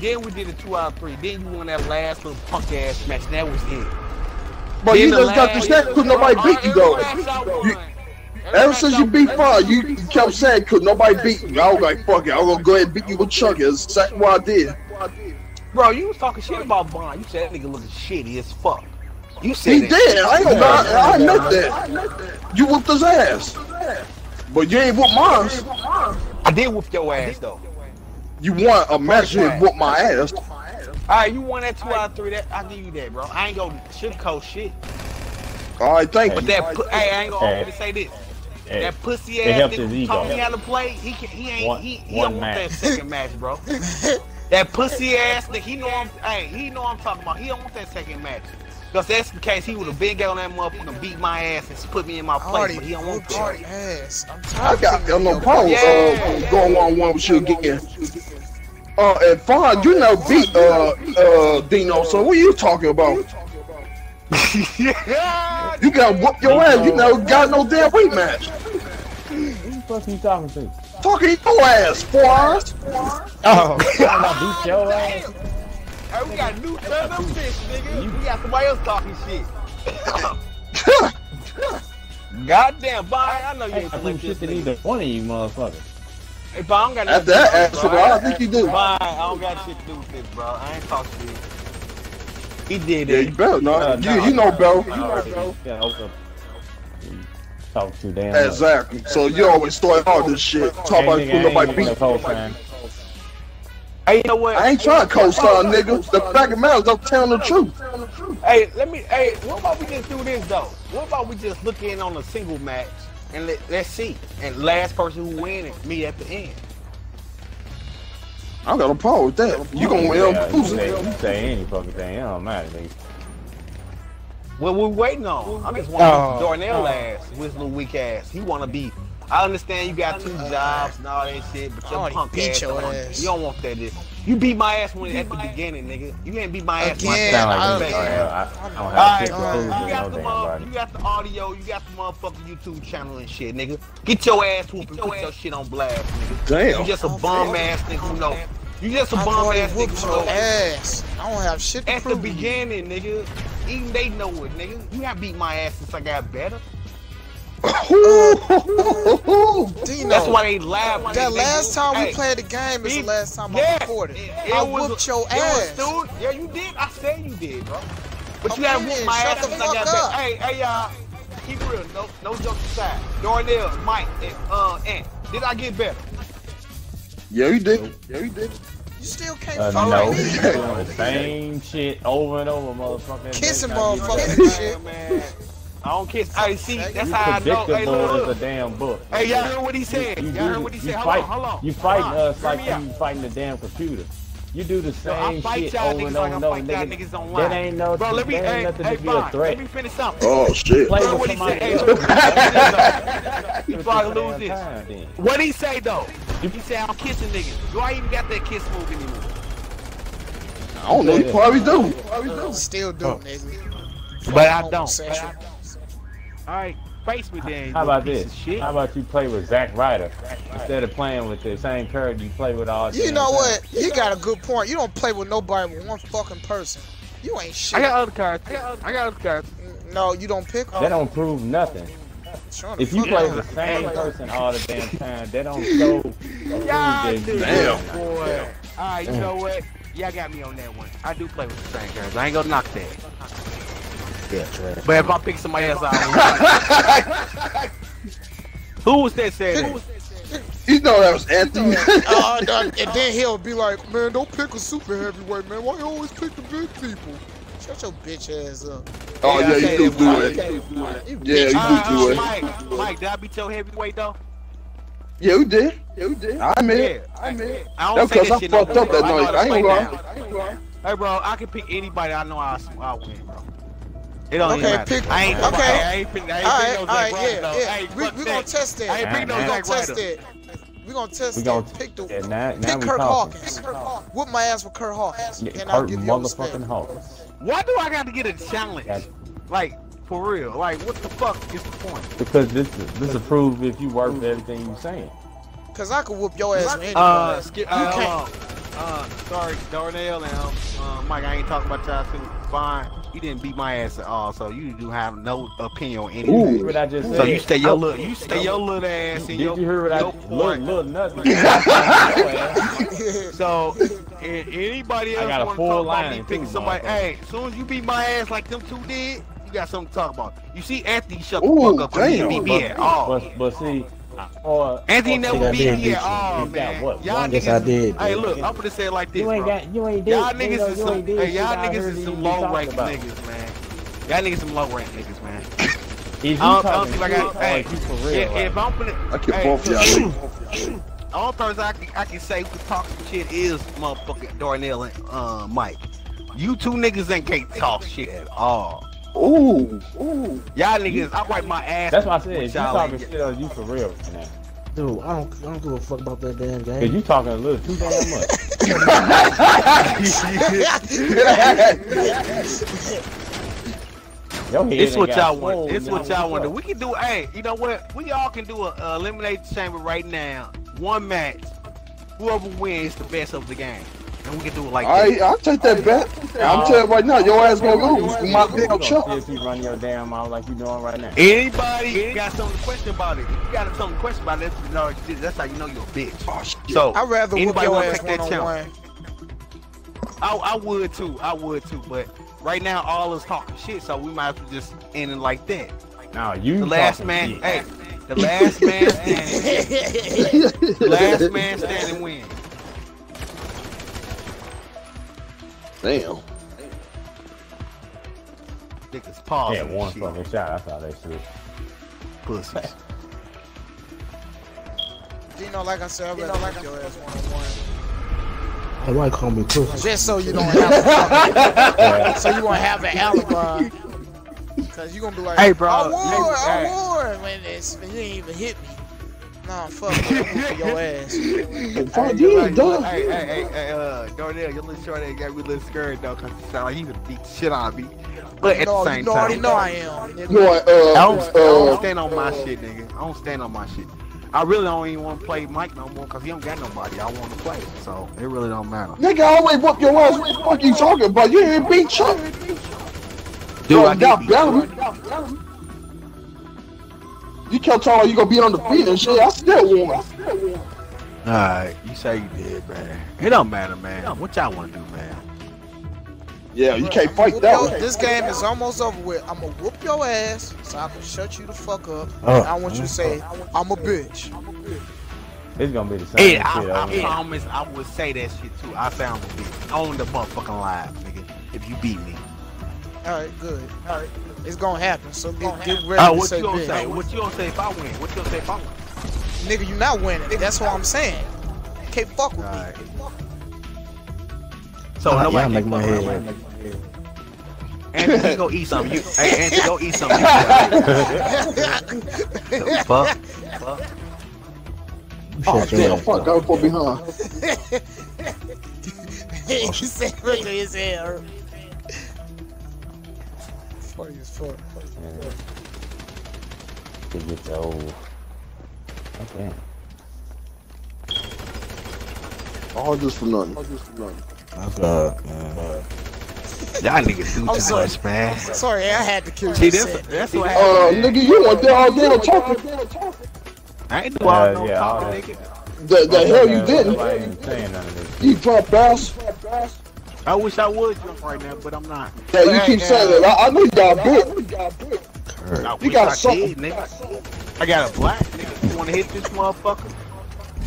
Then we did a two out of three. Then you won that last little punk ass match. And that was it. But Then you the just got to last- snap because nobody beat you though. Ever since you beat won. Fun, you, you kept saying could nobody beat me. I was like, fuck it, I'm gonna go ahead and beat you with Chuck. That's exactly what I did. Bro, you was talking shit about Bond. You said that nigga looking shitty as fuck. You said He that. did. I ain't gonna lie. I admit that. You whooped his ass. But you ain't whoop mine. I did whoop your ass though. You want a match you whoop my ass. Alright, you won that two out of three. That I give you that, bro. I ain't gonna shit sugarcoat shit. All right, thank But you. that, hey, I ain't gonna hey. say this. Hey, That pussy ass helped his nigga ego. taught me how to play. He can, he ain't One- he, he one don't want that second match, bro. that pussy ass nigga, he know I'm hey, he know I'm talking about. He don't want that second match. Cause that's the case, he would have been on that motherfucker, beat my ass and put me in my place, already but he don't want whooped that. your ass. I'm tired I tired got of no problem Yeah. uh, going one on one with you again. Uh, and Fun, you never beat uh uh Dino. So what are you talking about? yeah. You got whoop your ass. You never got no damn rematch. Who the fuck you talking to? Talking to your ass, Forrest. Oh, I beat your ass. Hey, we got new turn up fish, nigga. We got somebody else talking shit. Goddamn, Bye. I know you I ain't do select shit this to nigga. either one of you motherfuckers. Hey, Bye, I don't got After nothing that to do ass, with this, bro, I think you do. Bye, I don't got shit to do with this, bro. I ain't talk shit. He did Yeah, it. you better Uh, not. no, You, you know, bro. Uh, yeah, okay. Talk too damn. Exactly. So you always start all this shit. Talk about who nobody beat. beat. Hey, you know what? I ain't trying to co-sign, nigga. The fact of the matter is I'm telling the truth. Hey, let me. Hey, what about we just do this though? What about we just look in on a single match and let let's see, and last person who win it meet at the end. I got a problem with that. You gonna yeah, end you losing. say, you say any fucking thing, it don't matter, nigga. What we waiting on? I'm just want Oh. to Darnell ass with little weak ass. He want to be. I understand you got two jobs and all that shit, but I your punk beat ass, your ass. You don't want that. This. You beat my ass when at the beginning, nigga. You didn't beat my ass. when I Again, like I you, don't- oh, I, I don't have Alright, shit to you no got the damn you got the audio, you got the motherfucking YouTube channel and shit, nigga. Get your ass whooped and put your shit on blast, nigga. Damn. You just a bum ass nigga who know. You just a I've bum ass nigga who know. ass. I don't have shit to At the prove. to you. beginning, nigga. Even they know it, nigga. You have beat my ass since I got better. Dino, That's why they laugh. that they- last time we Hey, played the game is the last time I recorded. it- I it was- whooped your it was ass. stupid. Yeah, you did. I said you did, bro. But you Okay, gotta whoop my ass the since I got fuck up. better. Hey, hey, y'all. Keep real. No, no jokes aside. Darnell, Mike, and uh, Ant. Did I get better? Yeah, you did. Yeah, you did. You still can't Uh, fuck no, me. doing the same shit over and over, motherfucker. Kissing That's how motherfuckers shit. man. I don't kiss. Hey, see, that's You how I know. Hey, predictable look, a damn book. Hey, y'all heard what he said? You, Y'all do- heard what he said? Hold fight, on, hold on. You fighting on. us like you fighting the damn computer. You do the Yo, same fight shit over and over and over, nigga. That ain't no, Bro, let me, that hey, nothing hey, to be a threat. let me finish something. Oh shit. Play Bro, with what he said? Hey, You Before I took lose this. What he say though? He say I'm kissing niggas. Do I even got that kiss move anymore? I don't know. You probably do. Uh, still do, nigga. But I don't. Homosexual. All right, face me then. How about this? Shit. How about you play with Zack Ryder instead of playing with the same character you play with all You damn know time? what? You got a good point. You don't play with nobody but one fucking person. You ain't shit. I got other cards. I got, I got other cards. no, you don't pick That them. don't prove nothing. Trying to If you play the same person all the damn time, that don't show. prove Yeah, that dude. you- Damn. Boy. All right, you know what? Y'all got me on that one. I do play with the same cards. I ain't gonna knock that. Yeah, trash. But if I pick somebody else out, Who was that said that? You know that was Anthony. Uh, and then he'll be like, man, don't pick a super heavyweight, man. Why you always pick the big people? Shut your bitch ass up. oh Yeah, I yeah, say you do do one. it. You Yeah, you Uh, do do it. Mike, Mike, did I beat your heavyweight though? Yeah, we did. Yeah, we did. I admit Yeah, it. I admit it. I don't say because that I shit no fucked more, up bro. that I night. I ain't play gonna now. lie. I ain't gonna. Hey, bro, I can pick anybody. I know I I win, bro. It don't even Okay, matter. pick- I ain't okay. I ain't pick. I ain't All pick right, no all Zack right, Ryder, yeah, though. yeah. Hey, we fuck we gonna test it. I ain't pick no we gonna test Ryder. That. We gonna test We that. gonna- pick the Yeah, now, now pick we Kurt talking. Hawkins. Whoop my ass with Kurt Hawkins, Yeah, and I'll Kurt give you motherfucking. Hawkins. Why do I got to get a challenge? Got- Like for real? Like what the fuck is the point? Because this this will prove if you worth everything you saying. Cause I could whoop your ass with anybody. Uh, skip. You Uh, can't. hold. Uh, sorry, Darnell and um, uh, Mike. I ain't talking about y'all too. Fine. You didn't beat my ass at all, so you do have no opinion on anything. hear what I just said? So you stay your little, you stay your little ass in Did your, you hear what I your little, point. little nothing? So, a- anybody I else got a want to full talk about line me too, picking somebody? motherfucker. Hey, as soon as you beat my ass like them two did, you got something to talk about. You see, Anthony shut Ooh, the fuck up. 'cause He damn. didn't beat me at all. But but see, or Anthony I never think I beat did at you. all, man. what, Y'all niggas. I did. Hey, look, I'm gonna say it like this, you ain't bro. got you ain't did. Y'all you niggas know, is some, hey, y'all niggas is some low rank about. niggas, man. Y'all niggas some low rank niggas, man. Is you I don't- I don't talking think I got- hey, is you for real? If, right if? I'm finna, I can hey, both look, y'all. All person I can, I can say who can talk some shit is motherfucking Darnell and uh, Mike. You two niggas ain't can't talk shit at all. Ooh, ooh. Y'all niggas, I wipe my ass. That's why I said with if you y'all talking ain't- shit or you for real right now. Dude, I don't, I don't give a fuck about that damn Cause game. you talking a little too damn much. Your head It's ain't what y'all want. It's nigga. what y'all want. Fuck. We can do. Hey, you know what? We all can do a, a eliminate chamber right now. One match. Whoever wins the best of the game, and we can do it like I that. I'll take that bet. I'm telling you right now, your ass gonna lose. with My You damn gonna chuck. still keep running your damn mouth like you doing right now. Anybody got something to question about it? If you got something to question about it, you know, that's how you know you're a bitch. Oh, shit. So I'd rather whoop anybody your wanna take that one challenge? I, I would too. I would too. But right now, all is talking shit, so we might have to just end it like that. Now you The last man, shit. hey, the last man standing, the last man standing wins. Damn. Niggas pause. Yeah, one shit. fucking shot. That's how they shoot. pussies. You know, like I said, I'd rather whoop your ass one on one. Hey, why call me pussy? Just so you don't have a Yeah. so you won't have an alibi. Cause you gonna be like, Hey, bro, I won, listen, I hey. won when it's when you ain't even hit me. Nah, fuck, I'm your ass. Fuck Hey, you, like, dog. Hey, hey, hey, hey, uh, Darnell, your little short ass got me a little scared though, cause it sound like he would beat shit out of me. But at no, the you same know, already time, know I am. nigga. You want, I don't, uh, I don't uh, stand on my shit, nigga. I don't stand on my shit. I really don't even want to play Mike no more, cause he don't got nobody I want to play. So it really don't matter. nigga I always whoop your ass. What the fuck you talking about? You ain't beat Chuck. Dude, I got did beat you. Bellamy. You kept talking you gonna be on the feet and shit. I still won. Alright, you say you did, man. It don't matter, man. What y'all want to do, man? Yeah, you can't fight that your- one. This game is almost over with. I'm gonna whoop your ass so I can shut you the fuck up. Oh. And I want you to say, I'm a bitch. It's gonna be the same Hey, shit I, over I here. promise I would say that shit too. I sound a bitch. On the motherfucking live, nigga. If you beat me. Alright, good. Alright. It's gonna happen, so get, get ready to what say you gonna bitch. say? What you gonna say if I win? What you gonna say if I win? Nigga, you not winning. That's what I'm saying. Can't fuck with Alright. me. So Y'all nobody make my fuck head around. hurt. Anthony, you go eat something. You, hey, Anthony, go eat something. the fuck? fuck? Oh Shut your damn, fuck, up. I was for behind. Oh, he said, look at his head hurt. Funny as fuck. To get the old. Oh, damn. All just for nothing. All just for nothing. That's God, man. Y'all niggas do too sorry. much, man. Sorry, I had to kill See, you. that's, that's what Uh, happened. nigga, you want that all damn talking. I ain't do all Yeah, no yeah, all talking, nigga. The, the hell you didn't. ain't saying none of this shit. You drunk ass. I wish I would jump right now, but I'm not. Yeah, you keep hey, saying uh, that. I, I know you got big. I You got I something. did, nigga. I got a black nigga. You wanna hit this motherfucker?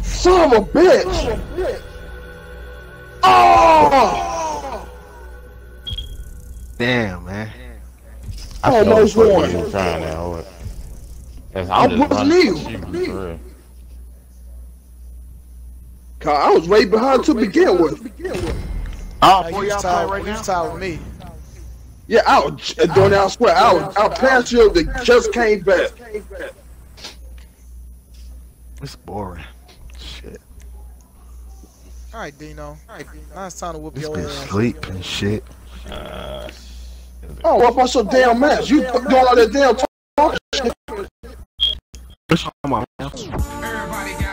Son of a bitch! Oh! Damn, man. I feel Almost like won. fucking trying that oh, hoe. That's- I I'm just was running leaving. for shoot, for real. Cause I was way behind to begin with. Oh, Now, boy, you y'all tied, play right you now? tied with me. Yeah, I was uh, doing that. I swear, I was out past you. That just came back. It's boring. Shit. All right, Dino. All right, Dino. Now it's time to whoop This your bitch ass. sleep and shit. Uh, Oh, what about your damn match? You doing all that damn talk shit. Come on. Everybody got something